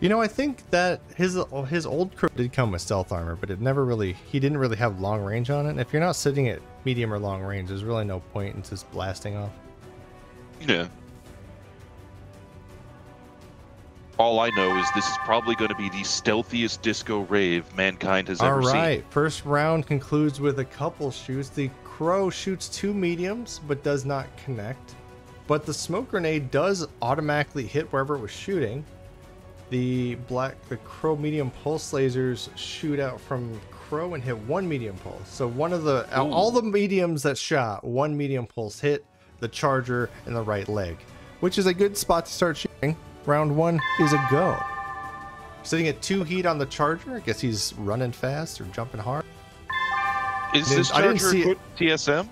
You know, I think that his his old crew did come with stealth armor, but it never really he didn't really have long range on it. If you're not sitting at medium or long range, there's really no point in just blasting off. Yeah. All I know is this is probably going to be the stealthiest disco rave mankind has All ever right, first round concludes with a couple shoots. The crow shoots two mediums but does not connect. But the smoke grenade does automatically hit wherever it was shooting. The black, the crow medium pulse lasers shoot out from crow and hit one medium pulse. So one of the out- all the mediums that shot, one medium pulse hit the charger in the right leg, which is a good spot to start shooting. Round one is a go. Sitting at two heat on the charger. I guess he's running fast or jumping hard. Is this I charger see equipped TSM?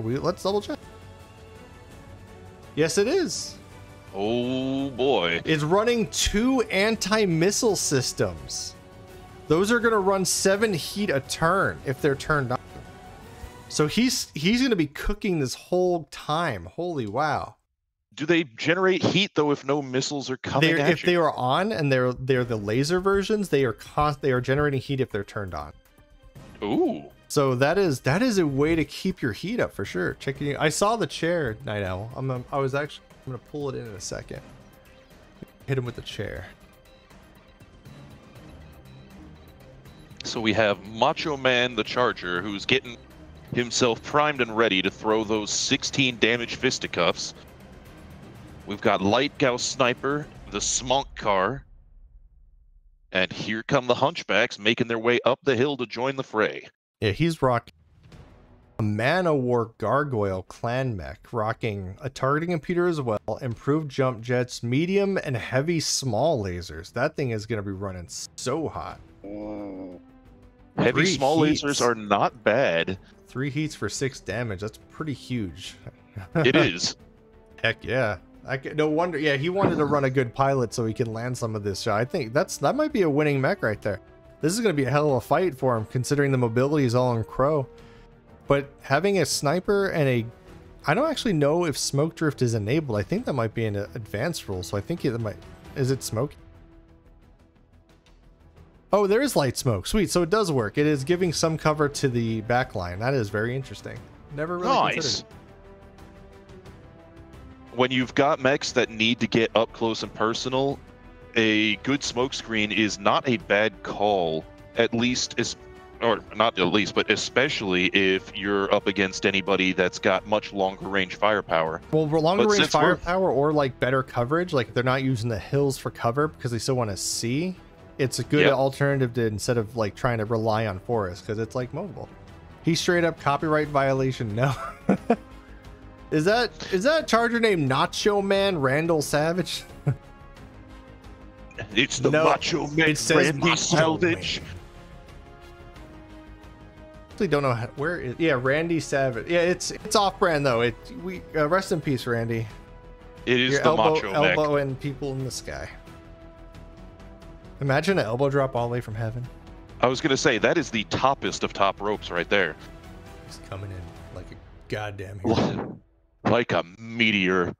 We let's double check. Yes, it is. Oh boy. It's running two anti-missile systems. Those are gonna run seven heat a turn if they're turned on. So he's he's gonna be cooking this whole time. Holy wow! Do they generate heat though if no missiles are coming They're, if you? they are on and they're they're the laser versions, they are const they are generating heat if they're turned on. Ooh. So that is that is a way to keep your heat up for sure. Checking, I saw the chair, Night Owl. I'm I was actually I'm gonna pull it in in a second. Hit him with the chair. So we have Macho Man the Charger, who's getting himself primed and ready to throw those 16 damage fisticuffs. We've got Light Gauss Sniper, the Smunk Car, and here come the Hunchbacks making their way up the hill to join the fray. Yeah, he's rocking a Man of War Gargoyle clan mech, rocking a targeting computer as well, improved jump jets, medium and heavy small lasers. That thing is gonna be running so hot. Heavy Three small heats. lasers are not bad. Three heats for six damage. That's pretty huge. It is. Heck yeah. I ca- no wonder. Yeah, he wanted to run a good pilot so he can land some of this shot. I think that's that might be a winning mech right there. This is going to be a hell of a fight for him, considering the mobility is all in Crow. But having a sniper and a, I don't actually know if smoke drift is enabled. I think that might be an advanced rule. So I think it might. Is it smoke? Oh, there is light smoke. Sweet. So it does work. It is giving some cover to the back line. That is very interesting. Never really nice. considered. it. When you've got mechs that need to get up close and personal, a good smokescreen is not a bad call. At least, is, or not at least, but especially if you're up against anybody that's got much longer range firepower. Well, longer But range since we're- firepower or like better coverage, like they're not using the hills for cover because they still want to see. It's a good Yep. alternative to instead of like trying to rely on forest because it's like mobile. He straight up copyright violation. No. is that is that charger name Nacho Man Randall Savage? It's the No, Macho Man it says Randy Macho Salvage. Actually, don't know how, where. Is, yeah, Randy Savage. Yeah, it's it's off brand though. It we uh, rest in peace, Randy. It is Your the elbow Macho elbow and people in the sky. Imagine an elbow drop all the way from heaven. I was gonna say that is the toppest of top ropes right there, He's coming in like a goddamn hero. like a meteor.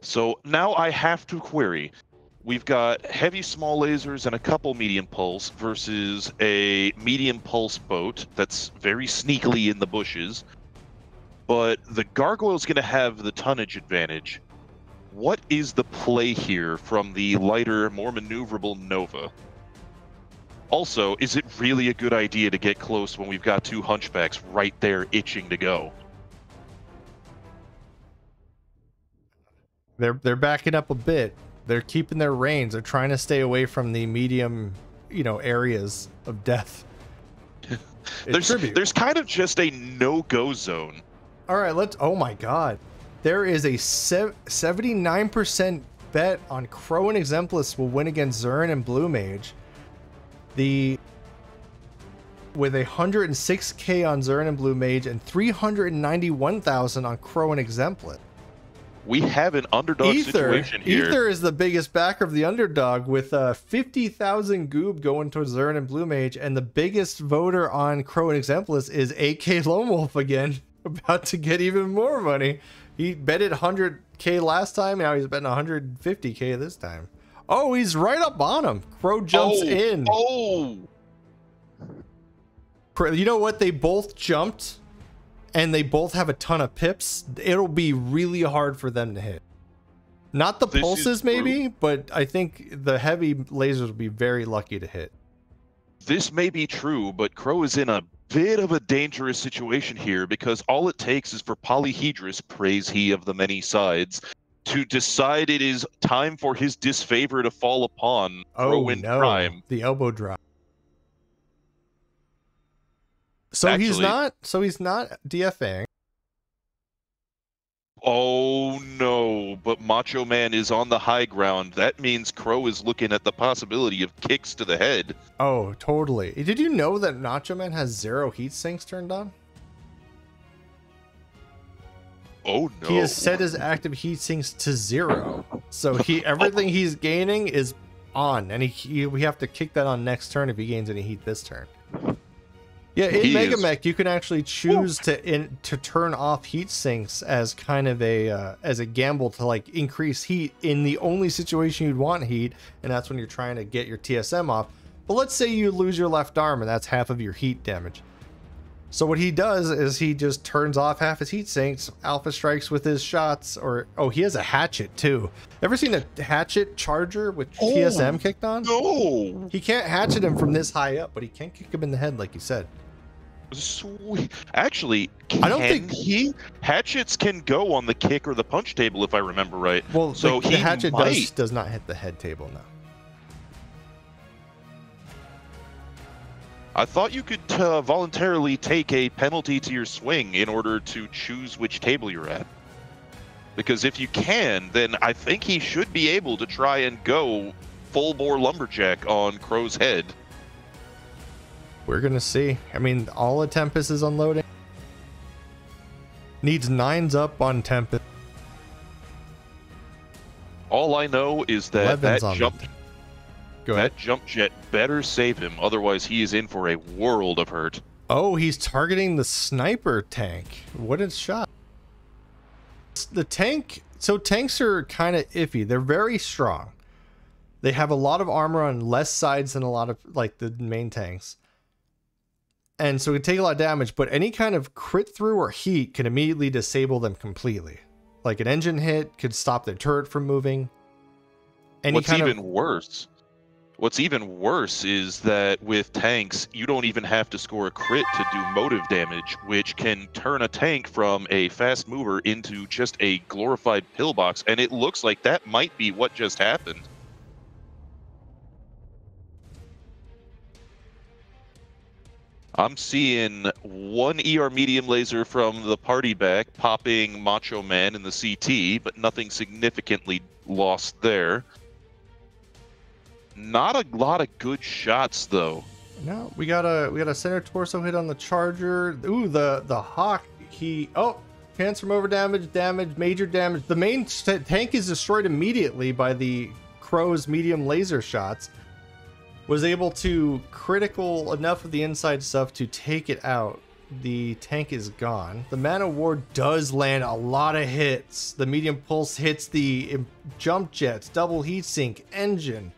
So now I have to query. We've got heavy small lasers and a couple medium pulse versus a medium pulse boat that's very sneakily in the bushes. But the gargoyle's going to have the tonnage advantage. What is the play here from the lighter, more maneuverable Nova? Also, is it really a good idea to get close when we've got two hunchbacks right there itching to go? They're they're backing up a bit. They're keeping their reins. They're trying to stay away from the medium, you know, areas of death. There's tribute. there's kind of just a no-go zone. All right, let's. Oh my God, there is a seventy-nine percent bet on Crow and Exemplus will win against Zern and Blue Mage. The with a hundred and six k on Zern and Blue Mage and three hundred and ninety-one thousand on Crow and Exemplus. We have an underdog Ether, situation here. Ether is the biggest backer of the underdog with uh, 50,000 goob going towards Zern and Blue Mage, and the biggest voter on Crow and Exemplus is AK Lone Wolf again, about to get even more money. He betted 100k last time, now he's betting 150k this time. Oh, he's right up on him. Crow jumps oh, in. Oh, You know what? They both jumped and they both have a ton of pips, it'll be really hard for them to hit. Not the This is pulses, maybe, but I think the heavy lasers will be very lucky to hit. This may be true, but Crow is in a bit of a dangerous situation here because all it takes is for Polyhedrus, praise he of the many sides, to decide it is time for his disfavor to fall upon Oh no, Prime. the elbow drop. So he's not. So he's not DFAing. Oh no, but Macho Man is on the high ground. That means Crow is looking at the possibility of kicks to the head. Oh, totally. Did you know that Macho Man has zero heat sinks turned on? Oh no. He has set his active heat sinks to zero. So he everything he's gaining is on, and he, he we have to kick that on next turn if he gains any heat this turn. Yeah, in He Mega is- Mech, you can actually choose to in to turn off heat sinks as kind of a uh, as a gamble to like increase heat in the only situation you'd want heat, and that's when you're trying to get your TSM off. But let's say you lose your left arm, and that's half of your heat damage. So what he does is he just turns off half his heat sinks, alpha strikes with his shots, or oh, he has a hatchet too. Ever seen a hatchet charger with TSM kicked on? No. He can't hatchet him from this high up, but he can kick him in the head, like you said. Sweet. Actually, I don't think- he hatchets can go on the kick or the punch table if I remember right. Well, So the, the he hatchet does does not hit the head table now. I thought you could uh, voluntarily take a penalty to your swing in order to choose which table you're at. Because if you can, then I think he should be able to try and go full bore lumberjack on Crow's head. We're gonna see. I mean, all of Tempest is unloading. Needs nines up on Tempest. All I know is that that jump Go that jump jet better save him, otherwise he is in for a world of hurt. Oh, he's targeting the sniper tank. What a shot. The tank, so tanks are kind of iffy. They're very strong. They have a lot of armor on less sides than a lot of like the main tanks. And so it take a lot of damage, but any kind of crit through or heat can immediately disable them completely. Like an engine hit could stop their turret from moving. Any What's even of worse, what's even worse is that with tanks, you don't even have to score a crit to do motive damage, which can turn a tank from a fast mover into just a glorified pillbox. And it looks like that might be what just happened. I'm seeing one ER medium laser from the party back popping Macho Man in the CT, but nothing significantly lost there. Not a lot of good shots though. No, we got a we got a center torso hit on the charger. Ooh, the the hawk. He oh, chance from over damage, damage, major damage. The main tank is destroyed immediately by the crow's medium laser shots. Was able to critical enough of the inside stuff to take it out. The tank is gone. The man of war does land a lot of hits. The medium pulse hits the jump jets, double heat sink, engine.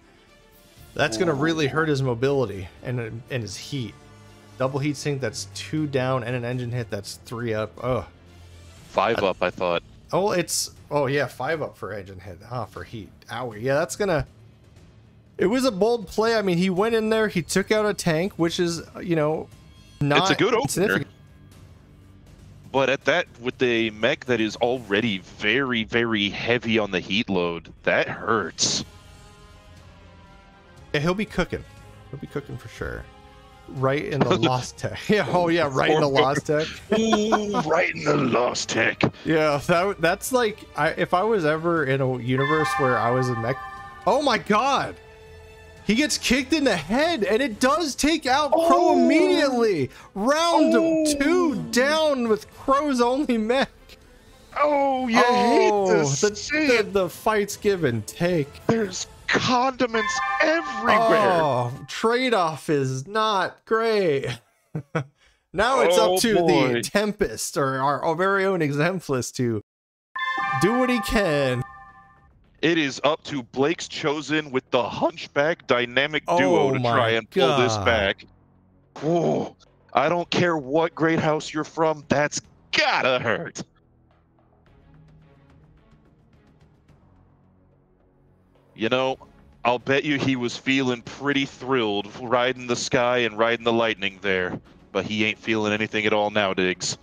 That's gonna really hurt his mobility and and his heat. Double heat sink, that's two down, and an engine hit, that's three up. Oh, Five up, I thought. oh, it's oh yeah, five up for engine hit. Ah, for heat. Owie. Yeah, that's gonna. It was a bold play. I mean, he went in there, he took out a tank, which is you know, not It's a good opener. But at that, with the mech that is already very, very heavy on the heat load, that hurts. Yeah, he'll be cooking. He'll be cooking for sure. Right in the lost tech. Yeah. Oh yeah, right in the lost tech. Ooh, right in the lost tech. Yeah, that that's like I, if I was ever in a universe where I was a mech. Oh my god, he gets kicked in the head, and it does take out Crow oh. immediately. Round oh. two down with Crow's only mech. Oh, you oh, hate to the, the the fights give and take. There's condiments everywhere. Oh, trade off is not great. now it's Oh, up to boy. the Tempest or our, our very own Exemplus to do what he can. It is up to Blake's chosen with the hunchback dynamic Oh duo to try and pull this back. Oh, I don't care what great house you're from. That's gotta hurt. You know, I'll bet you he was feeling pretty thrilled riding the sky and riding the lightning there, but he ain't feeling anything at all now, Digs.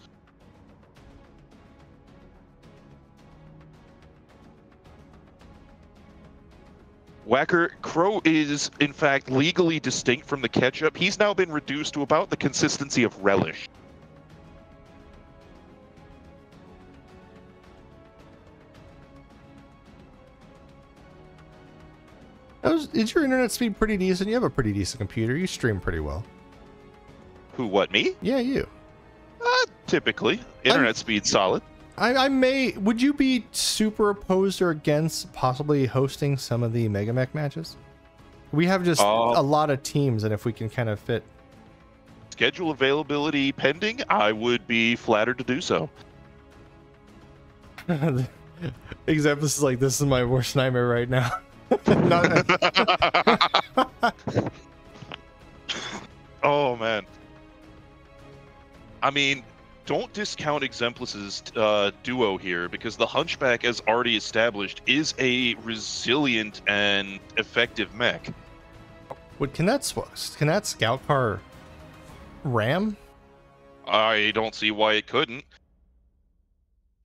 Whacker, Crow is, in fact, legally distinct from the ketchup. He's now been reduced to about the consistency of relish. How's- is your internet speed pretty decent? You have a pretty decent computer. You stream pretty well. Who, what, me? Yeah, you. Uh, typically. Internet speed solid. I, I may. Would you be super opposed or against possibly hosting some of the Mega Mech matches? We have just Uh, a lot of teams, and if we can kind of fit. Schedule availability pending, I would be flattered to do so. Exemplus, this is like this is my worst nightmare right now. Oh man. I mean, don't discount Exemplus's uh, duo here because the Hunchback, as already established, is a resilient and effective mech. Would can that can that scout car ram? I don't see why it couldn't.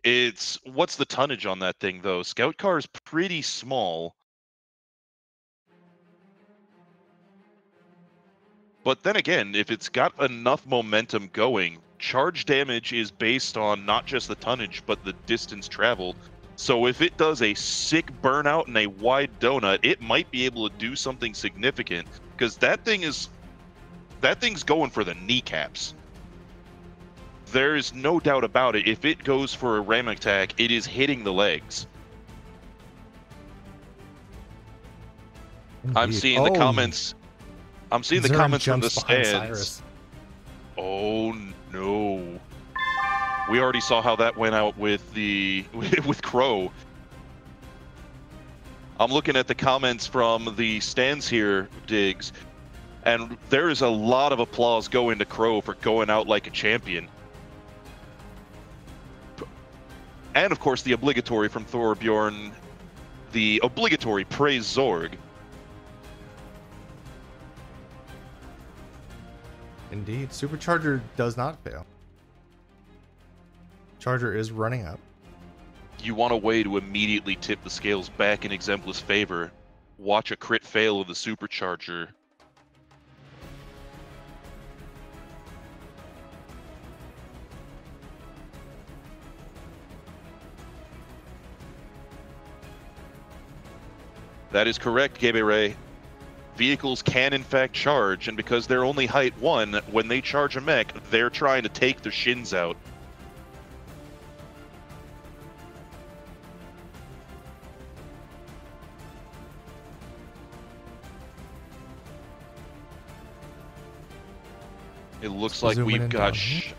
It's what's the tonnage on that thing though? Scout car is pretty small. But then again, if it's got enough momentum going, charge damage is based on not just the tonnage but the distance traveled. So if it does a sick burnout and a wide donut, it might be able to do something significant because that thing is that thing's going for the kneecaps. There is no doubt about it. If it goes for a ram attack, it is hitting the legs. I'm Indeed. seeing the Oh, comments. I'm seeing the comments from the stands. Oh no. We already saw how that went out with the with Crow. I'm looking at the comments from the stands here, Digs, and there is a lot of applause going to Crow for going out like a champion. And of course the obligatory from Thorbjorn, the obligatory praise Zorg. Indeed, supercharger does not fail. Charger is running up. you want a way to immediately tip the scales back in Exemplus' favor. Watch a crit fail of the supercharger. That is correct, Gabe Ray. Vehicles can in fact charge, and because they're only height one, when they charge a mech, they're trying to take their shins out. It looks like we've got. Sh-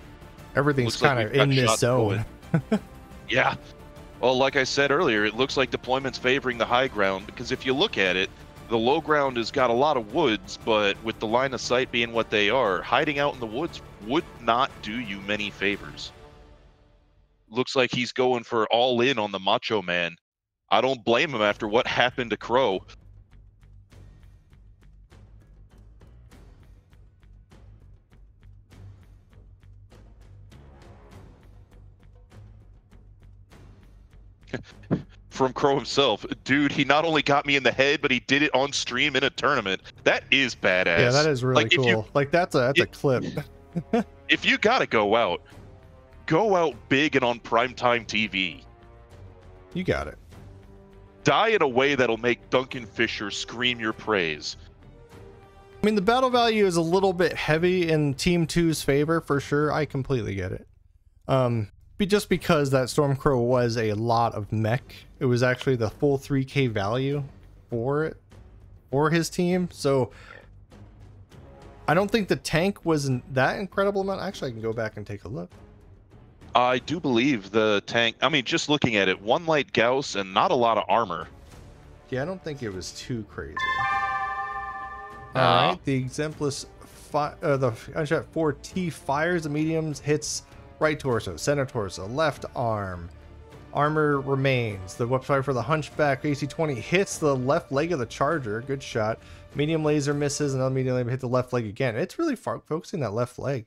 Everything's kind of we've in this zone. yeah. Well, like I said earlier, it looks like deployment's favoring the high ground because if you look at it, the low ground has got a lot of woods, but with the line of sight being what they are, hiding out in the woods would not do you many favors. Looks like he's going for all in on the Macho Man. I don't blame him after what happened to Crow. From Crow himself. Dude, he not only got me in the head, but he did it on stream in a tournament. That is badass. Yeah, that is really Like, cool. you- like that's a that's a clip. If you gotta go out, go out big and on primetime TV. You got it. Die in a way that'll make Duncan Fisher scream your praise. I mean, the battle value is a little bit heavy in Team 2's favor for sure. I completely get it. Um, be just because that Stormcrow was a lot of mech, it was actually the full 3k value for it for his team. So I don't think the tank was not that incredible amount. Actually, I can go back and take a look. I do believe the tank. I mean, just looking at it, one light Gauss and not a lot of armor. Yeah, I don't think it was too crazy. Nah. All right, the Exemplus fi- uh, the Gunshot 4T fires the mediums, hits right torso, center torso, left arm. Armor remains. The fire for the Hunchback AC-20 hits the left leg of the Charger. Good shot. Medium laser misses. Another medium laser hit the left leg again. It's really far- focusing that left leg.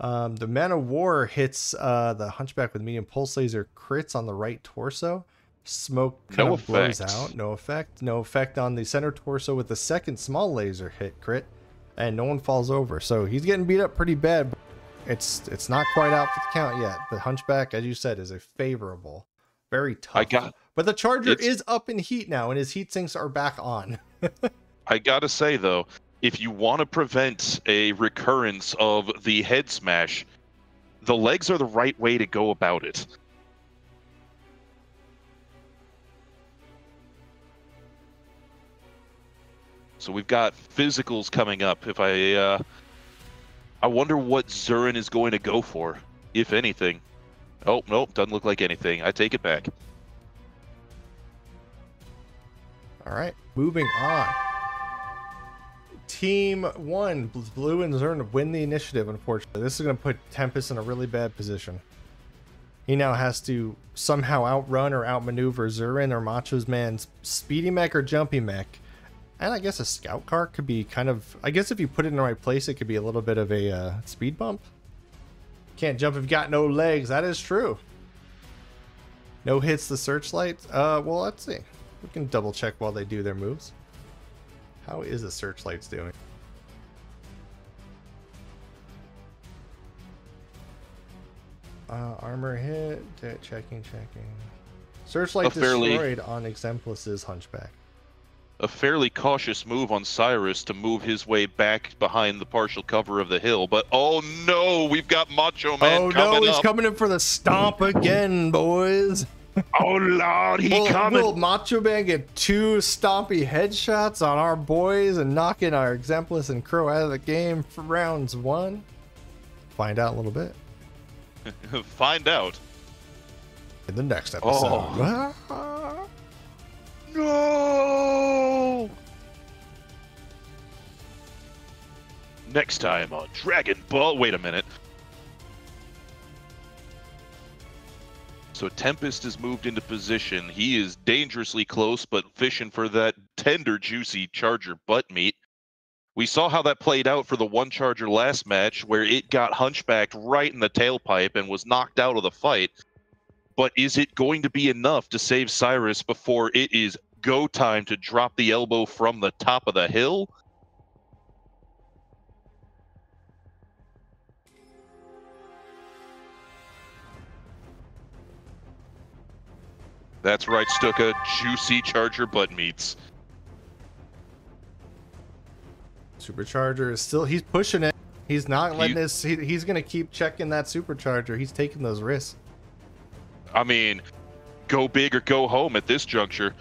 Um, the Man of War hits uh, the Hunchback with medium pulse laser crits on the right torso. Smoke kind No of blows out. No effect. No effect on the center torso with the second small laser hit crit, and no one falls over. So he's getting beat up pretty bad. But It's it's not quite out for the count yet. The Hunchback, as you said, is a favorable, very tough. I got- but the Charger is up in heat now, and his heat sinks are back on. I gotta say though, if you want to prevent a recurrence of the head smash, the legs are the right way to go about it. So we've got physicals coming up. If I, uh, I wonder what Zurin is going to go for, if anything. Oh nope, doesn't look like anything. I take it back. All right, moving on. Team one, Blue and Zern win the initiative. Unfortunately, this is going to put Tempest in a really bad position. He now has to somehow outrun or outmaneuver Zurin or Macho's man's speedy mech or jumpy mech. And I guess a scout car could be kind of. I guess if you put it in the right place, it could be a little bit of a uh, speed bump. Can't jump if you got no legs. That is true. No hits the searchlight. Uh, well, let's see. We can double check while they do their moves. How is the searchlights doing? Uh, armor hit. Checking, checking. Searchlight destroyed on Exemplus's Hunchback. A fairly cautious move on Cyrus to move his way back behind the partial cover of the hill. But oh no, we've got Macho Man oh coming no, he's up. coming in for the stomp again, boys. oh lord, he Will, coming. will Macho Man get two stompy headshots on our boys and knocking our Exemplus and Crow out of the game for rounds one? Find out a little bit Find out. in the next oh. episode. Oh. No. Next time on Dragon Ball. Wait a minute. So Tempest is moved into position. He is dangerously close, but fishing for that tender, juicy Charger butt meat. We saw how that played out for the one Charger last match, where it got hunchbacked right in the tailpipe and was knocked out of the fight. But is it going to be enough to save Cyrus before it is go time to drop the elbow from the top of the hill? That's right, Stuka. Juicy Charger butt meats. Supercharger is still he's pushing it. He's not letting this he, he's gonna keep checking that supercharger. He's taking those risks. I mean, go big or go home at this juncture.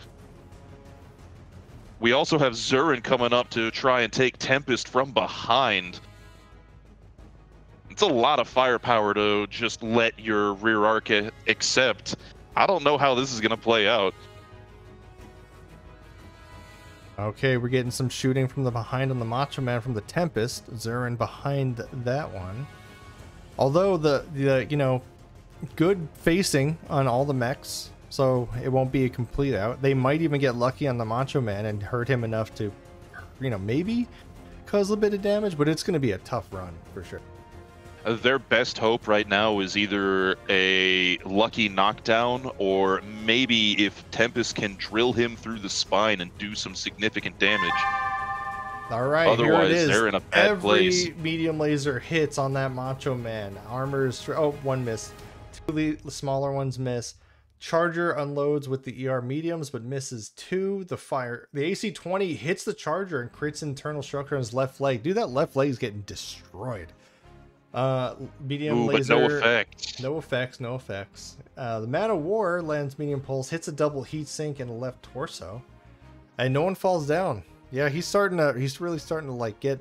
We also have Zurin coming up to try and take Tempest from behind. It's a lot of firepower to just let your rear arc accept. I don't know how this is going to play out. Okay, we're getting some shooting from the behind on the Macho Man from the Tempest. Zurin behind that one. Although the the you know good facing on all the mechs, so it won't be a complete out. They might even get lucky on the Macho Man and hurt him enough to, you know, maybe cause a bit of damage. But it's going to be a tough run for sure. Uh, Their best hope right now is either a lucky knockdown or maybe if Tempest can drill him through the spine and do some significant damage. All right, here it is. they're in a bad Every place. medium laser hits on that Macho Man. Armor's oh one miss. Two le- smaller ones miss. Charger unloads with the ER mediums but misses two. The fire the AC twenty hits the Charger and creates internal structure on his left leg. Dude, that left leg is getting destroyed. Uh, medium Ooh, laser. no effect. No effects, no effects. Uh, the Man of War lands medium pulse, hits a double heat sink in the left torso, and no one falls down. Yeah, he's starting to. He's really starting to like get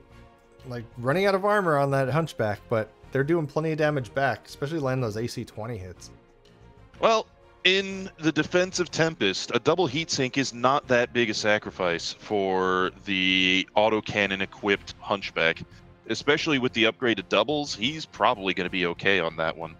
like running out of armor on that hunchback, but they're doing plenty of damage back, especially landing those AC twenty hits. Well, in the defense of Tempest, a double heatsink is not that big a sacrifice for the autocannon equipped Hunchback. Especially with the upgraded doubles, he's probably going to be okay on that one.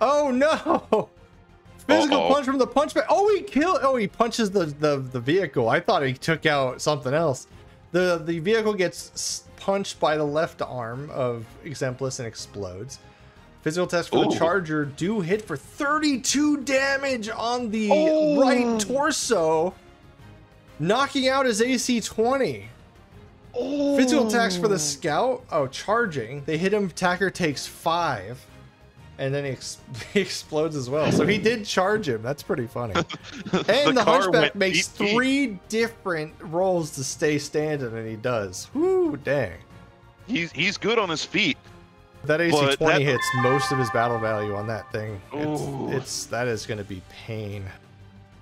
Oh no! Physical Uh-oh. punch from the punchback. Oh, he killed. Oh, he punches the, the the vehicle. I thought he took out something else. The the vehicle gets punched by the left arm of Exemplus and explodes. Physical test for the charger do hit for 32 damage on the Oh. right torso, knocking out his AC 20. Physical attacks for the scout. Oh, charging. They hit him. Attacker takes five, and then he, ex- he explodes as well. So he did charge him. That's pretty funny. And the, car hunchback makes beep, beep. three different rolls to stay standing, and he does. Whoo, dang. He's he's good on his feet. That AC twenty that- hits most of his battle value on that thing. It's, it's that is going to be pain.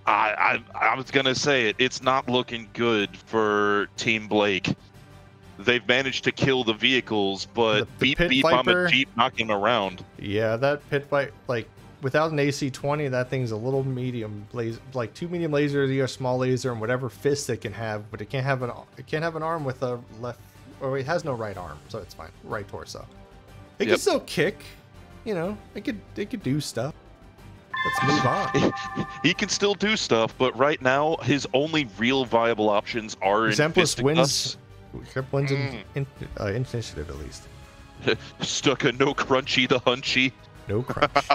I, I I was gonna say it. It's not looking good for Team Blake. They've managed to kill the vehicles, but The- the beep beep on a jeep knocking him around. Yeah, that pit fight like without an AC twenty, that thing's a little medium laser, like two medium lasers, you a small laser, and whatever fist it can have, but it can't have an it can't have an arm with a left, or it has no right arm, so it's fine. Right torso. It can Yep. still kick, you know. It could it could do stuff. Let's move on. he can still do stuff, but right now his only real viable options are in Exemplus wins. Except wins in, Mm. in uh, initiative at least. Stuka no crunchy the hunchy. No crunch.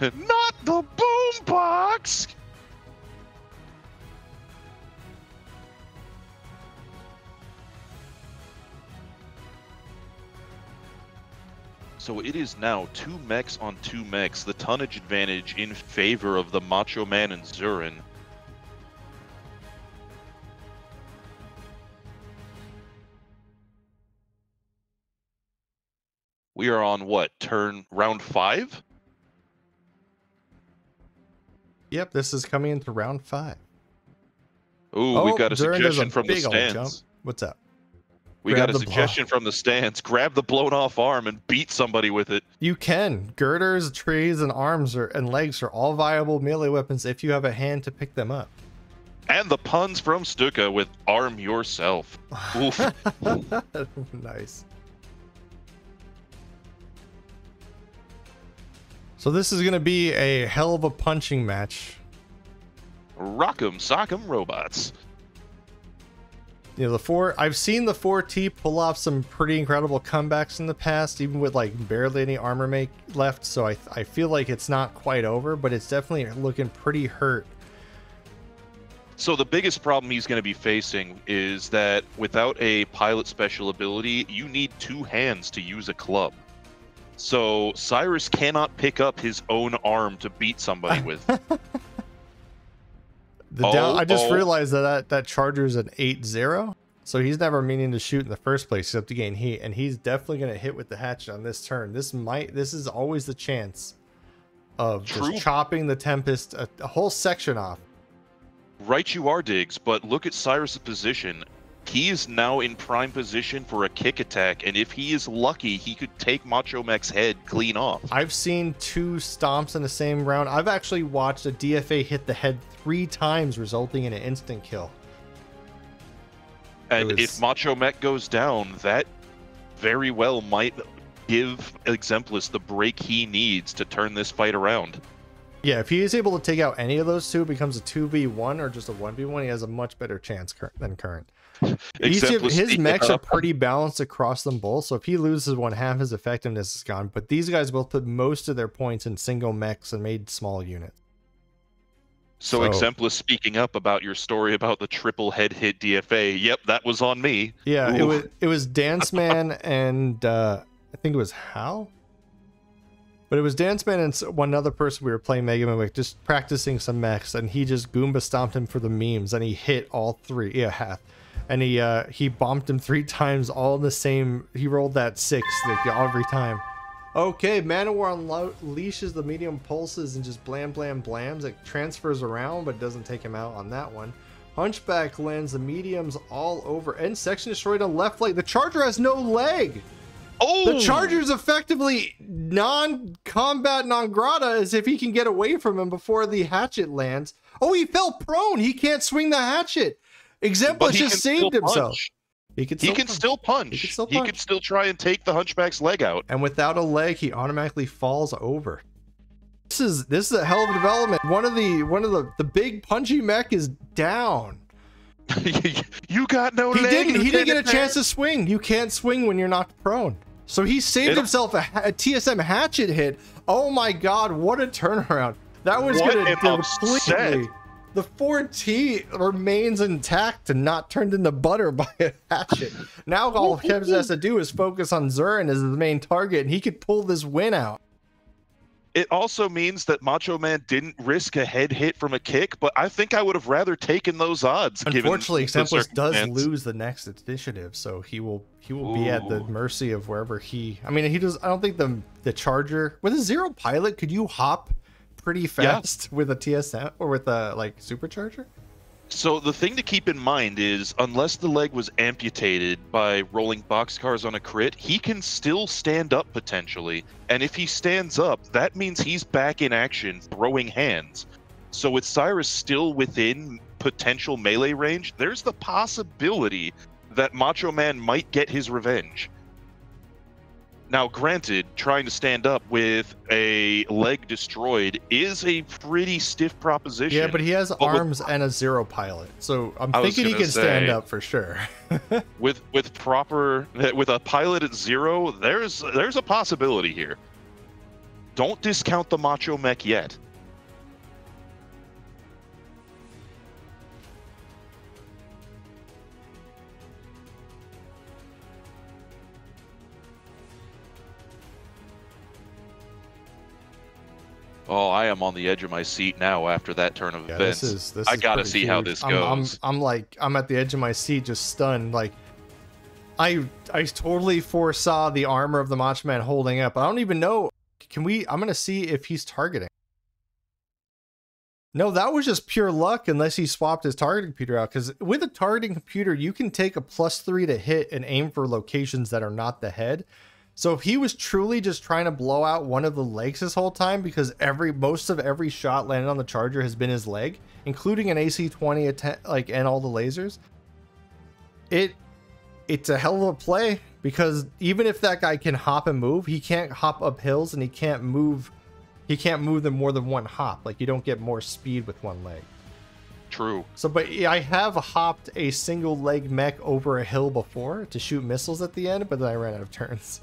Not the boombox. So it is now two mechs on two mechs, the tonnage advantage in favor of the Macho Man and Zurin. We are on what, turn round five? yep, this is coming into round five. Ooh, Oh, we've got a does suggestion from the stands. jump. What's up? We Grab got a suggestion from the stands. Grab the blown off arm and beat somebody with it. You can. Girders, trees, and arms are, and legs are all viable melee weapons if you have a hand to pick them up. And the puns from Stuka with arm yourself. Oof. nice. So this is going to be a hell of a punching match. Rock'em sock'em robots. You know, the four I've seen the 4T pull off some pretty incredible comebacks in the past, even with like barely any armor make left. So I I feel like it's not quite over, but it's definitely looking pretty hurt. So the biggest problem he's going to be facing is that without a pilot special ability, you need two hands to use a club. So Cyrus cannot pick up his own arm to beat somebody with. The down, Oh, I just oh. realized that, that that charger is an 8-0. So he's never meaning to shoot in the first place except to gain heat, and he's definitely going to hit with the hatchet on this turn. This might this is always the chance of True. just chopping the Tempest a, a whole section off. Right, you are, Digs, but look at Cyrus's position. He is now in prime position for a kick attack, and if he is lucky, he could take Macho Mech's head clean off. I've seen two stomps in the same round. I've actually watched a DFA hit the head three times, resulting in an instant kill. And was- if Macho Mech goes down, that very well might give Exemplus the break he needs to turn this fight around. Yeah, if he is able to take out any of those two, it becomes a 2v1 or just a 1v1, he has a much better chance cur- than current. His mechs are pretty balanced across them both, so if he loses one half, his effectiveness is gone. But these guys both put most of their points in single mechs and made small units. So, So- Exemplus speaking up about your story about the triple head hit DFA. Yep, that was on me. Yeah, it was it was Dance Man and uh, I think it was Hal. But it was Dance Man and one other person we were playing Mega Mech with, just practicing some mechs, and he just Goomba stomped him for the memes, and he hit all three. Yeah, half. And he uh, he bombed him three times, all in the same. He rolled that six like, every time. Okay, Manowar unleashes the medium pulses and just blam blam blams. It transfers around, but doesn't take him out on that one. Hunchback lands the mediums all over. End section destroyed on left leg. The Charger has no leg. Oh, The Charger's effectively non-combat non-grata as if he can get away from him before the hatchet lands. Oh, he fell prone. He can't swing the hatchet. but Exemplus just saved himself. punch. He could He can punch. still punch. He can still He can still try and take the Hunchback's leg out. and without a leg, he automatically falls over. This is this is a hell of a development. One of the one of the the big punchy mech is down. you got no He leg. didn't he didn't get a chance to swing. You can't swing when you're knocked prone. So he saved It- himself a, a TSM hatchet hit. Oh my god, what a turnaround. That was What gonna completely upset. The 4T remains intact and not turned into butter by a hatchet. Now all Kevs has to do is focus on Zurin as the main target, and he could pull this win out. It also means that Macho Man didn't risk a head hit from a kick, but I think I would have rather taken those odds. Unfortunately, the Exemplus does lose the next initiative, so he will he will be at the mercy of wherever he. I mean, he does. I don't think the the Charger with a zero pilot could you hop pretty fast with a TSM or with a like supercharger. So the thing to keep in mind is, unless the leg was amputated by rolling boxcars on a crit, he can still stand up potentially. And if he stands up, that means he's back in action, throwing hands. So with Cyrus still within potential melee range, there's the possibility that Macho Man might get his revenge. Now, granted, trying to stand up with a leg destroyed is a pretty stiff proposition. Yeah, but he has with- arms and a zero pilot, so I'm I thinking he can stand up for sure. with with proper with a pilot at zero there's there's a possibility here don't discount the macho mech yet oh i am on the edge of my seat now after that turn of Yeah, events this is this. I gotta see how huge. this I'm, I'm, goes. I'm like I'm at the edge of my seat, just stunned. Like I I totally foresaw the armor of the Macho Man holding up. I don't even know. Can we? I'm gonna see if he's targeting. No, that was just pure luck, unless he swapped his targeting computer out. Because with a targeting computer, you can take a plus three to hit and aim for locations that are not the head. So if he was truly just trying to blow out one of the legs this whole time, because every most of every shot landed on the charger has been his leg, including an AC-20 atta- like and all the lasers, it it's a hell of a play because even if that guy can hop and move, he can't hop up hills and he can't move he can't move them more than one hop. Like you don't get more speed with one leg. true So, but yeah, I have hopped a single leg mech over a hill before to shoot missiles at the end, but then I ran out of turns.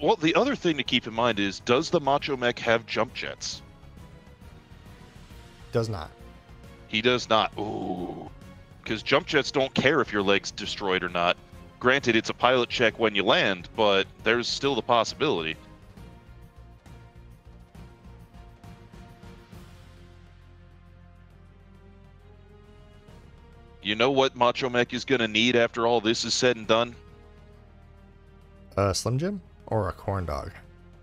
Well the other thing to keep in mind is does the macho mech have jump jets Does not. He does not. Ooh. Because jump jets don't care if your leg's destroyed or not. Granted, it's a pilot check when you land, but there's still the possibility. You know what Macho Mech is going to need after all this is said and done? Uh, Slim Jim or a corn dog.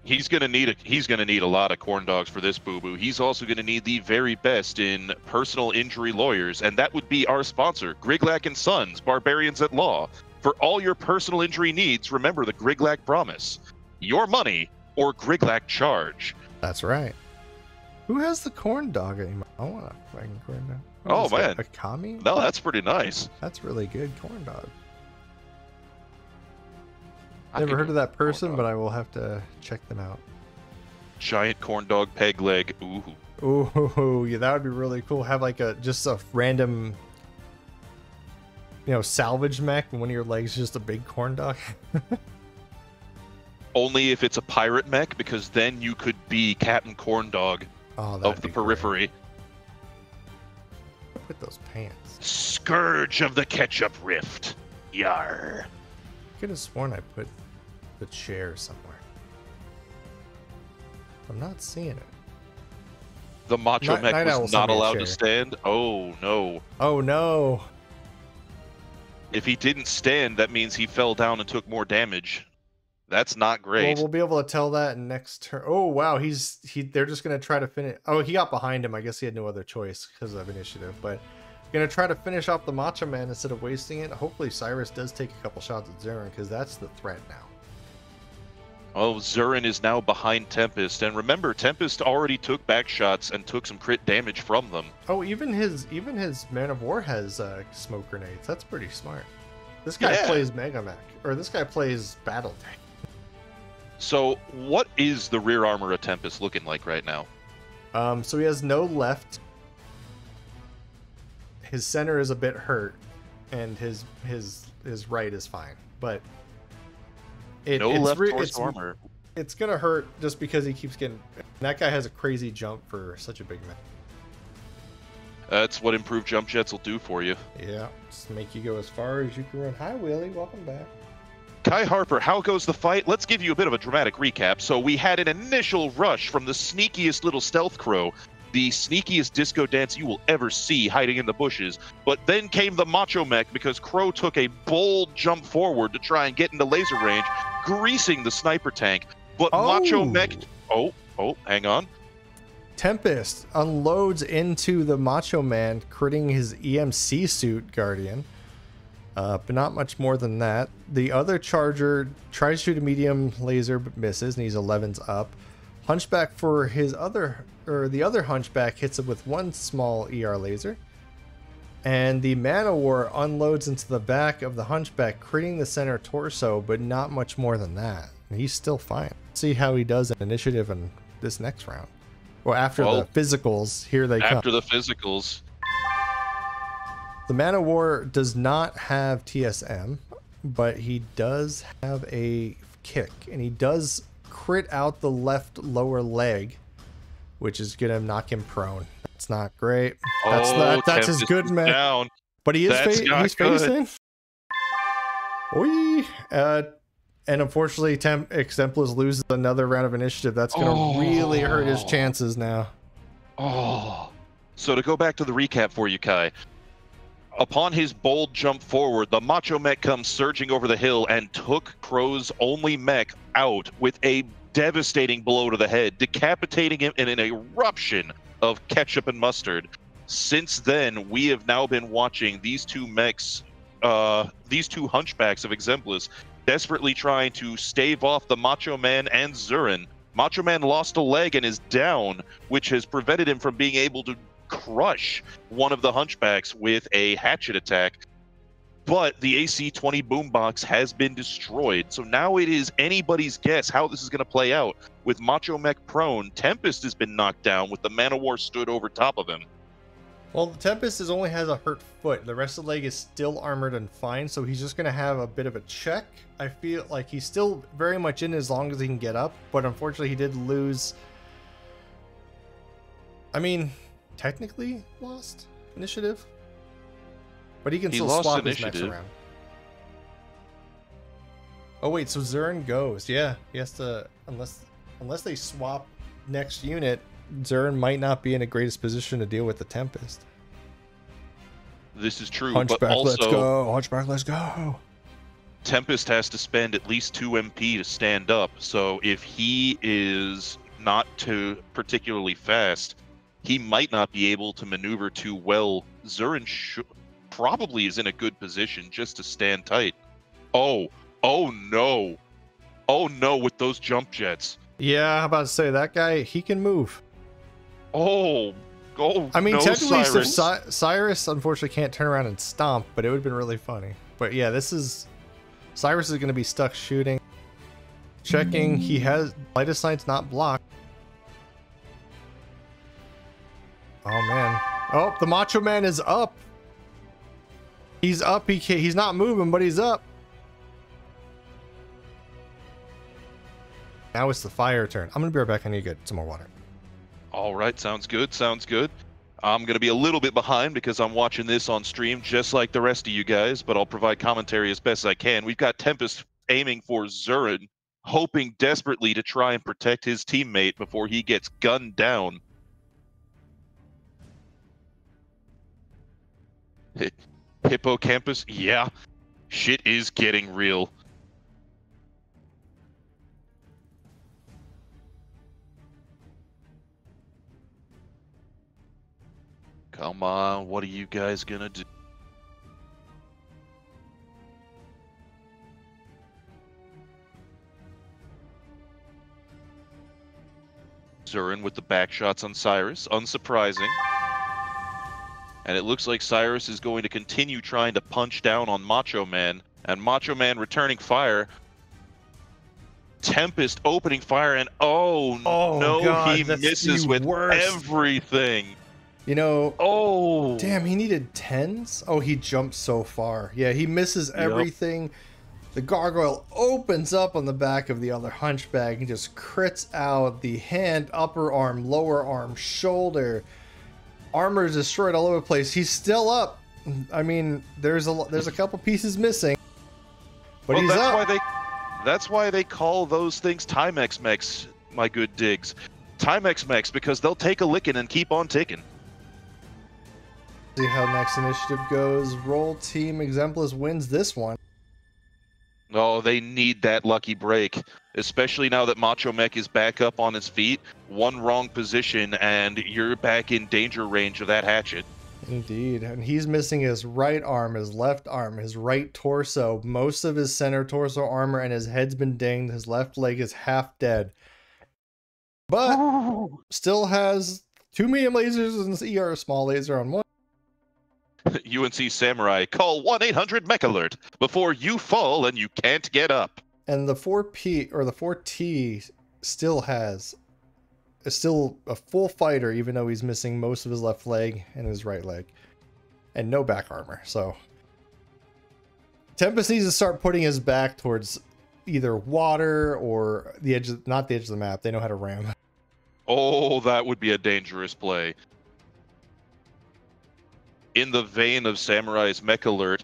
He's gonna need a he's gonna need a lot of corn dogs for this boo boo. He's also gonna need the very best in personal injury lawyers, and that would be our sponsor, Griglak and Sons, Barbarians at Law. For all your personal injury needs, remember the Griglak promise: your money or Griglak charge. That's right. Who has the corn dog anymore? I want a fucking corn dog. Oh, what Oh, that, man. a kami? No, that's pretty nice. That's really good corn dog. I Never heard of that person, but I will have to check them out. giant corn dog peg leg. Ooh, Ooh, yeah, that would be really cool. Have like a just a random, you know, salvage mech, and one of your legs is just a big corn dog. only if it's a pirate mech, because then you could be Captain Corn Dog Oh, of the be great. periphery. Put those pants. Scourge of the Ketchup Rift. Yar. Could have sworn I put the chair somewhere. I'm not seeing it. The Macho Night- Mech Night was not allowed to stand. Oh no. Oh no! If he didn't stand, that means he fell down and took more damage. That's not great. Well, we'll be able to tell that next turn. Oh wow, he's he. They're just gonna try to finish. Oh, he got behind him. I guess he had no other choice because of initiative. But gonna try to finish off the Macho Man instead of wasting it. Hopefully, Cyrus does take a couple shots at Zurin because that's the threat now. Oh, Zurin is now behind Tempest, and remember, Tempest already took back shots and took some crit damage from them. Oh, even his even his Man of War has uh, smoke grenades. That's pretty smart. This guy Yeah. plays Mega Mech, or this guy plays Battle Tank. So, what is the rear armor of Tempest looking like right now? Um, so he has no left. His center is a bit hurt, and his his his right is fine, but it, no it's left re- torso it's, armor. It's gonna hurt just because he keeps getting. That guy has a crazy jump for such a big man. That's what improved jump jets will do for you. Yeah, just make you go as far as you can run. Hi, Willie. Welcome back. Kai Harper, how goes the fight? Let's give you a bit of a dramatic recap. So we had an initial rush from the sneakiest little stealth crow, the sneakiest disco dance you will ever see hiding in the bushes. But then came the macho mech because Crow took a bold jump forward to try and get into laser range, greasing the sniper tank. But macho Oh. mech. Oh, oh, hang on. Tempest unloads into the Macho Man, critting his EMC suit Guardian. Uh, but not much more than that. The other Charger tries to shoot a medium laser but misses, and he's 11's up. Hunchback for his other, or the other Hunchback hits him with one small ER laser. And the Man War unloads into the back of the Hunchback, creating the center torso, but not much more than that. He's still fine. See how he does in initiative in this next round. Well, after Well, the physicals, here they come. After the physicals, The Man of War does not have TSM, but he does have a kick, and he does crit out the left lower leg, which is gonna knock him prone. That's not great. That's oh, not, that's his good man. Down. But he is fa- he's good. facing. Oi. Uh, and unfortunately, Temp Exemplus loses another round of initiative. That's gonna really hurt his Oh. chances now. Oh. So to go back to the recap for you, Kai. Upon his bold jump forward, the Macho Mech comes surging over the hill and took Crow's only mech out with a devastating blow to the head, decapitating him in an eruption of ketchup and mustard. Since then, we have now been watching these two mechs, uh, these two hunchbacks of Exemplus, desperately trying to stave off the Macho Man and Zurin. Macho Man lost a leg and is down, which has prevented him from being able to crush one of the hunchbacks with a hatchet attack. But the AC 20 boombox has been destroyed. So now it is anybody's guess how this is going to play out. With Macho Mech prone, Tempest has been knocked down with the Man of War stood over top of him. Well, the Tempest is only has a hurt foot. The rest of the leg is still armored and fine, so he's just gonna have a bit of a check. I feel like he's still very much in as long as he can get up, but unfortunately, he did lose. I mean, technically lost initiative, but he can He still swap his mechs initiative. around. Oh wait, so Zurin goes. Yeah, he has to unless unless they swap next unit. Zurin might not be in the greatest position to deal with the Tempest. This is true, Hunchback, but also let's go. Hunchback, let's go. Tempest has to spend at least two MP to stand up. So if he is not too particularly fast, he might not be able to maneuver too well. Zurin sh- probably is in a good position just to stand tight. Oh, oh no. Oh no, with those jump jets. Yeah, I'm about to say that guy? He can move. Oh, oh. I mean, no, technically, Cyrus. Cyrus. Cyrus unfortunately can't turn around and stomp, but it would have been really funny. But yeah, this is Cyrus is going to be stuck shooting, checking. He has line of sight's not blocked. Oh man! Oh, the Macho Man is up. He's up. He can't, he's not moving, but he's up. Now it's the fire turn. I'm gonna be right back. I need to get some more water. All right, sounds good. Sounds good. I'm to be a little bit behind because I'm watching this on stream just like the rest of you guys, but I'll provide commentary as best as I can. We've got Tempest aiming for Zurin, hoping desperately to try and protect his teammate before he gets gunned down. Hi- Hippocampus, yeah, shit is getting real. Come on, what are you guys gonna do? Zurin with the back shots on Cyrus, unsurprising. And it looks like Cyrus is going to continue trying to punch down on Macho Man. and Macho Man returning fire. Tempest opening fire, and oh, Oh, no, God, he misses with worst. everything. You know, Oh, damn, he needed tens. Oh, he jumped so far. Yeah, he misses everything. The gargoyle opens up on the back of the other hunchback and just crits out the hand, upper arm, lower arm, shoulder. Armor is destroyed all over the place. He's still up. I mean, there's a there's a couple pieces missing, but well, he's that's up. why they that's why they call those things Timex mechs, my good digs. Timex mechs because they'll take a licking and keep on ticking. See how next initiative goes. Roll team Exemplus wins this one. Oh, they need that lucky break, especially now that Macho Mech is back up on his feet. One wrong position, and you're back in danger range of that hatchet. Indeed. And he's missing his right arm, his left arm, his right torso, most of his center torso armor, and his head's been dinged. His left leg is half dead. But still has two medium lasers and an ER small laser on one. UNC Samurai, call 1 800 Mech Alert before you fall and you can't get up. And the 4P or the 4T still has is still a full fighter, even though he's missing most of his left leg and his right leg. And no back armor. So Tempest needs to start putting his back towards either water or the edge of, not the edge of the map. They know how to ram. Oh, that would be a dangerous play. In the vein of Samurai's Mech Alert,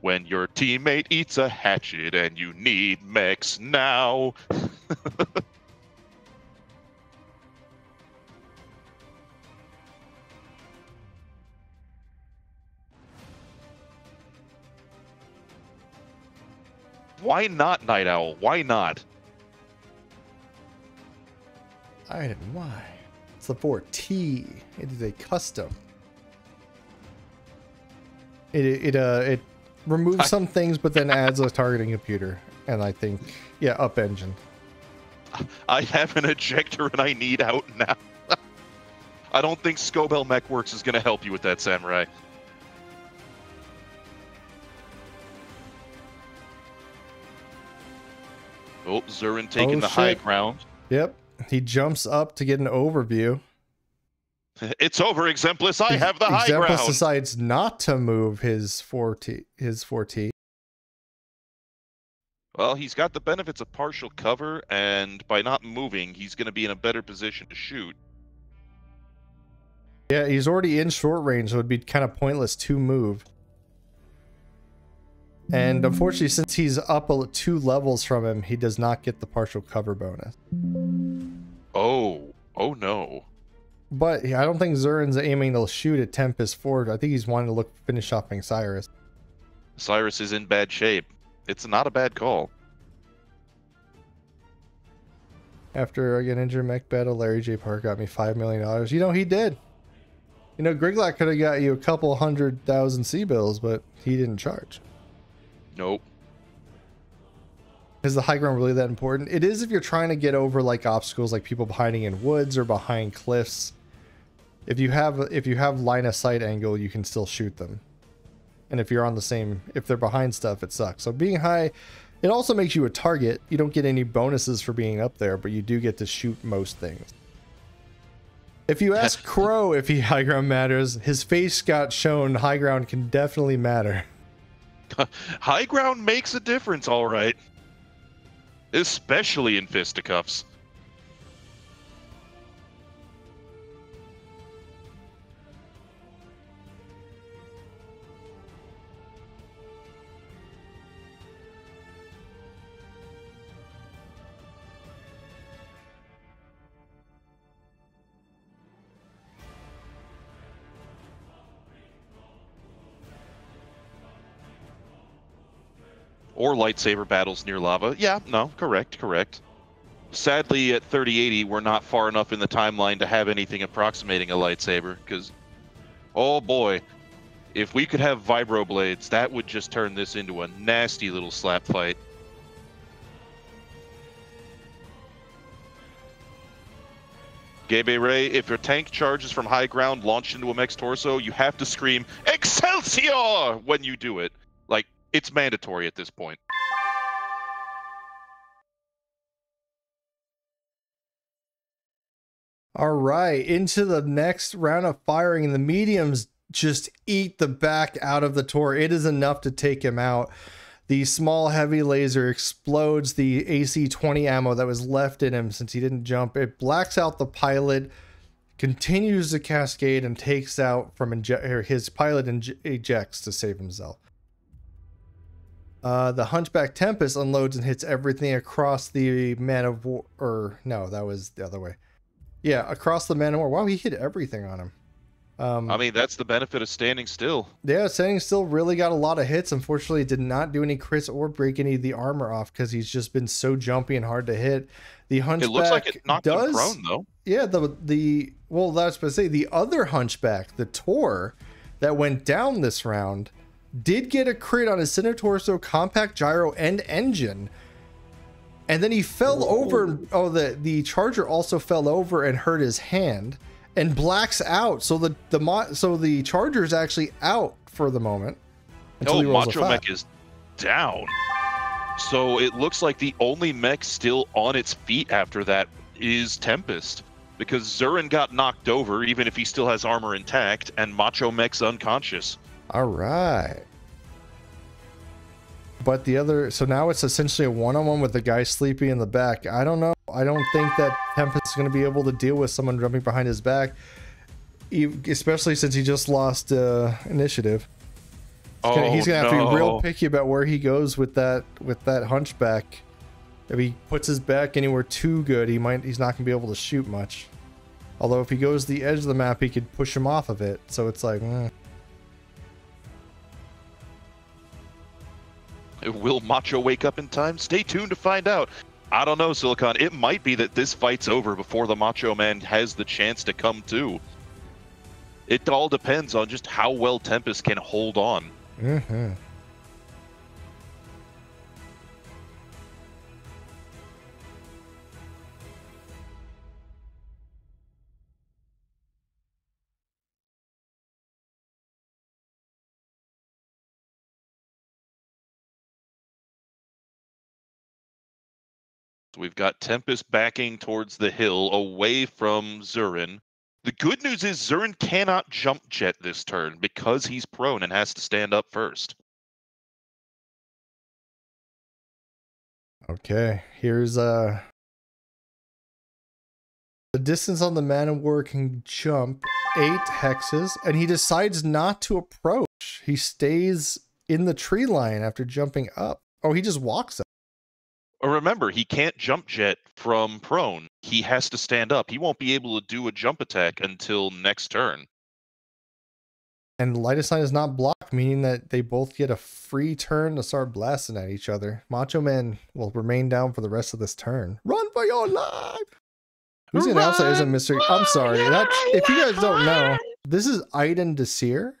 when your teammate eats a hatchet and you need mechs now. Why not, Night Owl? Why not? I didn't why. It's the 4T. It is a custom. It it uh it removes I- some things but then adds a targeting computer. And I think yeah, up engine. I have an ejector and I need out now. I don't think Scobel Mechworks is going to help you with that, Samurai. Oh, Zurin taking Oh, the high shit. ground. Yep. He jumps up to get an overview. It's over, Exemplus. I have the high Exemplus ground. decides not to move his 4T his 4T. Well, he's got the benefits of partial cover, and by not moving, he's going to be in a better position to shoot. Yeah, he's already in short range, so it'd be kind of pointless to move. And unfortunately, since he's up two levels from him, he does not get the partial cover bonus. Oh, oh no. But I don't think Zurin's aiming to shoot at Tempest Ford. I think he's wanting to look finish offing Cyrus. Cyrus is in bad shape. It's not a bad call. After I get injured mech battle, Larry J. Park got me five million dollars. You know he did. You know Griglak could have got you a couple hundred thousand C bills, but he didn't charge. Nope. Is the high ground really that important? It is if you're trying to get over like obstacles, like people hiding in woods or behind cliffs. If you have if you have line of sight angle, you can still shoot them. And if you're on the same, if they're behind stuff, it sucks. So being high, it also makes you a target. You don't get any bonuses for being up there, but you do get to shoot most things. If you ask Crow if he high ground matters, his face got shown high ground can definitely matter. High ground makes a difference, all right. Especially in fisticuffs. Or lightsaber battles near lava. Yeah, no, correct, correct. Sadly, at 3080, we're not far enough in the timeline to have anything approximating a lightsaber, because, oh boy, if we could have vibroblades, that would just turn this into a nasty little slap fight. Gabe Ray, if your tank charges from high ground launched into a mech's torso, you have to scream Excelsior when you do it. It's mandatory at this point. All right, into the next round of firing. The mediums just eat the back out of the Tor. It is enough to take him out. The small heavy laser explodes the AC 20 ammo that was left in him since he didn't jump. It blacks out the pilot, continues to cascade, and takes out from inje- his pilot inj- ejects to save himself. Uh, the Hunchback Tempest unloads and hits everything across the Man of War. Or no, that was the other way. Yeah, across the Man of War. Wow, he hit everything on him. Um, I mean, that's the benefit of standing still. yeah, Standing Still really got a lot of hits. Unfortunately, did not do any crits or break any of the armor off because he's just been so jumpy and hard to hit. The Hunchback It looks like it knocked does, him prone, though. Yeah, the the well, that's what I say. The other Hunchback, the Tor, that went down this round, did get a crit on his center torso, compact gyro, and engine. And then he fell over. Oh, the the charger also fell over and hurt his hand, and blacks out. So the the mo- so the charger is actually out for the moment. Oh, he rolls a Macho. Mech is down. So it looks like the only mech still on its feet after that is Tempest. Because Zurin got knocked over, even if he still has armor intact, and Macho Mech's unconscious. All right. But the other, so now it's essentially a one-on-one with the guy sleeping in the back. I don't know. I don't think that Tempest is going to be able to deal with someone jumping behind his back, especially since he just lost uh, initiative. He's gonna- Oh, he's gonna have to be real picky about where he goes with that with that hunchback. If he puts his back anywhere too good, he might he's not gonna be able to shoot much. Although if he goes to the edge of the map, he could push him off of it. So it's like, mm. Will Macho wake up in time? Stay tuned to find out. I don't know, Silicon. It might be that this fight's over before the Macho Man has the chance to come to. It all depends on just how well Tempest can hold on. hmm we've got Tempest backing towards the hill away from Zurin. The good news is Zurin cannot jump jet this turn because he's prone and has to stand up first. Okay, here's uh the distance on the man of war can jump eight hexes, and he decides not to approach. He stays in the tree line after jumping up. Oh, he just walks up. Remember, he can't jump jet from prone. He has to stand up. He won't be able to do a jump attack until next turn. And Lightest Line is not blocked, meaning that they both get a free turn to start blasting at each other. Macho Man will remain down for the rest of this turn. Run for your life! Who's the announcer isn't Mr. I'm sorry. That if you guys don't know, this is Aiden Desir,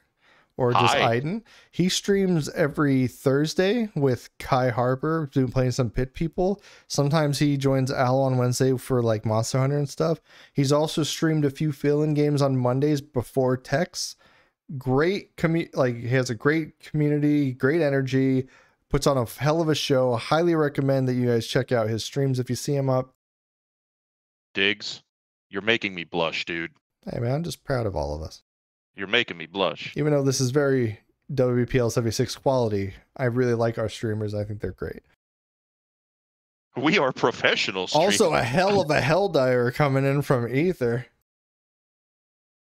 or just Hi. Aiden. He streams every Thursday with Kai Harper, doing playing some pit people. Sometimes he joins Al on Wednesday for like Monster Hunter and stuff. He's also streamed a few fill-in games on Mondays before Tex. Great commu like he has a great community, great energy, puts on a hell of a show. Highly recommend that you guys check out his streams if you see him up. Digs, you're making me blush, dude. Hey man, I'm just proud of all of us. You're making me blush. Even though this is very WPL 76 quality, I really like our streamers. I think they're great. We are professionals. Also, a hell of a hell dyer coming in from Ether.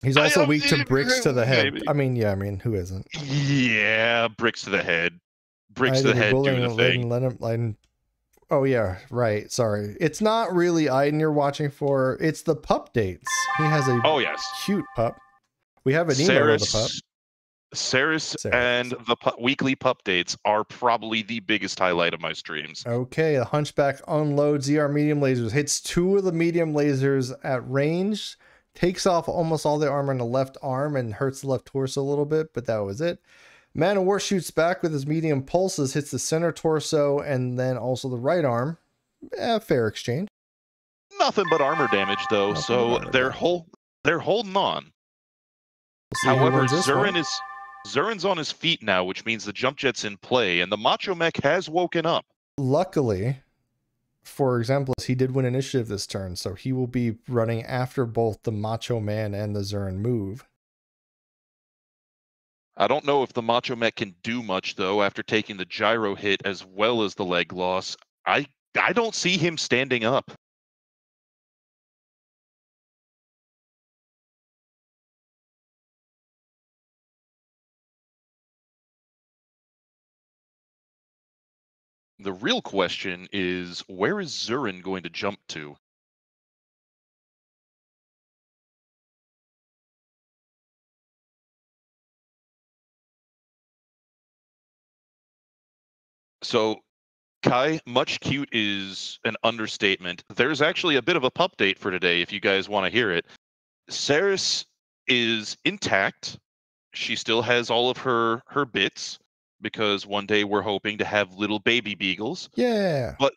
He's also weak to bricks to the head. baby. I mean, yeah, I mean, who isn't? Yeah, bricks to the head. Bricks I to the head the thing. Let him, let him- Oh yeah, right. Sorry, it's not really Aiden you're watching for. It's the pup dates. He has a Oh yes. cute pup. We have an email of the pup. Saris, Saris Saris. and the pu- weekly pup dates are probably the biggest highlight of my streams. Okay, the Hunchback unloads ER medium lasers, hits two of the medium lasers at range, takes off almost all the armor in the left arm and hurts the left torso a little bit, but that was it. Man of War shoots back with his medium pulses, hits the center torso and then also the right arm. Eh, fair exchange. Nothing but armor damage though, Nothing so they're damage. hold they're holding on. We'll However, wins this Zurin is Zurin's on his feet now, which means the jump jet's in play, and the Macho Mech has woken up. Luckily, Exemplus, he did win initiative this turn, so he will be running after both the Macho Man and the Zurin move. I don't know if the Macho Mech can do much though after taking the gyro hit as well as the leg loss. I I don't see him standing up. The real question is where is Zurin going to jump to? So, Kai, much cute is an understatement. There's actually a bit of a pup date for today if you guys want to hear it. Saris is intact. She still has all of her her bits because one day we're hoping to have little baby beagles. Yeah. But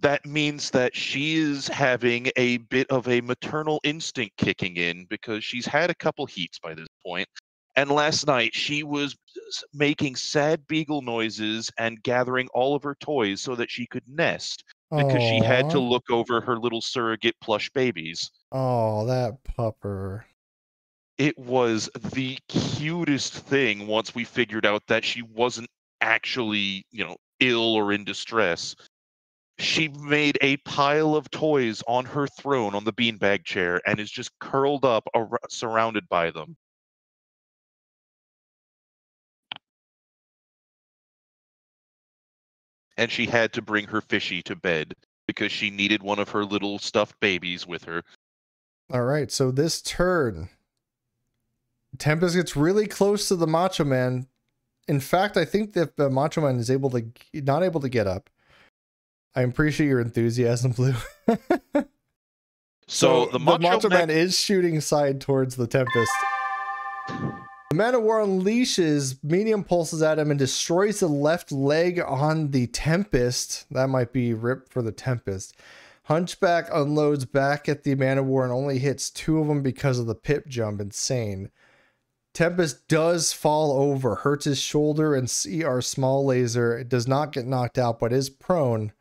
that means that she is having a bit of a maternal instinct kicking in because she's had a couple heats by this point. And last night she was making sad beagle noises and gathering all of her toys so that she could nest because she had to look over her little surrogate plush babies. Oh, that pupper. It was the cutest thing once we figured out that she wasn't actually, you know, ill or in distress. She made a pile of toys on her throne on the beanbag chair and is just curled up ar- surrounded by them. And she had to bring her fishy to bed because she needed one of her little stuffed babies with her. All right, so this turn, Tempest gets really close to the Macho Man. In fact, I think that the Macho Man is able to not able to get up. I appreciate your enthusiasm, Blue. So, the Macho, Man Mech- is shooting side towards the Tempest. The Man of War unleashes medium pulses at him and destroys the left leg on the Tempest. That might be rip for the Tempest. Hunchback unloads back at the Man of War and only hits two of them because of the pip jump. Insane. Tempest does fall over, hurts his shoulder, and CR small laser. It does not get knocked out, but is prone.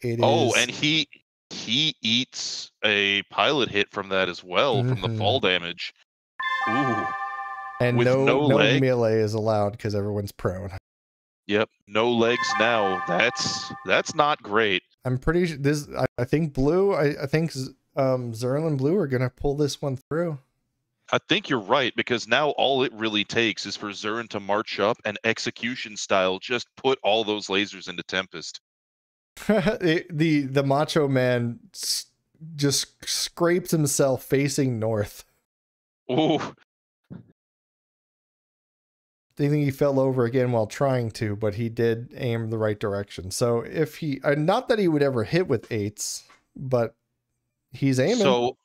It is. Oh, and he he eats a pilot hit from that as well from the fall damage. Ooh, and with no, no no melee is allowed because everyone's prone. yep, no legs now. That's that's not great. I'm pretty sure this. I, I think blue. I, I think um Zerl and blue are gonna pull this one through. I think you're right because now all it really takes is for Zurin to march up and execution style just put all those lasers into Tempest. the, the the macho man just scrapes himself facing north. Ooh, I think he fell over again while trying to, but he did aim the right direction. So if he, uh, not that he would ever hit with eights, but he's aiming. so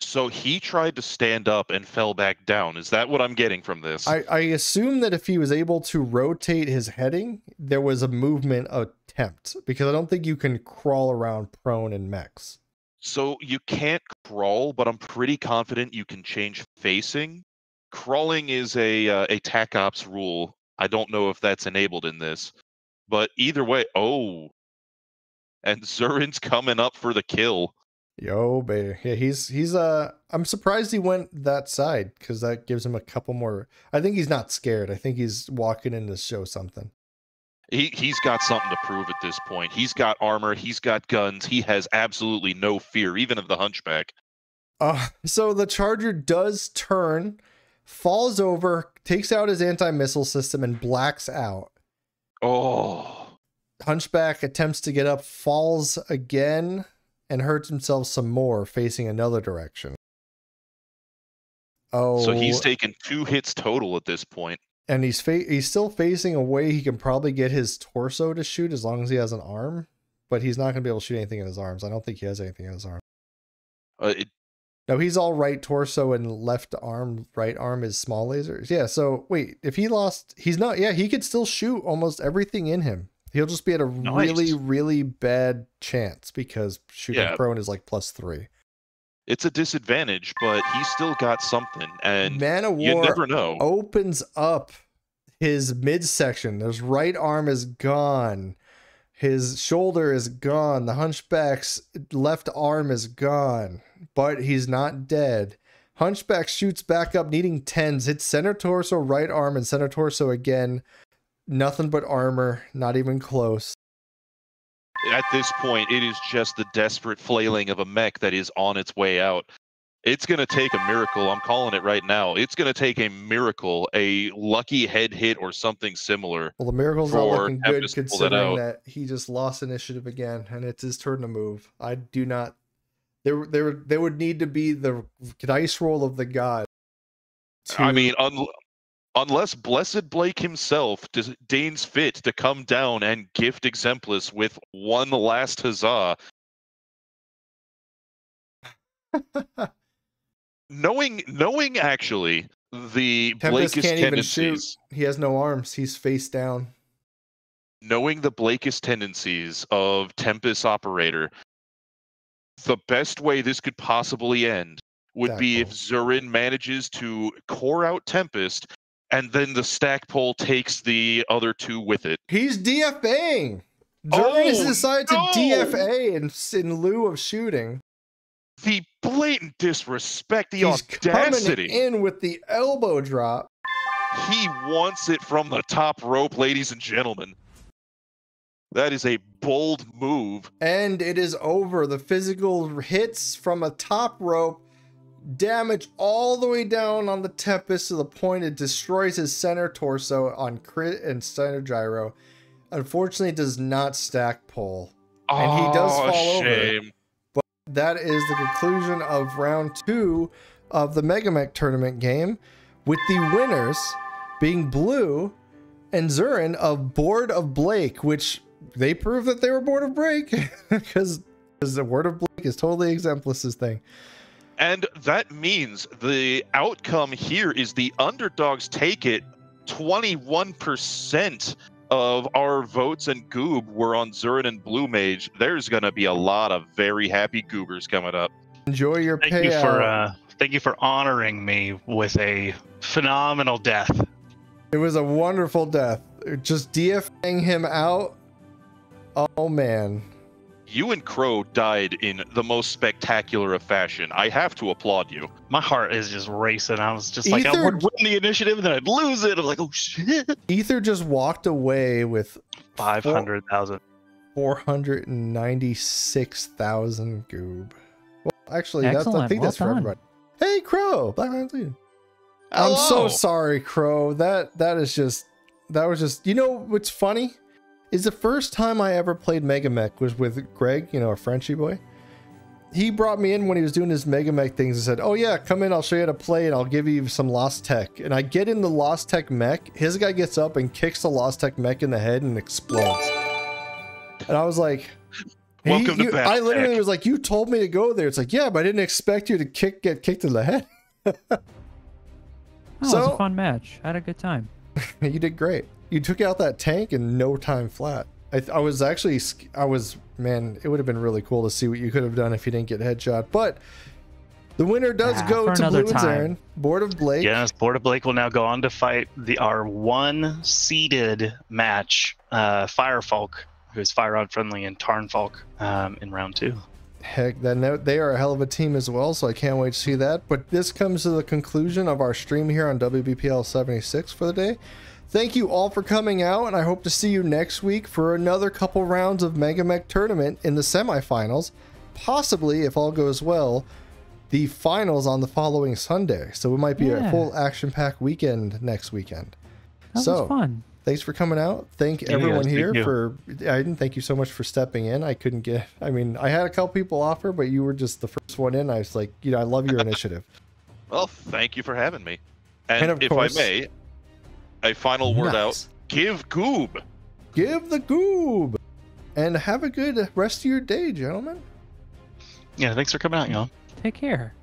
so he tried to stand up and fell back down. Is that what I'm getting from this? I, I assume that if he was able to rotate his heading, there was a movement attempt because I don't think you can crawl around prone in mechs. So you can't crawl, but I'm pretty confident you can change facing. Crawling is a uh, a tac ops rule. I don't know if that's enabled in this, but either way, oh, and Zurin's coming up for the kill. Yo, baby. Yeah, he's he's uh I'm surprised he went that side because that gives him a couple more. I think he's not scared. I think he's walking in to show something. He he's got something to prove at this point. He's got armor. He's got guns. He has absolutely no fear, even of the Hunchback. Uh so the charger does turn, falls over, takes out his anti-missile system and blacks out. Oh, Hunchback attempts to get up, falls again, and hurts himself some more, facing another direction. Oh, so he's taken two hits total at this point. and he's fa- he's still facing a way he can probably get his torso to shoot as long as he has an arm, but he's not going to be able to shoot anything in his arms. I don't think he has anything in his arm. Uh, it, No, he's all right torso and left arm, right arm is small lasers. Yeah, so wait, if he lost, he's not. Yeah, he could still shoot almost everything in him. He'll just be at a really, Nice. really bad chance because shooting Yeah. prone is like plus three. It's a disadvantage, but he's still got something, and Man of you War never know. opens up his midsection. His right arm is gone. His shoulder is gone. The hunchback's left arm is gone, but he's not dead. Hunchback shoots back up, needing tens, hits center torso, right arm, and center torso again. Nothing but armor, not even close. At this point, it is just the desperate flailing of a mech that is on its way out. It's going to take a miracle. I'm calling it right now. It's going to take a miracle, a lucky head hit or something similar. Well, the miracle's not looking good pull that considering that he just lost initiative again, and it's his turn to move. I do not. There, there, there would need to be the dice roll of the god. I mean, un- unless Blessed Blake himself deigns fit to come down and gift Exemplus with one last huzzah, knowing knowing actually the Tempest Blakist can't even shoot. tendencies, he has no arms. He's face down. knowing the Blakist tendencies of Tempest Operator, the best way this could possibly end would be if Zurin manages to core out Tempest, and then the stackpole takes the other two with it. He's DFAing. Oh, Zurin's decided to no! DFA in, in lieu of shooting. The blatant disrespect, the He's audacity. coming in with the elbow drop. He wants it from the top rope, ladies and gentlemen. That is a bold move. and it is over. The physical hits from a top rope damage all the way down on the Tempest to the point it destroys his center torso on crit and center gyro. Unfortunately, it does not stackpole. And he does Oh, fall over. shame. That is the conclusion of round two of the Megamech tournament game, with the winners being Blue and Zurin of Board of Blake, which they prove that they were Board of Blake because the Word of Blake is totally Exemplus's thing. And that means the outcome here is the underdogs take it. 21% of our votes and goob were on Zurin and Blue Mage. There's going to be a lot of very happy goobers coming up. Enjoy your Thank payout. you for uh, thank you for honoring me with a phenomenal death. It was a wonderful death. Just DFAing him out. Oh man. You and Crow died in the most spectacular of fashion. I have to applaud you. My heart is just racing. I was just like, I Ether- would win the initiative and then I'd lose it. I'm like, oh shit. Ether just walked away with Five hundred thousand. 496,000 goob. Well, actually, that's, I think Well that's for everybody. Hey, Crow, Black Lions Lead. I'm so sorry, Crow. That that is just that was just you know what's funny is the first time I ever played Mega Mech was with Greg, you know, a Frenchy boy. He brought me in when he was doing his Mega Mech things and said, "Oh yeah, come in. I'll show you how to play, and I'll give you some Lost Tech." And I get in the Lost Tech mech. His guy gets up and kicks the Lost Tech mech in the head and explodes. And I was like, he- Welcome to you- Battle I literally Tech. was like, "You told me to go there." It's like, yeah, but I didn't expect you to kick get kicked in the head. Oh, it was a fun match. I had a good time. you did great. You took out that tank in no time flat. I, I was actually, I was, man, it would have been really cool to see what you could have done if you didn't get headshot. But the winner does Ah, go to another Blue and. Zurin, Board of Blake. Yes, Board of Blake will now go on to fight the our one seeded match, uh, Firefolk, who is Fire Rod friendly, and Tarnfolk um, in round two. Heck, then they- they are a hell of a team as well, so I can't wait to see that. But this comes to the conclusion of our stream here on WBPL 76 for the day. Thank you all for coming out, and I hope to see you next week for another couple rounds of Mega Mech Tournament in the semifinals. Possibly, if all goes well, the finals on the following Sunday. So it might be a full action packed weekend next weekend. That So- was fun. thanks for coming out. Thank Yeah, everyone thank here you. for Aiden. Thank you so much for stepping in. I couldn't get. I mean, I had a couple people offer, but you were just the first one in. I was like, you know, I love your initiative. Well, thank you for having me. And, And of if course- I may, a final word out give Goob. Give the goob, and have a good rest of your day, gentlemen. Yeah, thanks for coming out, y'all. Take care.